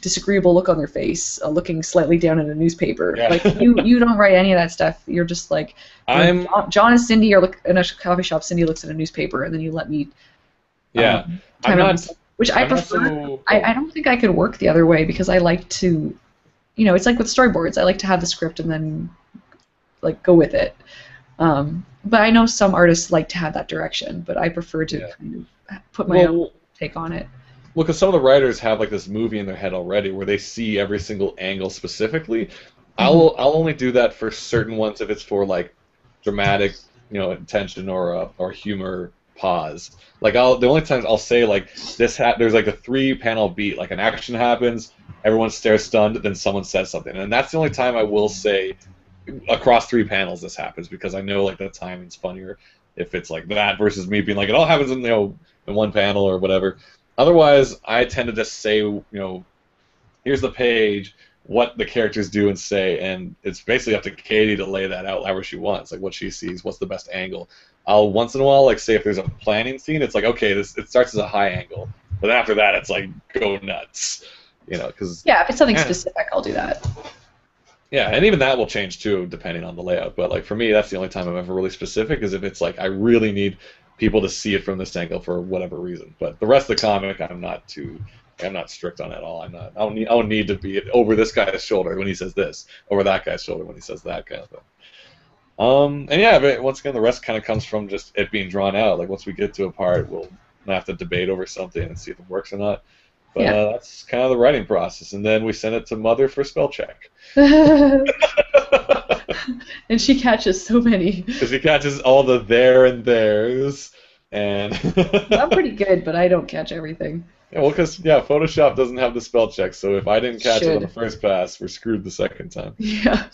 disagreeable look on their face, uh, looking slightly down at a newspaper.
Yeah.
Like you, you don't write any of that stuff. You're just like
I'm
John, John and Cindy are look in a coffee shop. Cindy looks at a newspaper, and then you let me.
yeah.
um,
I'm not.
myself, which I
I'm not
prefer.
so-
I, I don't think I could work the other way because I like to, you know, it's like with storyboards. I like to have the script and then, like, go with it. Um, but I know some artists like to have that direction, but I prefer to
Yeah.
kind of put my own take on it.
Well, because some of the writers have like this movie in their head already, where they see every single angle specifically. I'll I'll only do that for certain ones if it's for like dramatic, you know, tension or uh, or humor pause. Like I'll the only times I'll say like this ha- there's like a three panel beat, like an action happens, everyone stares stunned, then someone says something, and that's the only time I will say across three panels this happens because I know like the timing's funnier if it's like that versus me being like it all happens in you know in one panel or whatever. Otherwise, I tend to just say, you know, here's the page, what the characters do and say, and it's basically up to Katie to lay that out however she wants, like what she sees, what's the best angle. I'll once in a while, like, say if there's a planning scene, it's like, okay, this it starts as a high angle, but then after that, it's like go nuts, you know, because
Yeah, if it's something
Yeah.
specific, I'll do that.
Yeah, and even that will change too, depending on the layout. But like for me, that's the only time I'm ever really specific is if it's like I really need people to see it from this angle for whatever reason. But the rest of the comic, I'm not too. I'm not strict on at all. I'm not. I don't need. I don't need to be over this guy's shoulder when he says this, over that guy's shoulder when he says that kind of thing. Um, and yeah, but once again, the rest kind of comes from just it being drawn out. Like once we get to a part, we'll have to debate over something and see if it works or not. But
Yeah.
uh, that's kind of the writing process, and then we send it to Mother for spell check.
and she catches so many.
Because he catches all the there and there's, and
I'm pretty good, but I don't catch everything.
yeah, well, because yeah, Photoshop doesn't have the spell check, so if I didn't catch it on the first pass, we're screwed the second time.
Yeah.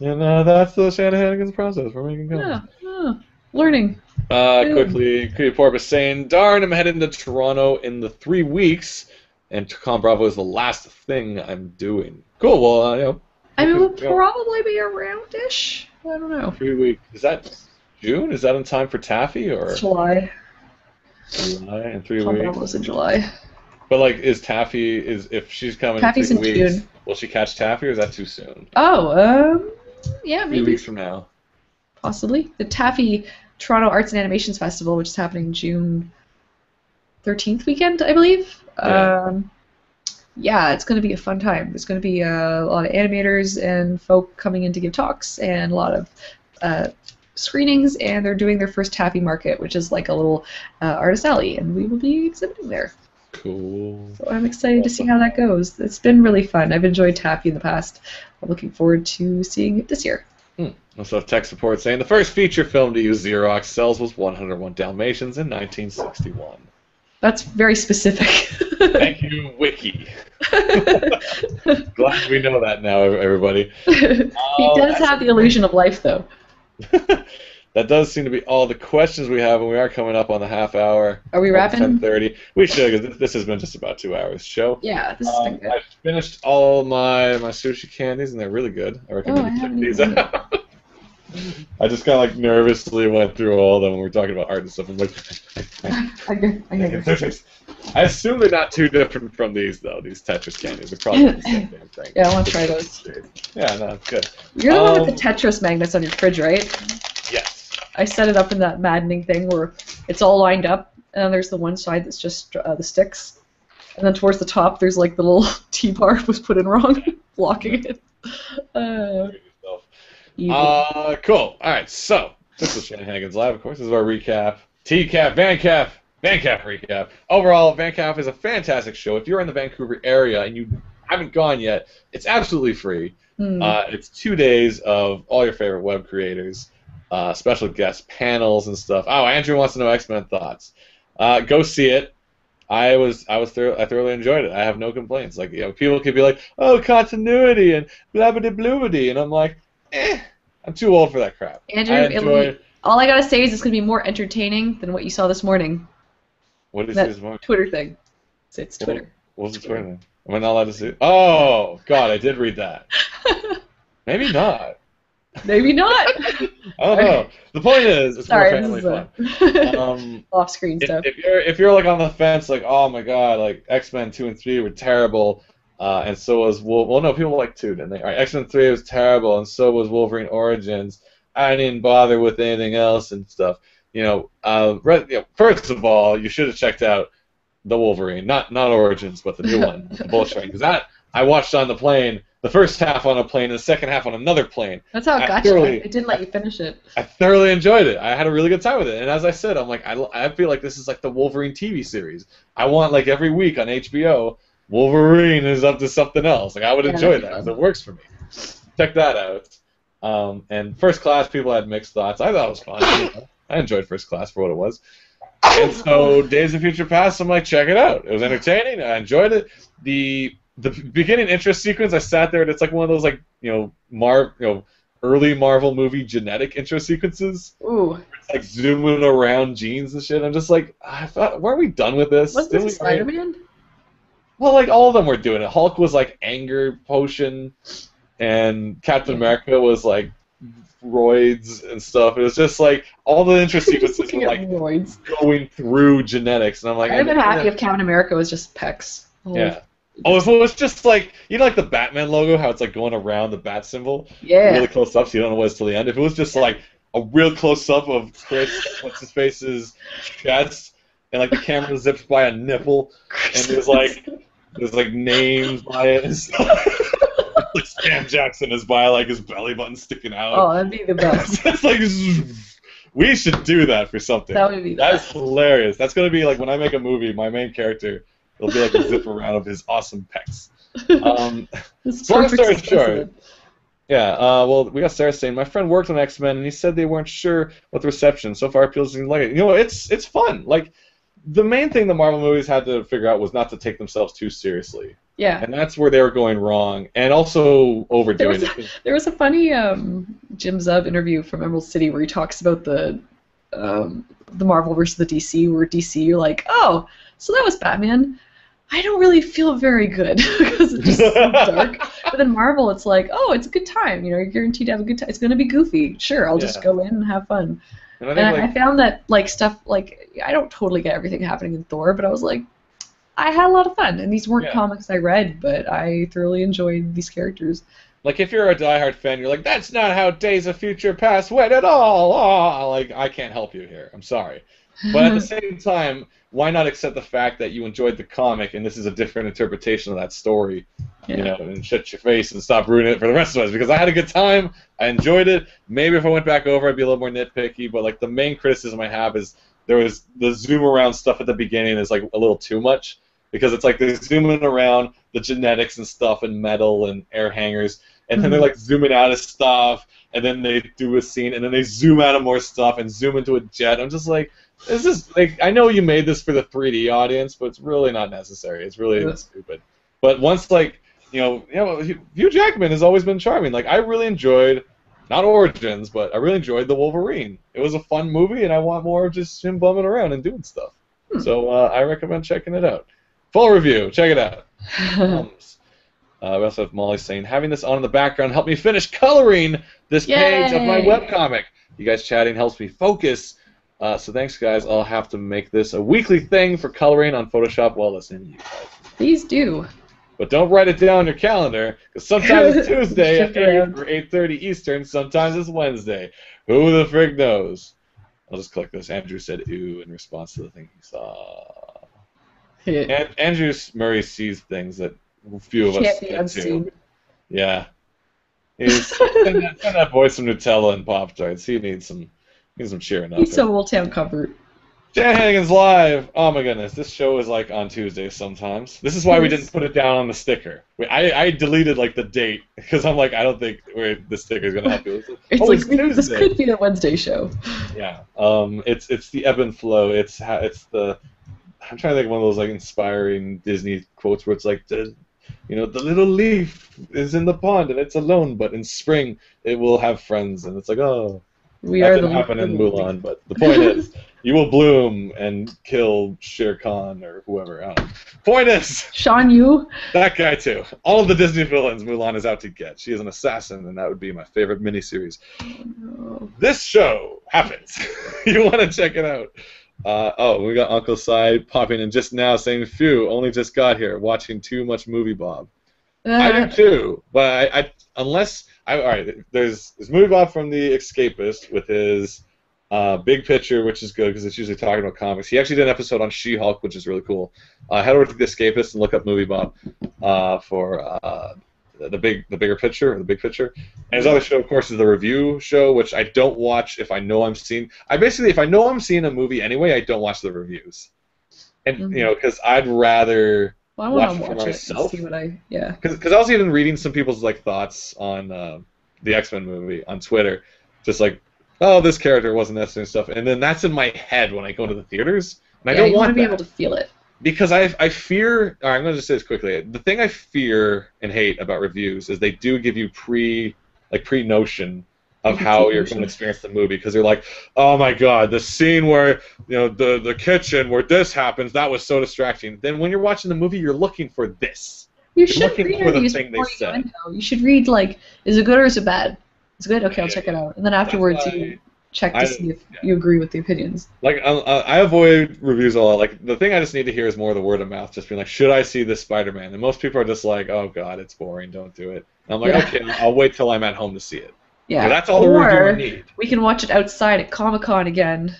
And uh, that's the Shanahan's process. We're making
Yeah. Oh, learning.
Uh,
Boom.
quickly, Creepy Porpoise saying, "Darn, I'm heading to Toronto in the three weeks, and Con Bravo is the last thing I'm doing." Cool. Well, uh, you know,
I mean, we'll probably be around-ish. I don't know.
three weeks. Is that June? Is that in time for TAAFI or
It's July.
July in three weeks?
almost in July.
But like, is TAAFI is if she's coming
TAAFI's
in three
in
weeks,
June.
will she catch TAAFI or is that too soon?
Oh, um, yeah, maybe.
Three weeks from now.
Possibly. The TAAFI Toronto Arts and Animations Festival, which is happening June 13th weekend, I believe.
Yeah.
Um, yeah, it's going to be a fun time. There's going to be uh, a lot of animators and folk coming in to give talks and a lot of uh, screenings, and they're doing their first TAAFI market, which is like a little uh, artist alley, and we will be exhibiting there.
Cool.
So I'm excited to see how that goes. It's been really fun. I've enjoyed TAAFI in the past. I'm looking forward to seeing it this year.
Also, tech support saying the first feature film to use Xerox cels was 101 Dalmatians in 1961.
That's very specific.
Thank you, Wiki. Glad we know that now, everybody.
he
Oh,
does have the illusion of life, though.
that does seem to be all the questions we have, and we are coming up on the half hour.
Are we wrapping?
10:30. We should, because this has been just about two hours show.
Yeah, this has
Um,
been good.
I finished all my my sushi candies, and they're really good. I recommend
Oh,
you check these out. I just kind of like nervously went through all of them when we were talking about art and stuff. I'm like,
I get, I get.
I assume they're not too different from these though. These Tetris candies are probably the same damn thing.
Yeah, I want to try those.
Yeah, no, it's good.
You're the one with
Um,
the Tetris magnets on your fridge, right?
Yes.
I set it up in that maddening thing where it's all lined up, and then there's the one side that's just uh, the sticks, and then towards the top there's like the little T-bar was put in wrong, blocking it. Uh, evil.
Uh, cool. All right, so this is Shanahan's Live, of course. This is our recap. TCAF, VanCaf, VanCaf recap. Overall, VanCaf is a fantastic show. If you're in the Vancouver area and you haven't gone yet, it's absolutely free.
Hmm.
Uh, it's two days of all your favorite web creators, uh, special guest panels and stuff. Oh, Andrew wants to know X Men thoughts. Uh, go see it. I was I was thor- I thoroughly enjoyed it. I have no complaints. Like you know, people could be like, oh, continuity and blah blah blah blah and I'm like, eh, I'm too old for that crap.
Andrew,
I
be- all I gotta say is it's gonna be more entertaining than what you saw this morning.
What is
that-
this morning?
Twitter thing. It's, it's Twitter.
What was the Twitter name? Am I not allowed to see? it? Oh God, I did read that. Maybe not.
Maybe not.
I don't know. The point is, it's
Sorry,
more family fun. Um,
off-screen
if,
stuff.
if you're if you're like on the fence, like oh my god, like X Men two and three were terrible, uh, and so was Wolf. Well, no, people like two, didn't they? All right, X Men three was terrible, and so was Wolverine Origins. I didn't bother with anything else and stuff. You know, uh, re- you know, first of all, you should have checked out the Wolverine, not not Origins, but the new one, the Train, because that I watched on the plane. The first half on a plane, and the second half on another plane.
That's how it
I
got you.
thoroughly-
It didn't let you finish it.
I thoroughly enjoyed it. I had a really good time with it. And as I said, I'm like, I, I feel like this is like the Wolverine TV series. I want like every week on HBO, Wolverine is up to something else. Like I would
Yeah,
enjoy that.
fun.
'cause It works for me. Check that out. Um, and First Class, people had mixed thoughts. I thought it was fun. I enjoyed First Class for what it was. And so Days of Future Past, I'm like, check it out. It was entertaining. I enjoyed it. The the beginning intro sequence, I sat there and it's like one of those like you know Mar you know early Marvel movie genetic intro sequences.
Ooh,
It's like zooming around genes and shit. I'm just like, I thought, weren't we done with this?
wasn't this Spider-Man?
Well, like all of them were doing it. Hulk was like anger potion, and Captain America was like roids and stuff. It was just like all the intro
Just
sequences were like
roids.
going through genetics, and I'm like,
I'd have been happy if Captain America was just pecs. Oh,
Yeah. Oh, if it was just like you know, like the Batman logo, how it's like going around the bat symbol,
Yeah.
really close up, so you don't know what it's till the end. If it was just like a real close up of Chris, what's his face's chest, and like the camera zips by a nipple, and there's like there's like names by it and stuff. like Sam Jackson is by like his belly button sticking out.
Oh, that'd be the best.
it's like we should do that for something.
That would be the
That's
best.
hilarious. That's gonna be like when I make a movie, my main character, it'll be like a zip around of his awesome pecs. Um, long story short, yeah. Uh, well, we got Sarah saying my friend worked on X Men and he said they weren't sure what the reception so far appeals to like it. You know, it's it's fun. Like the main thing the Marvel movies had to figure out was not to take themselves too seriously,
Yeah.
and that's where they were going wrong, and also overdoing
There
it.
There was a funny um, Jim Zub interview from Emerald City where he talks about the um, the Marvel versus the DC, where DC you're like, oh, so that was Batman. I don't really feel very good because it's just so dark. But then Marvel, it's like, oh, it's a good time. You know, you're guaranteed to have a good time. It's going to be goofy. Sure, I'll just go in and have fun.
And I think,
I,
like,
I found that like stuff like I don't totally get everything happening in Thor, but I was like, I had a lot of fun. And these weren't
Yeah.
comics I read, but I thoroughly enjoyed these characters.
Like if you're a diehard fan, you're like, that's not how Days of Future Past went at all. Oh, like I can't help you here. I'm sorry. But at the same time, why not accept the fact that you enjoyed the comic and this is a different interpretation of that story? You know, and shut your face and stop ruining it for the rest of us because I had a good time. I enjoyed it. Maybe if I went back over, I'd be a little more nitpicky. But like the main criticism I have is there was the zoom around stuff at the beginning is like a little too much because it's like they're zooming around the genetics and stuff and metal and air hangers, and then they're mm-hmm. like zooming out of stuff, and then they do a scene, and then they zoom out of more stuff and zoom into a jet. I'm just like, this is like I know you made this for the 3D audience, but it's really not necessary. It's really
Yeah.
stupid. But once like you know, you know, Hugh Jackman has always been charming. Like I really enjoyed. Not Origins, but I really enjoyed the Wolverine. It was a fun movie, and I want more of just him bumming around and doing stuff.
Hmm.
So uh, I recommend checking it out. Full review, check it out. Thumbs. Uh, we also have Molly saying, having this on in the background helped me finish coloring this page of my
Yay!
webcomic. You guys chatting helps me focus. Uh, so thanks, guys. I'll have to make this a weekly thing for coloring on Photoshop while listening to you guys.
Please do.
But don't write it down on your calendar, because sometimes it's Tuesday at
Shift around.
or 8.30 Eastern, sometimes it's Wednesday. Who the frig knows? I'll just click this. Andrew said ooh in response to the thing he saw. And Andrew Murray sees things that few of us
Can't
to.
unseen.
Yeah. He's, send, that, send that boy some Nutella and Pop Tarts. He needs some, needs some cheering up.
He's so Old Town comfort.
Shanahanigans Live. Oh my goodness, this show is like on Tuesdays sometimes. This is why we didn't put it down on the sticker. We, I, I deleted like the date because I'm like I don't think the sticker is gonna help you.
It's
oh,
like
it's
this could be the Wednesday show.
Yeah. Um. It's it's the ebb and flow. It's it's the. I'm trying to think of one of those like inspiring Disney quotes where it's like the, you know, the little leaf is in the pond and it's alone, but in spring it will have friends, and it's like oh.
We
that
are
didn't happen in Mulan, but the point is, you will bloom and kill Shere Khan or whoever. I don't know. Point is,
Sean Yu.
that guy too. All of the Disney villains Mulan is out to get. She is an assassin, and that would be my favorite miniseries.
Oh,
This show happens. you want to check it out. Uh, oh, we got Uncle Si popping in just now saying, Phew, only just got here, watching too much movie Bob. I do too, but I, I unless I all right. There's there's movie Bob from The Escapist with his uh, big picture, which is good because it's usually talking about comics. He actually did an episode on She-Hulk, which is really cool. Uh, head over to The Escapist and look up movie Bob uh, for uh, the big the bigger picture, the big picture. And his other show, of course, is the review show, which I don't watch if I know I'm seeing. I basically, if I know I'm seeing a movie anyway, I don't watch the reviews. And
Mhm.
you know, because I'd rather
Well, I want to
for
watch it
myself.
and see what I. Yeah.
because I was even reading some people's like thoughts on uh, the X Men movie on Twitter, just like, oh, this character wasn't necessary and stuff, and then that's in my head when I go to the theaters, and I don't
you
want
to be
that
able to feel it.
because I I fear. All right, I'm gonna just say this quickly. The thing I fear and hate about reviews is they do give you pre like pre notion of mm-hmm. how you're going to experience the movie because you're like, oh my god, the scene where you know the the kitchen where this happens that was so distracting. Then when you're watching the movie, you're looking for this.
You
You're
should read
for the thing they said.
You should read like, is it good or is it bad? It's good. Okay, I'll
Yeah,
check it out. And then afterwards, you check to
I-
see if
yeah.
you agree with the opinions.
Like I, I avoid reviews a lot. Like the thing I just need to hear is more of the word of mouth. Just being like, should I see this Spider-Man? And most people are just like, oh god, it's boring. Don't do it. And I'm like, okay, I'll wait till I'm at home to see it.
Yeah.
So that's all the review
or
need.
we can watch it outside at Comic Con again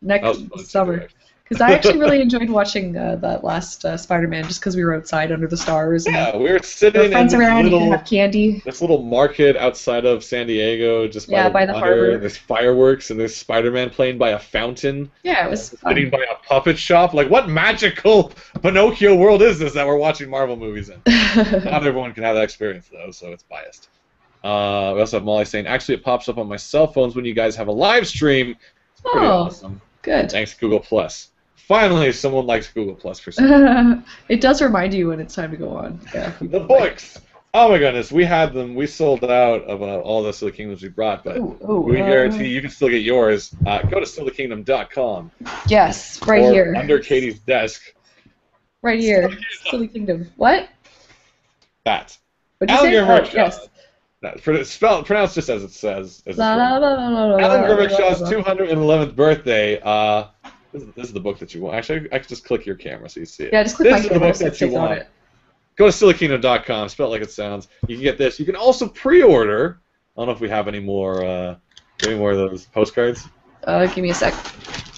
next summer. Because I actually really enjoyed watching uh, that last uh, Spider-Man just because we were outside under the stars and
Yeah, we were sitting in
friends
this
around.
Little
have candy.
this little market outside of San Diego, just by
Yeah,
the
by the
water.
harbor.
There's fireworks and there's Spider-Man playing by a fountain.
Yeah, it was
sitting
fun.
by a puppet shop. Like, what magical Pinocchio world is this that we're watching Marvel movies in? Not everyone can have that experience though, so it's biased. Uh, we also have Molly saying, actually, it pops up on my cell phones when you guys have a live stream. It's pretty
Oh.
awesome.
Good.
Thanks, Google Plus. Finally, someone likes Google Plus for some.
it does remind you when it's time to go on. Yeah.
the books. Oh my goodness, we had them. We sold out of uh, all the Silly Kingdoms we brought, but
Ooh, ooh,
we
uh,
guarantee you can still get yours. Uh, go to sillykingdom.com
Yes, right here.
under Katie's desk.
Right here. Silly Kingdom. What?
That.
What did you say?
Alan
Oh, yes.
Pro- spelled pronounced just as it says. As Alan
la,
Grimrickshaw's
la, la.
211th birthday. Uh, this, is, this is the book that you want. Actually, I can just click your camera so you see it.
Yeah, just click
This
my
is the book that you want. Go to sillykingdom.com, spell it like it sounds. You can get this. You can also pre-order. I don't know if we have any more, uh, any more of those postcards.
Uh, give me a sec.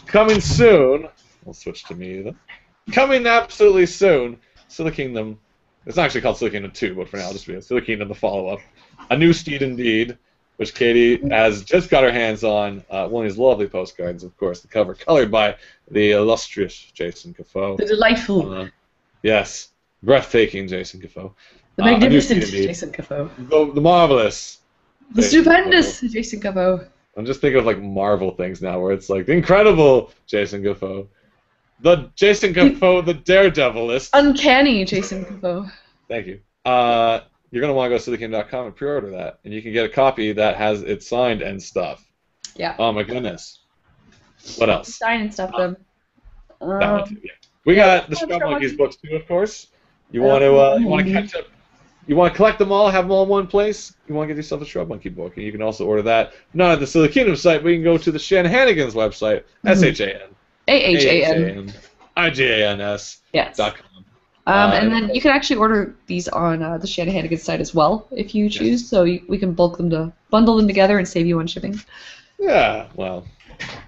Coming soon. We'll switch to me then. Coming absolutely soon. Silly Kingdom. It's not actually called Silly Kingdom 2, but for now, I'll just be Silly Kingdom, the follow-up. A new steed indeed, which Katie has just got her hands on. Uh, one of these lovely postcards, of course. The cover colored by the illustrious Jason Caffoe.
The delightful,
Uh, yes, breathtaking Jason Caffoe.
the
uh,
magnificent
indeed.
Jason Caffoe.
The, the marvelous.
The
Jason
stupendous Jason Caffoe.
I'm just thinking of like Marvel things now, where it's like the incredible Jason Caffoe, the Jason Caffoe, the Daredevilist.
Uncanny Jason Caffoe.
Thank you. Uh, you're gonna want to go to sillyking.com and pre-order that, and you can get a copy that has it signed and stuff.
Yeah.
Oh my goodness. What else?
Signed and stuff them.
That one
Um,
too, yeah. We got the
yeah, Shrub
Monkeys
Monkey.
books too, of course. You want to uh, you want to
Mhm.
catch up. You want to collect them all, have them all in one place. You want to get yourself a Shrub Monkey book, and you can also order that not at the Silly Kingdom site, but you can go to the Shanahanigans website,
Mhm.
S H A N
A-H-A-N.
I G A N S
Yes.
dot com.
Um,
Uh,
and then you can actually order these on uh, the Shanahanigan site as well if you choose. So you, we can bulk them to bundle them together and save you on shipping.
Yeah, well,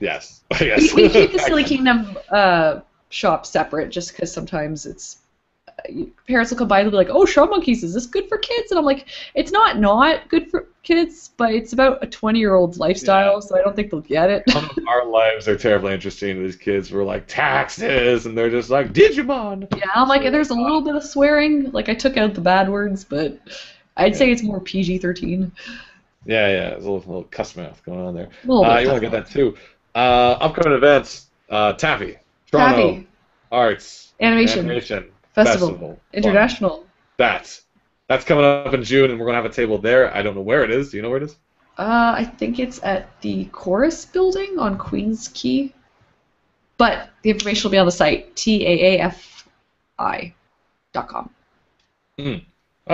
yes, I
We, we keep the Silly Kingdom uh, shop separate just because sometimes it's parents will come by and they'll be like, "Oh, Shrub Monkeys, is this good for kids?" And I'm like, "It's not not good for kids, but it's about a 20 year old's lifestyle,
Yeah.
so I don't think they'll get it."
Our lives are terribly interesting to these kids. We're like taxes, and they're just like Digimon.
yeah, I'm like, there's a little bit of swearing. Like I took out the bad words, but I'd say it's more PG-13.
Yeah, yeah, there's a little, little cuss mouth going on there. Uh, you want to get that too. Uh, upcoming events: uh, TAAFI, Toronto
TAAFI.
Arts
Animation.
Animation
Festival. International.
That's that's coming up in June, and we're gonna have a table there. I don't know where it is. Do you know where it is?
Uh, I think it's at the Corus Building on Queens Quay. But the information will be on the site, T-A-A-F-I dot com.
Oh,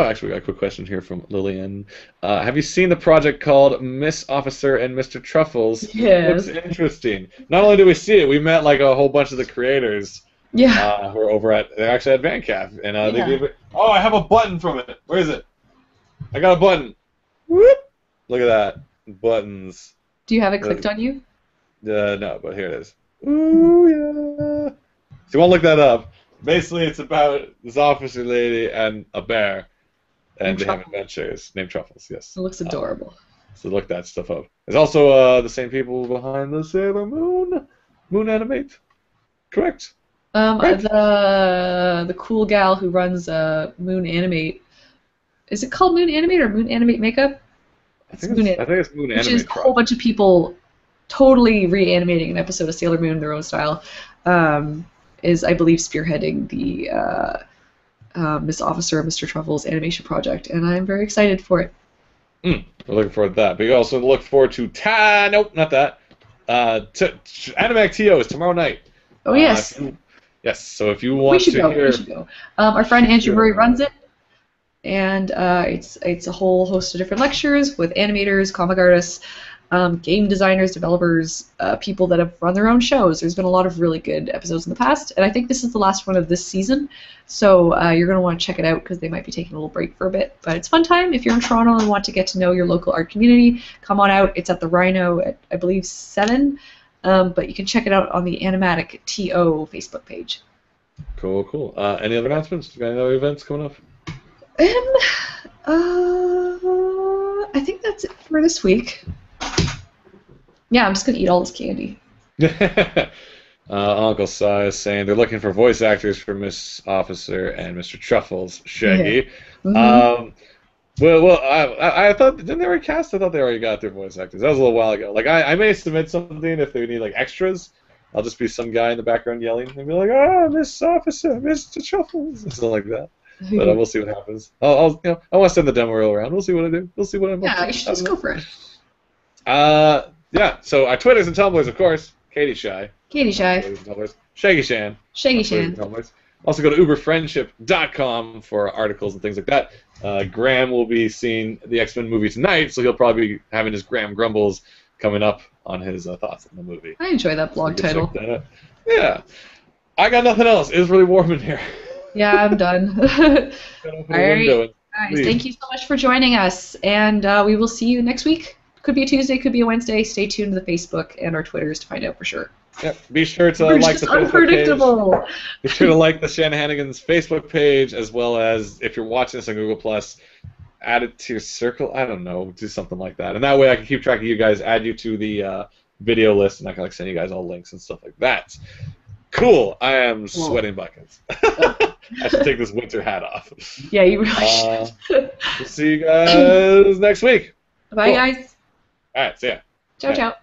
actually, we got a quick question here from Lillian. Uh, have you seen the project called Miss Officer and Mr. Truffles?
Yes.
Looks interesting. Not only did we see it, we met like a whole bunch of the creators
Yeah.
uh, who are over at they're actually at VanCaf, and uh,
Yeah.
they gave it. Oh, I have a button from it. Where is it? I got a button. Whoop! Look at that buttons.
Do you have it clicked on you?
Uh, no, but here it is. Ooh yeah. So you want to look that up? Basically, it's about this officer lady and a bear, and
Named
they have adventures named Truffles. Yes.
It looks
Uh,
adorable.
so look that stuff up. It's also uh, the same people behind the Sailor Moon, Moon Animate. Correct.
Um, the the cool gal who runs uh, Moon Animate. Is it called Moon Animate or Moon Animate Makeup?
I think
Moon
it's, I think it's Moon
which
Animate.
is a whole bunch of people totally reanimating an episode of Sailor Moon in their own style. Um, is I believe spearheading the uh, uh, Miss Officer and Mr. Truffles animation project, and I'm very excited for it.
We're looking forward to that. But you also look forward to Ta. Nope, not that. Uh, t- t- Animatic TO is tomorrow night.
Oh
Uh,
yes,
you- yes. So if you
we
want
should
to
go.
hear,
We should go. Um, our friend Andrew. Murray runs it, and uh, it's it's a whole host of different lectures with animators, comic artists. um, game designers, developers, uh, people that have run their own shows. There's been a lot of really good episodes in the past, and I think this is the last one of this season. So uh, you're going to want to check it out because they might be taking a little break for a bit. But it's fun time if you're in Toronto and want to get to know your local art community. Come on out. It's at the Rhino at I believe seven, um, but you can check it out on the Animatic TO Facebook page.
Cool, cool. Uh, any other announcements? Got any other events coming up?
Um, uh, I think that's it for this week. Yeah, I'm just gonna eat all this candy.
uh, Uncle Si is saying they're looking for voice actors for Miss Officer and Mr. Truffles, Shaggy.
Mhm.
Um, well, well, I, I, I thought didn't they already cast? I thought they already got their voice actors. That was a little while ago. Like I, I may submit something if they need like extras. I'll just be some guy in the background yelling and be like, "Ah, Miss Officer, Mr. Truffles," something like that. But uh, we'll see what happens. I'll, I'll you know, I want to send the demo reel around. We'll see what I do. We'll see what I'm. up
yeah, you should just go for it.
Uh, yeah. So our Twitters and Tumblrs, of course. Katie Shy.
Katie Shy,
Twitters and Tumblrs. Shaggy Shan.
Shaggy Shan.
Also go to uberfriendship.com for articles and things like that. Uh, Graham will be seeing the X Men movie tonight, so he'll probably be having his Graham grumbles coming up on his uh, thoughts on the movie.
I enjoy that blog
can
title.
that. Yeah. I got nothing else. It's really warm in here.
Yeah, I'm done.
Gotta open the
All right. Guys, thank you so much for joining us, and uh, we will see you next week. Could be a Tuesday, could be a Wednesday. Stay tuned to the Facebook and our Twitters to find out for sure.
Yeah, be sure to
We're
like the Facebook page.
unpredictable.
Be sure to like the Shanahanigans Facebook page as well as if you're watching this on Google Plus, add it to your circle. I don't know, do something like that, and that way I can keep track of you guys, add you to the uh, video list, and I can like send you guys all links and stuff like that. Cool. I am
Cool.
sweating buckets. I should take this winter hat off.
Yeah, you really
Uh,
should.
we'll see you guys next week.
Bye,
cool.
guys.
All right. See ya.
Ciao, ciao.